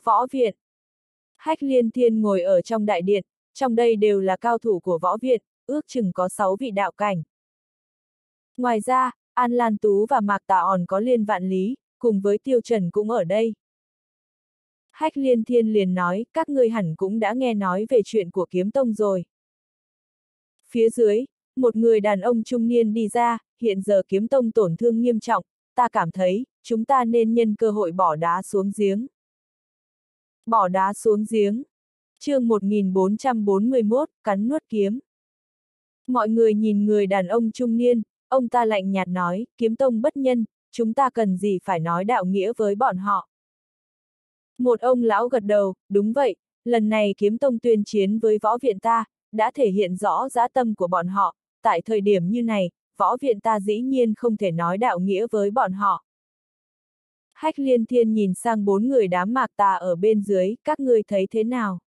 Võ viện Hách liên thiên ngồi ở trong đại điện, trong đây đều là cao thủ của võ viện, ước chừng có 6 vị đạo cảnh. Ngoài ra, An Lan Tú và Mạc Tà hòn có liên vạn lý, cùng với Tiêu Trần cũng ở đây. Hách liên thiên liền nói, các ngươi hẳn cũng đã nghe nói về chuyện của kiếm tông rồi. Phía dưới, một người đàn ông trung niên đi ra, hiện giờ kiếm tông tổn thương nghiêm trọng, ta cảm thấy, chúng ta nên nhân cơ hội bỏ đá xuống giếng. Bỏ đá xuống giếng. chương 1441, cắn nuốt kiếm. Mọi người nhìn người đàn ông trung niên, ông ta lạnh nhạt nói, kiếm tông bất nhân, chúng ta cần gì phải nói đạo nghĩa với bọn họ. Một ông lão gật đầu, đúng vậy, lần này kiếm tông tuyên chiến với võ viện ta, đã thể hiện rõ dã tâm của bọn họ, tại thời điểm như này, võ viện ta dĩ nhiên không thể nói đạo nghĩa với bọn họ. Hách liên thiên nhìn sang bốn người đám mạc tà ở bên dưới, các ngươi thấy thế nào?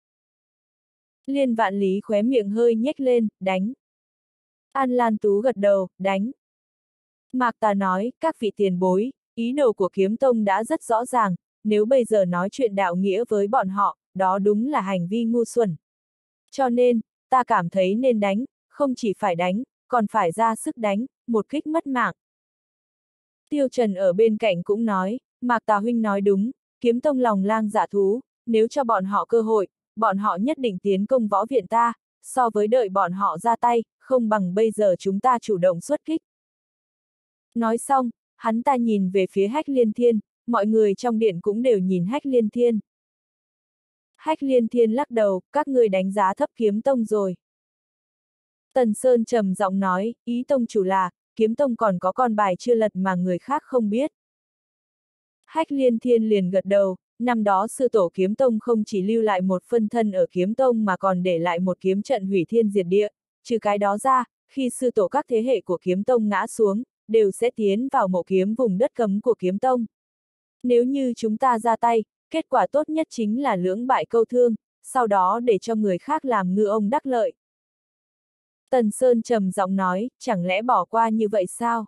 Liên vạn lý khóe miệng hơi nhếch lên, đánh. An Lan Tú gật đầu, đánh. Mạc tà nói, các vị tiền bối, ý đồ của kiếm tông đã rất rõ ràng, nếu bây giờ nói chuyện đạo nghĩa với bọn họ, đó đúng là hành vi ngu xuẩn. Cho nên, ta cảm thấy nên đánh, không chỉ phải đánh, còn phải ra sức đánh, một kích mất mạng. Tiêu Trần ở bên cạnh cũng nói, Mạc Tà Huynh nói đúng, kiếm tông lòng lang giả thú, nếu cho bọn họ cơ hội, bọn họ nhất định tiến công võ viện ta, so với đợi bọn họ ra tay, không bằng bây giờ chúng ta chủ động xuất kích. Nói xong, hắn ta nhìn về phía hách liên thiên, mọi người trong điện cũng đều nhìn hách liên thiên. Hách liên thiên lắc đầu, các người đánh giá thấp kiếm tông rồi. Tần Sơn trầm giọng nói, ý tông chủ là, kiếm tông còn có con bài chưa lật mà người khác không biết. Hách liên thiên liền gật đầu, năm đó sư tổ kiếm tông không chỉ lưu lại một phân thân ở kiếm tông mà còn để lại một kiếm trận hủy thiên diệt địa, trừ cái đó ra, khi sư tổ các thế hệ của kiếm tông ngã xuống, đều sẽ tiến vào mộ kiếm vùng đất cấm của kiếm tông. Nếu như chúng ta ra tay, kết quả tốt nhất chính là lưỡng bại câu thương, sau đó để cho người khác làm ngư ông đắc lợi. Tần Sơn trầm giọng nói, chẳng lẽ bỏ qua như vậy sao?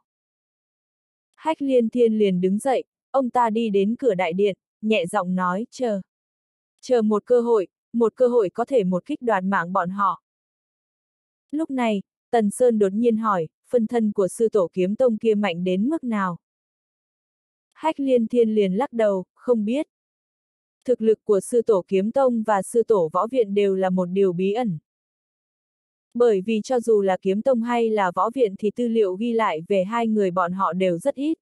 Hách liên thiên liền đứng dậy, ông ta đi đến cửa đại điện, nhẹ giọng nói, chờ. Chờ một cơ hội, một cơ hội có thể một kích đoạt mạng bọn họ. Lúc này, Tần Sơn đột nhiên hỏi, phân thân của sư tổ kiếm tông kia mạnh đến mức nào? Hách liên thiên liền lắc đầu, không biết. Thực lực của sư tổ kiếm tông và sư tổ võ viện đều là một điều bí ẩn. Bởi vì cho dù là kiếm tông hay là võ viện thì tư liệu ghi lại về hai người bọn họ đều rất ít.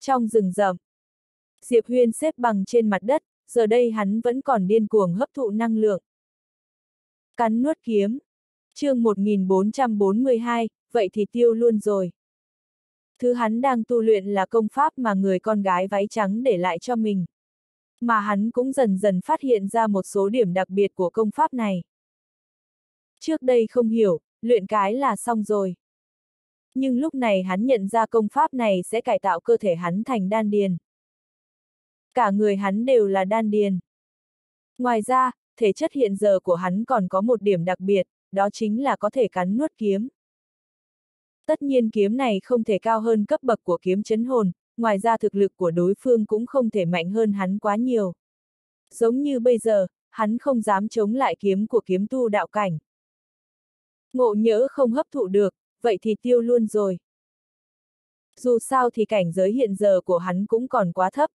Trong rừng rậm, Diệp Huyên xếp bằng trên mặt đất, giờ đây hắn vẫn còn điên cuồng hấp thụ năng lượng. Cắn nuốt kiếm. chương 1442, vậy thì tiêu luôn rồi. Thứ hắn đang tu luyện là công pháp mà người con gái váy trắng để lại cho mình. Mà hắn cũng dần dần phát hiện ra một số điểm đặc biệt của công pháp này. Trước đây không hiểu, luyện cái là xong rồi. Nhưng lúc này hắn nhận ra công pháp này sẽ cải tạo cơ thể hắn thành đan điền. Cả người hắn đều là đan điền. Ngoài ra, thể chất hiện giờ của hắn còn có một điểm đặc biệt, đó chính là có thể cắn nuốt kiếm. Tất nhiên kiếm này không thể cao hơn cấp bậc của kiếm chấn hồn, ngoài ra thực lực của đối phương cũng không thể mạnh hơn hắn quá nhiều. Giống như bây giờ, hắn không dám chống lại kiếm của kiếm tu đạo cảnh. Ngộ nhỡ không hấp thụ được, vậy thì tiêu luôn rồi. Dù sao thì cảnh giới hiện giờ của hắn cũng còn quá thấp.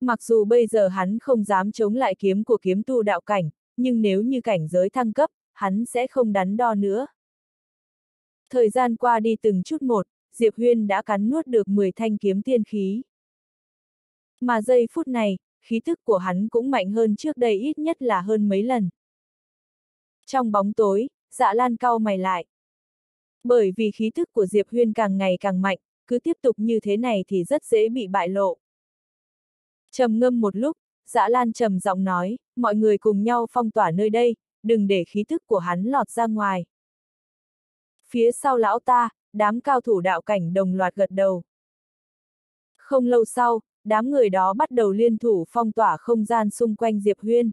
Mặc dù bây giờ hắn không dám chống lại kiếm của kiếm tu đạo cảnh, nhưng nếu như cảnh giới thăng cấp, hắn sẽ không đắn đo nữa. Thời gian qua đi từng chút một, Diệp Huyên đã cắn nuốt được 10 thanh kiếm tiên khí. Mà giây phút này, khí thức của hắn cũng mạnh hơn trước đây ít nhất là hơn mấy lần. Trong bóng tối, dạ lan cau mày lại. Bởi vì khí thức của Diệp Huyên càng ngày càng mạnh, cứ tiếp tục như thế này thì rất dễ bị bại lộ. trầm ngâm một lúc, dạ lan trầm giọng nói, mọi người cùng nhau phong tỏa nơi đây, đừng để khí thức của hắn lọt ra ngoài. Phía sau lão ta, đám cao thủ đạo cảnh đồng loạt gật đầu. Không lâu sau, đám người đó bắt đầu liên thủ phong tỏa không gian xung quanh Diệp Huyên.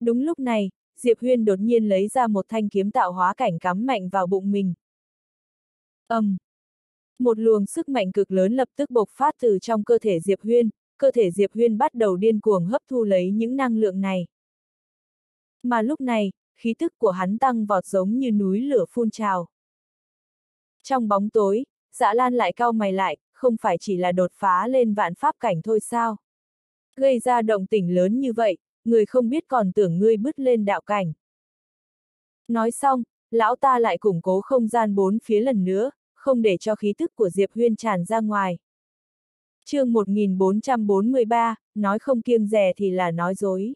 Đúng lúc này, Diệp Huyên đột nhiên lấy ra một thanh kiếm tạo hóa cảnh cắm mạnh vào bụng mình. ầm, um. Một luồng sức mạnh cực lớn lập tức bộc phát từ trong cơ thể Diệp Huyên, cơ thể Diệp Huyên bắt đầu điên cuồng hấp thu lấy những năng lượng này. Mà lúc này, khí tức của hắn tăng vọt giống như núi lửa phun trào. Trong bóng tối, Dạ lan lại cao mày lại, không phải chỉ là đột phá lên vạn pháp cảnh thôi sao? Gây ra động tỉnh lớn như vậy, người không biết còn tưởng ngươi bứt lên đạo cảnh. Nói xong, lão ta lại củng cố không gian bốn phía lần nữa, không để cho khí tức của Diệp Huyên tràn ra ngoài. chương 1443, nói không kiêng rẻ thì là nói dối.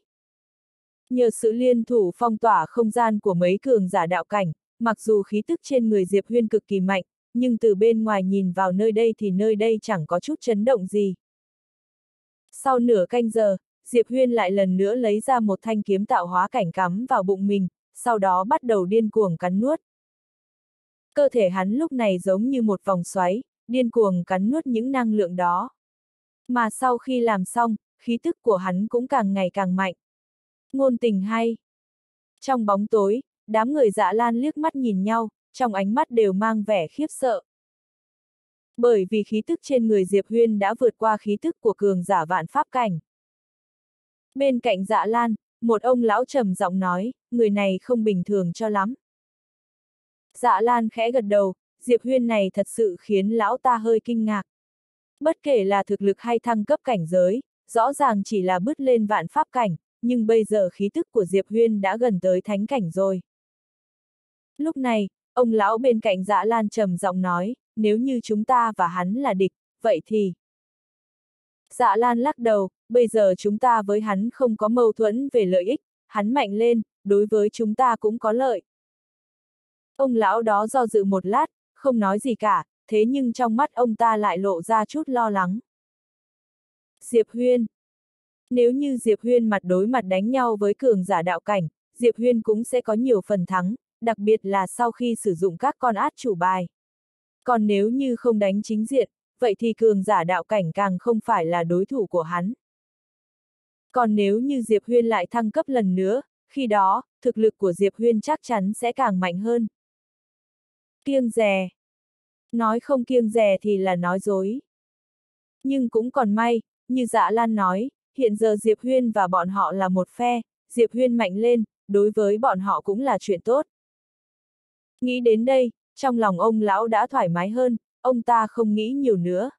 Nhờ sự liên thủ phong tỏa không gian của mấy cường giả đạo cảnh, mặc dù khí tức trên người Diệp Huyên cực kỳ mạnh, nhưng từ bên ngoài nhìn vào nơi đây thì nơi đây chẳng có chút chấn động gì. Sau nửa canh giờ, Diệp Huyên lại lần nữa lấy ra một thanh kiếm tạo hóa cảnh cắm vào bụng mình, sau đó bắt đầu điên cuồng cắn nuốt. Cơ thể hắn lúc này giống như một vòng xoáy, điên cuồng cắn nuốt những năng lượng đó. Mà sau khi làm xong, khí tức của hắn cũng càng ngày càng mạnh. Ngôn tình hay. Trong bóng tối, đám người dạ lan liếc mắt nhìn nhau, trong ánh mắt đều mang vẻ khiếp sợ. Bởi vì khí tức trên người Diệp Huyên đã vượt qua khí tức của cường giả vạn pháp cảnh. Bên cạnh dạ lan, một ông lão trầm giọng nói, người này không bình thường cho lắm. Dạ lan khẽ gật đầu, Diệp Huyên này thật sự khiến lão ta hơi kinh ngạc. Bất kể là thực lực hay thăng cấp cảnh giới, rõ ràng chỉ là bứt lên vạn pháp cảnh, nhưng bây giờ khí tức của Diệp Huyên đã gần tới thánh cảnh rồi. Lúc này, ông lão bên cạnh dạ lan trầm giọng nói, nếu như chúng ta và hắn là địch, vậy thì... Dạ lan lắc đầu, bây giờ chúng ta với hắn không có mâu thuẫn về lợi ích, hắn mạnh lên, đối với chúng ta cũng có lợi. Ông lão đó do dự một lát, không nói gì cả, thế nhưng trong mắt ông ta lại lộ ra chút lo lắng. Diệp Huyên nếu như Diệp Huyên mặt đối mặt đánh nhau với cường giả đạo cảnh, Diệp Huyên cũng sẽ có nhiều phần thắng, đặc biệt là sau khi sử dụng các con át chủ bài. Còn nếu như không đánh chính diện, vậy thì cường giả đạo cảnh càng không phải là đối thủ của hắn. Còn nếu như Diệp Huyên lại thăng cấp lần nữa, khi đó, thực lực của Diệp Huyên chắc chắn sẽ càng mạnh hơn. Kiêng rè. Nói không kiêng rè thì là nói dối. Nhưng cũng còn may, như dạ Lan nói, hiện giờ Diệp Huyên và bọn họ là một phe, Diệp Huyên mạnh lên, đối với bọn họ cũng là chuyện tốt. Nghĩ đến đây, trong lòng ông lão đã thoải mái hơn, ông ta không nghĩ nhiều nữa.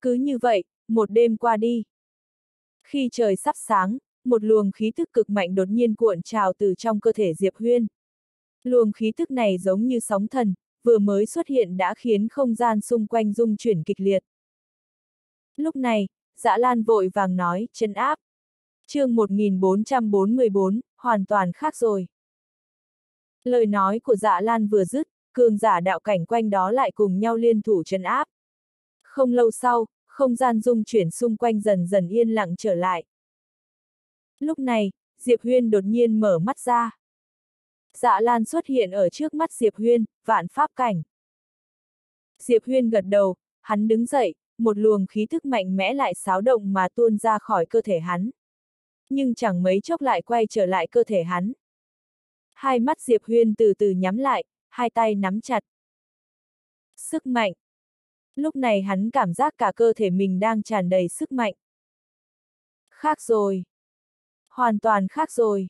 Cứ như vậy, một đêm qua đi. Khi trời sắp sáng, một luồng khí thức cực mạnh đột nhiên cuộn trào từ trong cơ thể Diệp Huyên. Luồng khí thức này giống như sóng thần, vừa mới xuất hiện đã khiến không gian xung quanh rung chuyển kịch liệt. Lúc này, dã lan vội vàng nói, chân áp. chương 1444, hoàn toàn khác rồi. Lời nói của dạ lan vừa dứt, cường giả đạo cảnh quanh đó lại cùng nhau liên thủ chân áp. Không lâu sau, không gian dung chuyển xung quanh dần dần yên lặng trở lại. Lúc này, Diệp Huyên đột nhiên mở mắt ra. Dạ Lan xuất hiện ở trước mắt Diệp Huyên, vạn pháp cảnh. Diệp Huyên gật đầu, hắn đứng dậy, một luồng khí thức mạnh mẽ lại xáo động mà tuôn ra khỏi cơ thể hắn. Nhưng chẳng mấy chốc lại quay trở lại cơ thể hắn. Hai mắt Diệp Huyên từ từ nhắm lại, hai tay nắm chặt. Sức mạnh. Lúc này hắn cảm giác cả cơ thể mình đang tràn đầy sức mạnh. Khác rồi. Hoàn toàn khác rồi.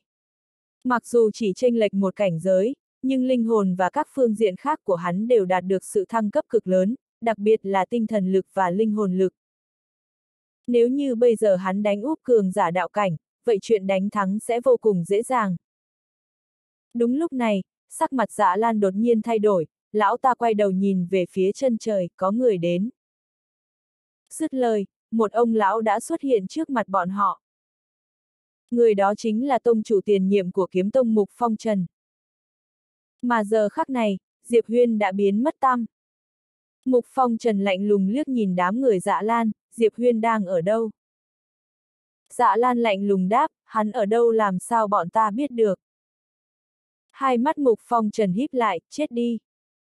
Mặc dù chỉ tranh lệch một cảnh giới, nhưng linh hồn và các phương diện khác của hắn đều đạt được sự thăng cấp cực lớn, đặc biệt là tinh thần lực và linh hồn lực. Nếu như bây giờ hắn đánh úp cường giả đạo cảnh, vậy chuyện đánh thắng sẽ vô cùng dễ dàng. Đúng lúc này, sắc mặt dạ lan đột nhiên thay đổi, lão ta quay đầu nhìn về phía chân trời, có người đến. Dứt lời, một ông lão đã xuất hiện trước mặt bọn họ. Người đó chính là tông chủ tiền nhiệm của kiếm tông Mục Phong Trần. Mà giờ khắc này, Diệp Huyên đã biến mất tâm. Mục Phong Trần lạnh lùng liếc nhìn đám người dạ lan, Diệp Huyên đang ở đâu? Dạ lan lạnh lùng đáp, hắn ở đâu làm sao bọn ta biết được? Hai mắt Mục Phong Trần híp lại, chết đi.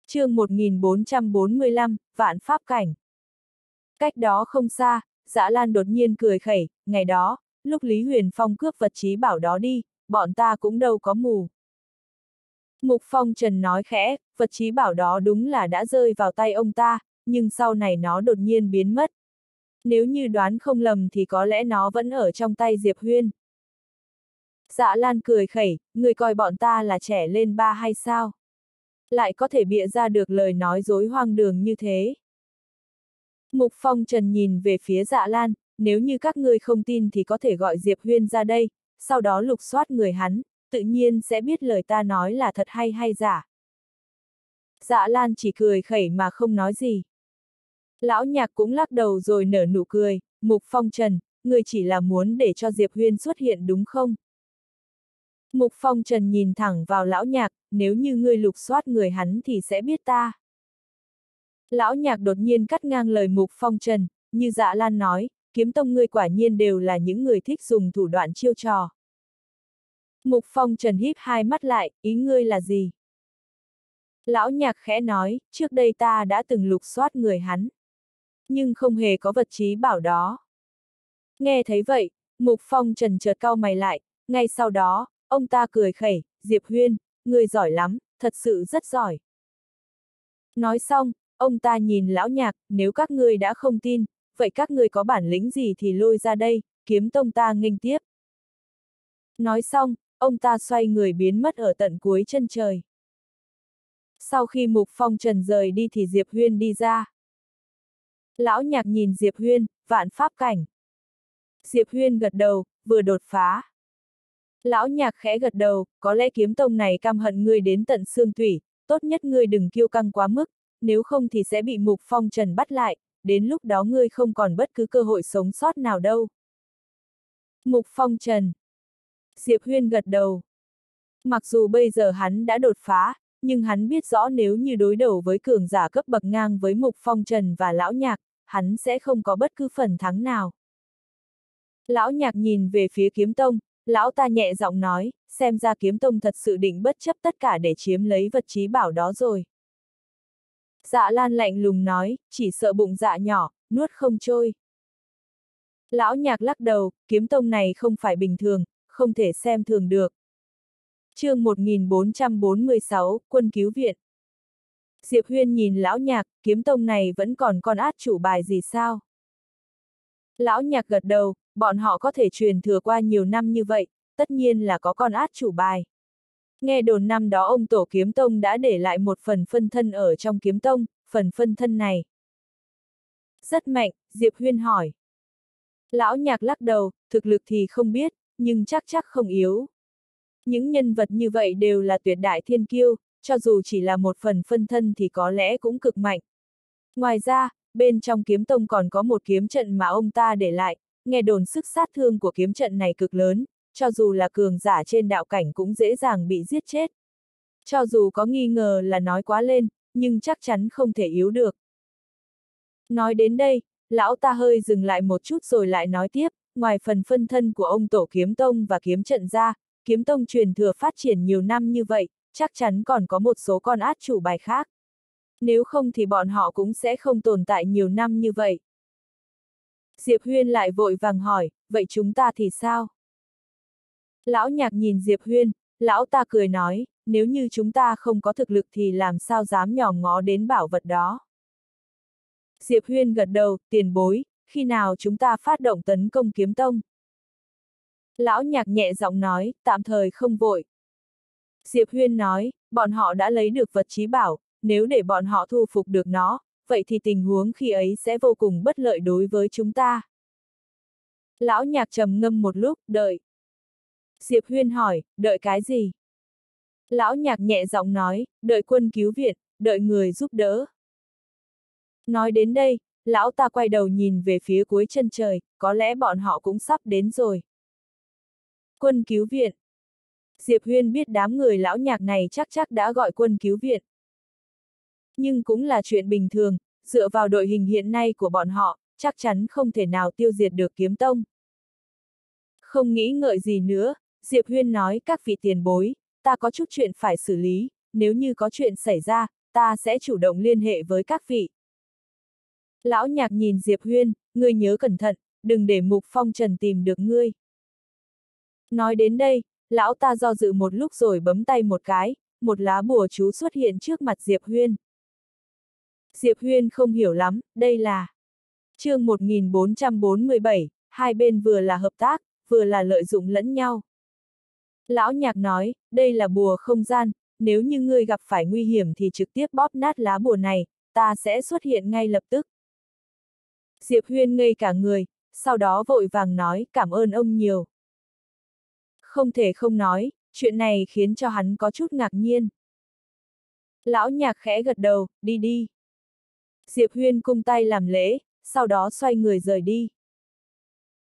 chương 1445, Vạn Pháp Cảnh. Cách đó không xa, Dã Lan đột nhiên cười khẩy, ngày đó, lúc Lý Huyền Phong cướp vật trí bảo đó đi, bọn ta cũng đâu có mù. Mục Phong Trần nói khẽ, vật trí bảo đó đúng là đã rơi vào tay ông ta, nhưng sau này nó đột nhiên biến mất. Nếu như đoán không lầm thì có lẽ nó vẫn ở trong tay Diệp Huyên. Dạ Lan cười khẩy, người coi bọn ta là trẻ lên ba hay sao? Lại có thể bịa ra được lời nói dối hoang đường như thế. Mục Phong Trần nhìn về phía dạ Lan, nếu như các ngươi không tin thì có thể gọi Diệp Huyên ra đây, sau đó lục soát người hắn, tự nhiên sẽ biết lời ta nói là thật hay hay giả. Dạ Lan chỉ cười khẩy mà không nói gì. Lão nhạc cũng lắc đầu rồi nở nụ cười, Mục Phong Trần, người chỉ là muốn để cho Diệp Huyên xuất hiện đúng không? Mục Phong Trần nhìn thẳng vào lão nhạc, nếu như ngươi lục soát người hắn thì sẽ biết ta. Lão nhạc đột nhiên cắt ngang lời Mục Phong Trần, như dạ lan nói, kiếm tông ngươi quả nhiên đều là những người thích dùng thủ đoạn chiêu trò. Mục Phong Trần híp hai mắt lại, ý ngươi là gì? Lão nhạc khẽ nói, trước đây ta đã từng lục soát người hắn. Nhưng không hề có vật trí bảo đó. Nghe thấy vậy, Mục Phong Trần chợt cau mày lại, ngay sau đó, ông ta cười khẩy, Diệp Huyên, người giỏi lắm, thật sự rất giỏi. Nói xong, ông ta nhìn lão nhạc, nếu các ngươi đã không tin, vậy các ngươi có bản lĩnh gì thì lôi ra đây, kiếm tông ta nghênh tiếp. Nói xong, ông ta xoay người biến mất ở tận cuối chân trời. Sau khi Mục Phong Trần rời đi thì Diệp Huyên đi ra. Lão nhạc nhìn Diệp Huyên, vạn pháp cảnh. Diệp Huyên gật đầu, vừa đột phá. Lão nhạc khẽ gật đầu, có lẽ kiếm tông này căm hận ngươi đến tận xương thủy, tốt nhất ngươi đừng kiêu căng quá mức, nếu không thì sẽ bị Mục Phong Trần bắt lại, đến lúc đó ngươi không còn bất cứ cơ hội sống sót nào đâu. Mục Phong Trần Diệp Huyên gật đầu. Mặc dù bây giờ hắn đã đột phá, nhưng hắn biết rõ nếu như đối đầu với cường giả cấp bậc ngang với Mục Phong Trần và Lão Nhạc, hắn sẽ không có bất cứ phần thắng nào. Lão Nhạc nhìn về phía kiếm tông, lão ta nhẹ giọng nói, xem ra kiếm tông thật sự định bất chấp tất cả để chiếm lấy vật trí bảo đó rồi. Dạ lan lạnh lùng nói, chỉ sợ bụng dạ nhỏ, nuốt không trôi. Lão nhạc lắc đầu, kiếm tông này không phải bình thường, không thể xem thường được. chương 1446, quân cứu viện. Diệp Huyên nhìn lão nhạc, kiếm tông này vẫn còn con át chủ bài gì sao? Lão nhạc gật đầu, bọn họ có thể truyền thừa qua nhiều năm như vậy, tất nhiên là có con át chủ bài. Nghe đồn năm đó ông Tổ Kiếm Tông đã để lại một phần phân thân ở trong Kiếm Tông, phần phân thân này. Rất mạnh, Diệp Huyên hỏi. Lão nhạc lắc đầu, thực lực thì không biết, nhưng chắc chắc không yếu. Những nhân vật như vậy đều là tuyệt đại thiên kiêu, cho dù chỉ là một phần phân thân thì có lẽ cũng cực mạnh. Ngoài ra, bên trong kiếm tông còn có một kiếm trận mà ông ta để lại, nghe đồn sức sát thương của kiếm trận này cực lớn, cho dù là cường giả trên đạo cảnh cũng dễ dàng bị giết chết. Cho dù có nghi ngờ là nói quá lên, nhưng chắc chắn không thể yếu được. Nói đến đây, lão ta hơi dừng lại một chút rồi lại nói tiếp, ngoài phần phân thân của ông Tổ Kiếm Tông và Kiếm Trận ra, Kiếm Tông truyền thừa phát triển nhiều năm như vậy, chắc chắn còn có một số con át chủ bài khác. Nếu không thì bọn họ cũng sẽ không tồn tại nhiều năm như vậy. Diệp Huyên lại vội vàng hỏi, vậy chúng ta thì sao? Lão nhạc nhìn Diệp Huyên, lão ta cười nói, nếu như chúng ta không có thực lực thì làm sao dám nhòm ngó đến bảo vật đó. Diệp Huyên gật đầu, tiền bối, khi nào chúng ta phát động tấn công kiếm tông? Lão nhạc nhẹ giọng nói, tạm thời không vội. Diệp Huyên nói, bọn họ đã lấy được vật trí bảo, nếu để bọn họ thu phục được nó, vậy thì tình huống khi ấy sẽ vô cùng bất lợi đối với chúng ta. Lão nhạc trầm ngâm một lúc, đợi. Diệp Huyên hỏi, đợi cái gì? Lão nhạc nhẹ giọng nói, đợi quân cứu viện, đợi người giúp đỡ. Nói đến đây, lão ta quay đầu nhìn về phía cuối chân trời, có lẽ bọn họ cũng sắp đến rồi. Quân cứu viện. Diệp Huyên biết đám người lão nhạc này chắc chắc đã gọi quân cứu viện. Nhưng cũng là chuyện bình thường, dựa vào đội hình hiện nay của bọn họ, chắc chắn không thể nào tiêu diệt được kiếm tông. Không nghĩ ngợi gì nữa, Diệp Huyên nói các vị tiền bối, ta có chút chuyện phải xử lý, nếu như có chuyện xảy ra, ta sẽ chủ động liên hệ với các vị. Lão nhạc nhìn Diệp Huyên, ngươi nhớ cẩn thận, đừng để Mục Phong Trần tìm được ngươi. Nói đến đây, lão ta do dự một lúc rồi bấm tay một cái, một lá bùa chú xuất hiện trước mặt Diệp Huyên. Diệp Huyên không hiểu lắm, đây là chương 1447, hai bên vừa là hợp tác, vừa là lợi dụng lẫn nhau. Lão nhạc nói, đây là bùa không gian, nếu như ngươi gặp phải nguy hiểm thì trực tiếp bóp nát lá bùa này, ta sẽ xuất hiện ngay lập tức. Diệp Huyên ngây cả người, sau đó vội vàng nói, cảm ơn ông nhiều. Không thể không nói, chuyện này khiến cho hắn có chút ngạc nhiên. Lão nhạc khẽ gật đầu, đi đi. Diệp Huyên cung tay làm lễ, sau đó xoay người rời đi.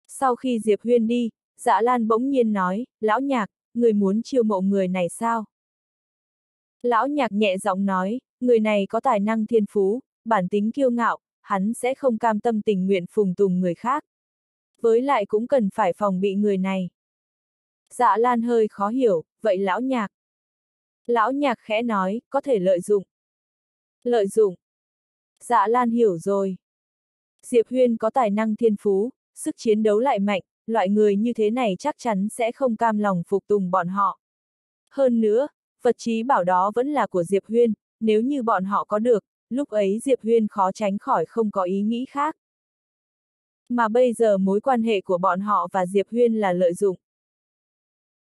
Sau khi Diệp Huyên đi, Dạ Lan bỗng nhiên nói, lão nhạc, người muốn chiêu mộ người này sao? Lão nhạc nhẹ giọng nói, người này có tài năng thiên phú, bản tính kiêu ngạo, hắn sẽ không cam tâm tình nguyện phùng tùng người khác. Với lại cũng cần phải phòng bị người này. Dạ Lan hơi khó hiểu, vậy lão nhạc. Lão nhạc khẽ nói, có thể lợi dụng. Lợi dụng. Dạ Lan hiểu rồi. Diệp Huyên có tài năng thiên phú, sức chiến đấu lại mạnh, loại người như thế này chắc chắn sẽ không cam lòng phục tùng bọn họ. Hơn nữa, vật trí bảo đó vẫn là của Diệp Huyên, nếu như bọn họ có được, lúc ấy Diệp Huyên khó tránh khỏi không có ý nghĩ khác. Mà bây giờ mối quan hệ của bọn họ và Diệp Huyên là lợi dụng.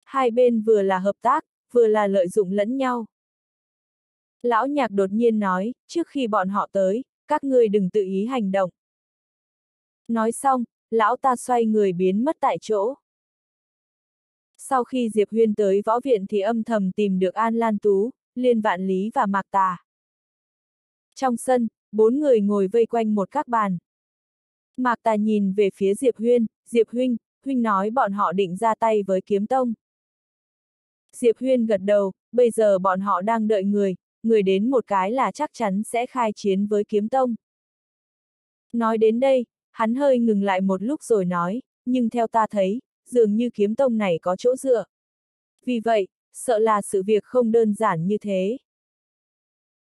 Hai bên vừa là hợp tác, vừa là lợi dụng lẫn nhau. Lão nhạc đột nhiên nói, trước khi bọn họ tới, các ngươi đừng tự ý hành động. Nói xong, lão ta xoay người biến mất tại chỗ. Sau khi Diệp Huyên tới võ viện thì âm thầm tìm được An Lan Tú, Liên Vạn Lý và Mạc Tà. Trong sân, bốn người ngồi vây quanh một các bàn. Mạc Tà nhìn về phía Diệp Huyên, Diệp Huynh, Huynh nói bọn họ định ra tay với kiếm tông. Diệp Huyên gật đầu, bây giờ bọn họ đang đợi người, người đến một cái là chắc chắn sẽ khai chiến với kiếm tông. Nói đến đây, hắn hơi ngừng lại một lúc rồi nói, nhưng theo ta thấy, dường như kiếm tông này có chỗ dựa. Vì vậy, sợ là sự việc không đơn giản như thế.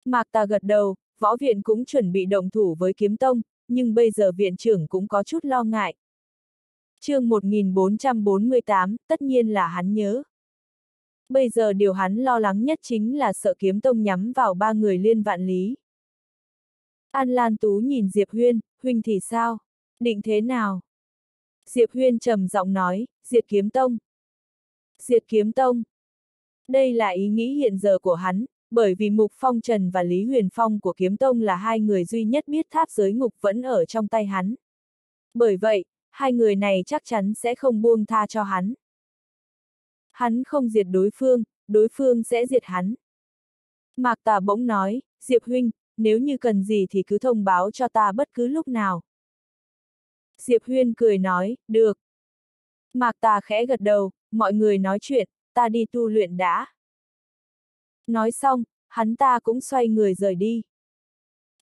Mạc ta gật đầu, võ viện cũng chuẩn bị động thủ với kiếm tông, nhưng bây giờ viện trưởng cũng có chút lo ngại. chương 1448, tất nhiên là hắn nhớ. Bây giờ điều hắn lo lắng nhất chính là sợ kiếm tông nhắm vào ba người liên vạn lý. An Lan Tú nhìn Diệp Huyên, huynh thì sao? Định thế nào? Diệp Huyên trầm giọng nói, diệt kiếm tông. Diệt kiếm tông. Đây là ý nghĩ hiện giờ của hắn, bởi vì Mục Phong Trần và Lý Huyền Phong của kiếm tông là hai người duy nhất biết tháp giới ngục vẫn ở trong tay hắn. Bởi vậy, hai người này chắc chắn sẽ không buông tha cho hắn. Hắn không diệt đối phương, đối phương sẽ diệt hắn. Mạc Tà bỗng nói, Diệp Huynh, nếu như cần gì thì cứ thông báo cho ta bất cứ lúc nào. Diệp Huyên cười nói, được. Mạc Tà khẽ gật đầu, mọi người nói chuyện, ta đi tu luyện đã. Nói xong, hắn ta cũng xoay người rời đi.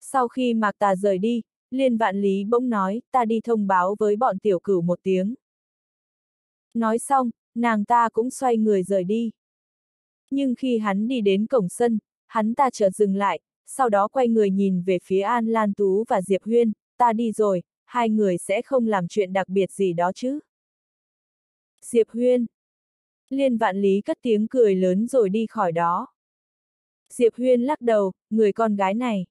Sau khi Mạc Tà rời đi, Liên Vạn Lý bỗng nói, ta đi thông báo với bọn tiểu cửu một tiếng. Nói xong, nàng ta cũng xoay người rời đi. Nhưng khi hắn đi đến cổng sân, hắn ta chợt dừng lại, sau đó quay người nhìn về phía An Lan Tú và Diệp Huyên, ta đi rồi, hai người sẽ không làm chuyện đặc biệt gì đó chứ. Diệp Huyên. Liên vạn lý cất tiếng cười lớn rồi đi khỏi đó. Diệp Huyên lắc đầu, người con gái này.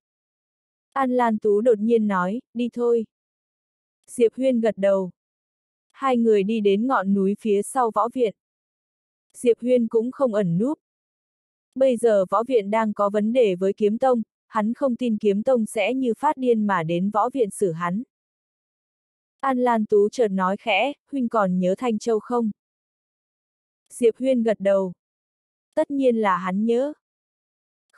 An Lan Tú đột nhiên nói, đi thôi. Diệp Huyên gật đầu. Hai người đi đến ngọn núi phía sau võ viện. Diệp Huyên cũng không ẩn núp. Bây giờ võ viện đang có vấn đề với kiếm tông, hắn không tin kiếm tông sẽ như phát điên mà đến võ viện xử hắn. An Lan Tú chợt nói khẽ, huynh còn nhớ Thanh Châu không? Diệp Huyên gật đầu. Tất nhiên là hắn nhớ.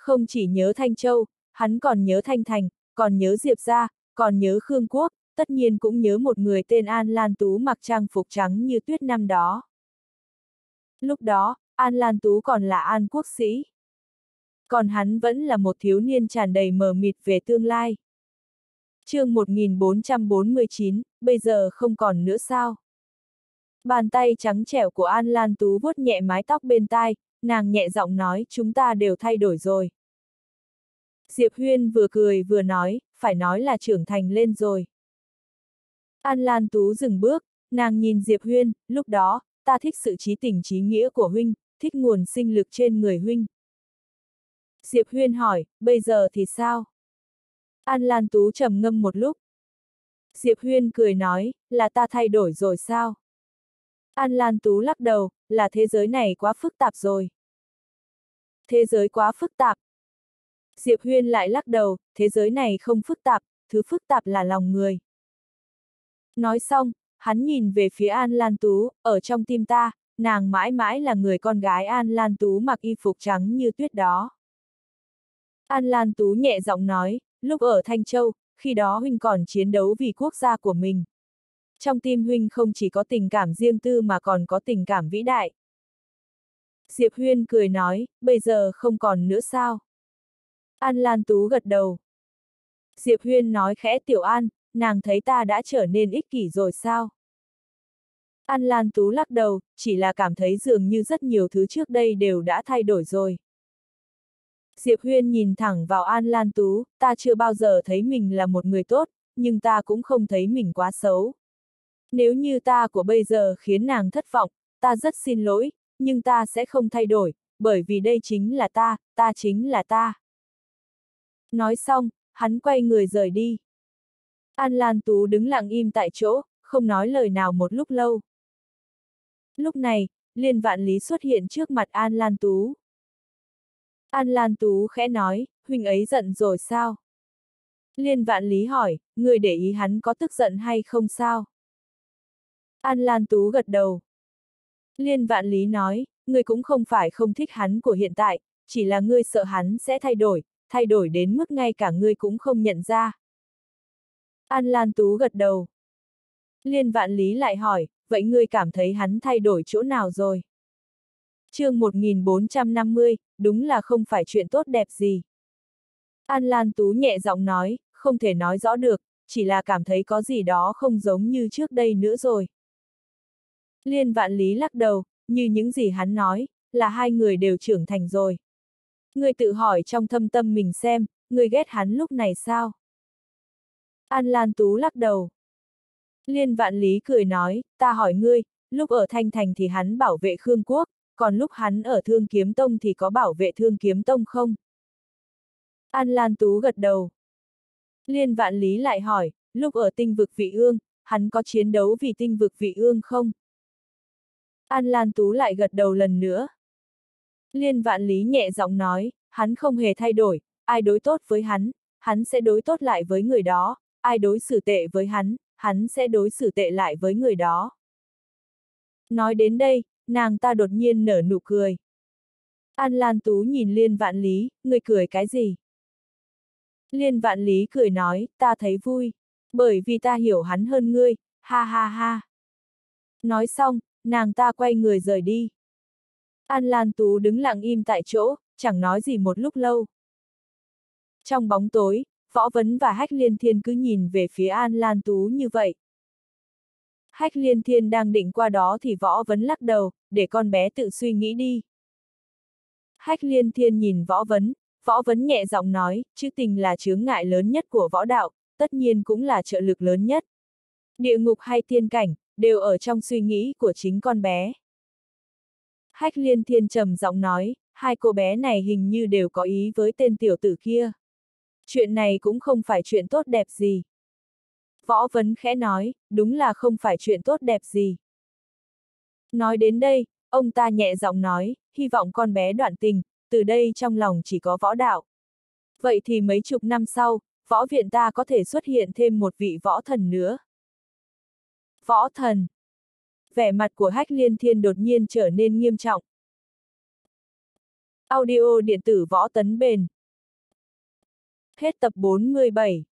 Không chỉ nhớ Thanh Châu, hắn còn nhớ Thanh Thành, còn nhớ Diệp Gia, còn nhớ Khương Quốc, tất nhiên cũng nhớ một người tên An Lan Tú mặc trang phục trắng như tuyết năm đó. Lúc đó, An Lan Tú còn là An Quốc sĩ. Còn hắn vẫn là một thiếu niên tràn đầy mờ mịt về tương lai. chương 1449, bây giờ không còn nữa sao? Bàn tay trắng trẻo của An Lan Tú vuốt nhẹ mái tóc bên tai, nàng nhẹ giọng nói chúng ta đều thay đổi rồi. Diệp Huyên vừa cười vừa nói, phải nói là trưởng thành lên rồi. An Lan Tú dừng bước, nàng nhìn Diệp Huyên, lúc đó, ta thích sự trí tình trí nghĩa của huynh, thích nguồn sinh lực trên người huynh. Diệp Huyên hỏi, bây giờ thì sao? An Lan Tú trầm ngâm một lúc. Diệp Huyên cười nói, là ta thay đổi rồi sao? An Lan Tú lắc đầu, là thế giới này quá phức tạp rồi. Thế giới quá phức tạp. Diệp Huyên lại lắc đầu, thế giới này không phức tạp, thứ phức tạp là lòng người. Nói xong, hắn nhìn về phía An Lan Tú, ở trong tim ta, nàng mãi mãi là người con gái An Lan Tú mặc y phục trắng như tuyết đó. An Lan Tú nhẹ giọng nói, lúc ở Thanh Châu, khi đó huynh còn chiến đấu vì quốc gia của mình. Trong tim huynh không chỉ có tình cảm riêng tư mà còn có tình cảm vĩ đại. Diệp Huyên cười nói, bây giờ không còn nữa sao? An Lan Tú gật đầu. Diệp Huyên nói khẽ Tiểu An, nàng thấy ta đã trở nên ích kỷ rồi sao? An Lan Tú lắc đầu, chỉ là cảm thấy dường như rất nhiều thứ trước đây đều đã thay đổi rồi. Diệp Huyên nhìn thẳng vào An Lan Tú, ta chưa bao giờ thấy mình là một người tốt, nhưng ta cũng không thấy mình quá xấu. Nếu như ta của bây giờ khiến nàng thất vọng, ta rất xin lỗi, nhưng ta sẽ không thay đổi, bởi vì đây chính là ta, ta chính là ta. Nói xong, hắn quay người rời đi. An Lan Tú đứng lặng im tại chỗ, không nói lời nào một lúc lâu. Lúc này, Liên Vạn Lý xuất hiện trước mặt An Lan Tú. An Lan Tú khẽ nói, huynh ấy giận rồi sao? Liên Vạn Lý hỏi, người để ý hắn có tức giận hay không sao? An Lan Tú gật đầu. Liên Vạn Lý nói, Ngươi cũng không phải không thích hắn của hiện tại, chỉ là ngươi sợ hắn sẽ thay đổi, thay đổi đến mức ngay cả ngươi cũng không nhận ra. An Lan Tú gật đầu. Liên Vạn Lý lại hỏi, vậy ngươi cảm thấy hắn thay đổi chỗ nào rồi? chương 1450, đúng là không phải chuyện tốt đẹp gì. An Lan Tú nhẹ giọng nói, không thể nói rõ được, chỉ là cảm thấy có gì đó không giống như trước đây nữa rồi. Liên vạn lý lắc đầu, như những gì hắn nói, là hai người đều trưởng thành rồi. Người tự hỏi trong thâm tâm mình xem, người ghét hắn lúc này sao? An Lan Tú lắc đầu. Liên vạn lý cười nói, ta hỏi ngươi, lúc ở Thanh Thành thì hắn bảo vệ Khương Quốc, còn lúc hắn ở Thương Kiếm Tông thì có bảo vệ Thương Kiếm Tông không? An Lan Tú gật đầu. Liên vạn lý lại hỏi, lúc ở tinh vực vị ương, hắn có chiến đấu vì tinh vực vị ương không? An Lan Tú lại gật đầu lần nữa. Liên vạn lý nhẹ giọng nói, hắn không hề thay đổi, ai đối tốt với hắn, hắn sẽ đối tốt lại với người đó, ai đối xử tệ với hắn, hắn sẽ đối xử tệ lại với người đó. Nói đến đây, nàng ta đột nhiên nở nụ cười. An Lan Tú nhìn Liên Vạn Lý, người cười cái gì? Liên Vạn Lý cười nói, ta thấy vui, bởi vì ta hiểu hắn hơn ngươi, Ha ha ha. Nói xong, nàng ta quay người rời đi. An Lan Tú đứng lặng im tại chỗ, chẳng nói gì một lúc lâu. Trong bóng tối, Võ Vấn và Hách Liên Thiên cứ nhìn về phía An Lan Tú như vậy. Hách Liên Thiên đang định qua đó thì Võ Vấn lắc đầu, để con bé tự suy nghĩ đi. Hách Liên Thiên nhìn Võ Vấn, Võ Vấn nhẹ giọng nói, chữ tình là chướng ngại lớn nhất của võ đạo, tất nhiên cũng là trợ lực lớn nhất. Địa ngục hay tiên cảnh, đều ở trong suy nghĩ của chính con bé. Hách liên thiên trầm giọng nói, hai cô bé này hình như đều có ý với tên tiểu tử kia. Chuyện này cũng không phải chuyện tốt đẹp gì. Võ Vấn khẽ nói, đúng là không phải chuyện tốt đẹp gì. Nói đến đây, ông ta nhẹ giọng nói, hy vọng con bé đoạn tình, từ đây trong lòng chỉ có võ đạo. Vậy thì mấy chục năm sau, võ viện ta có thể xuất hiện thêm một vị võ thần nữa. Võ thần. Vẻ mặt của hách liên thiên đột nhiên trở nên nghiêm trọng. Audio điện tử võ tấn bền. Hết tập 47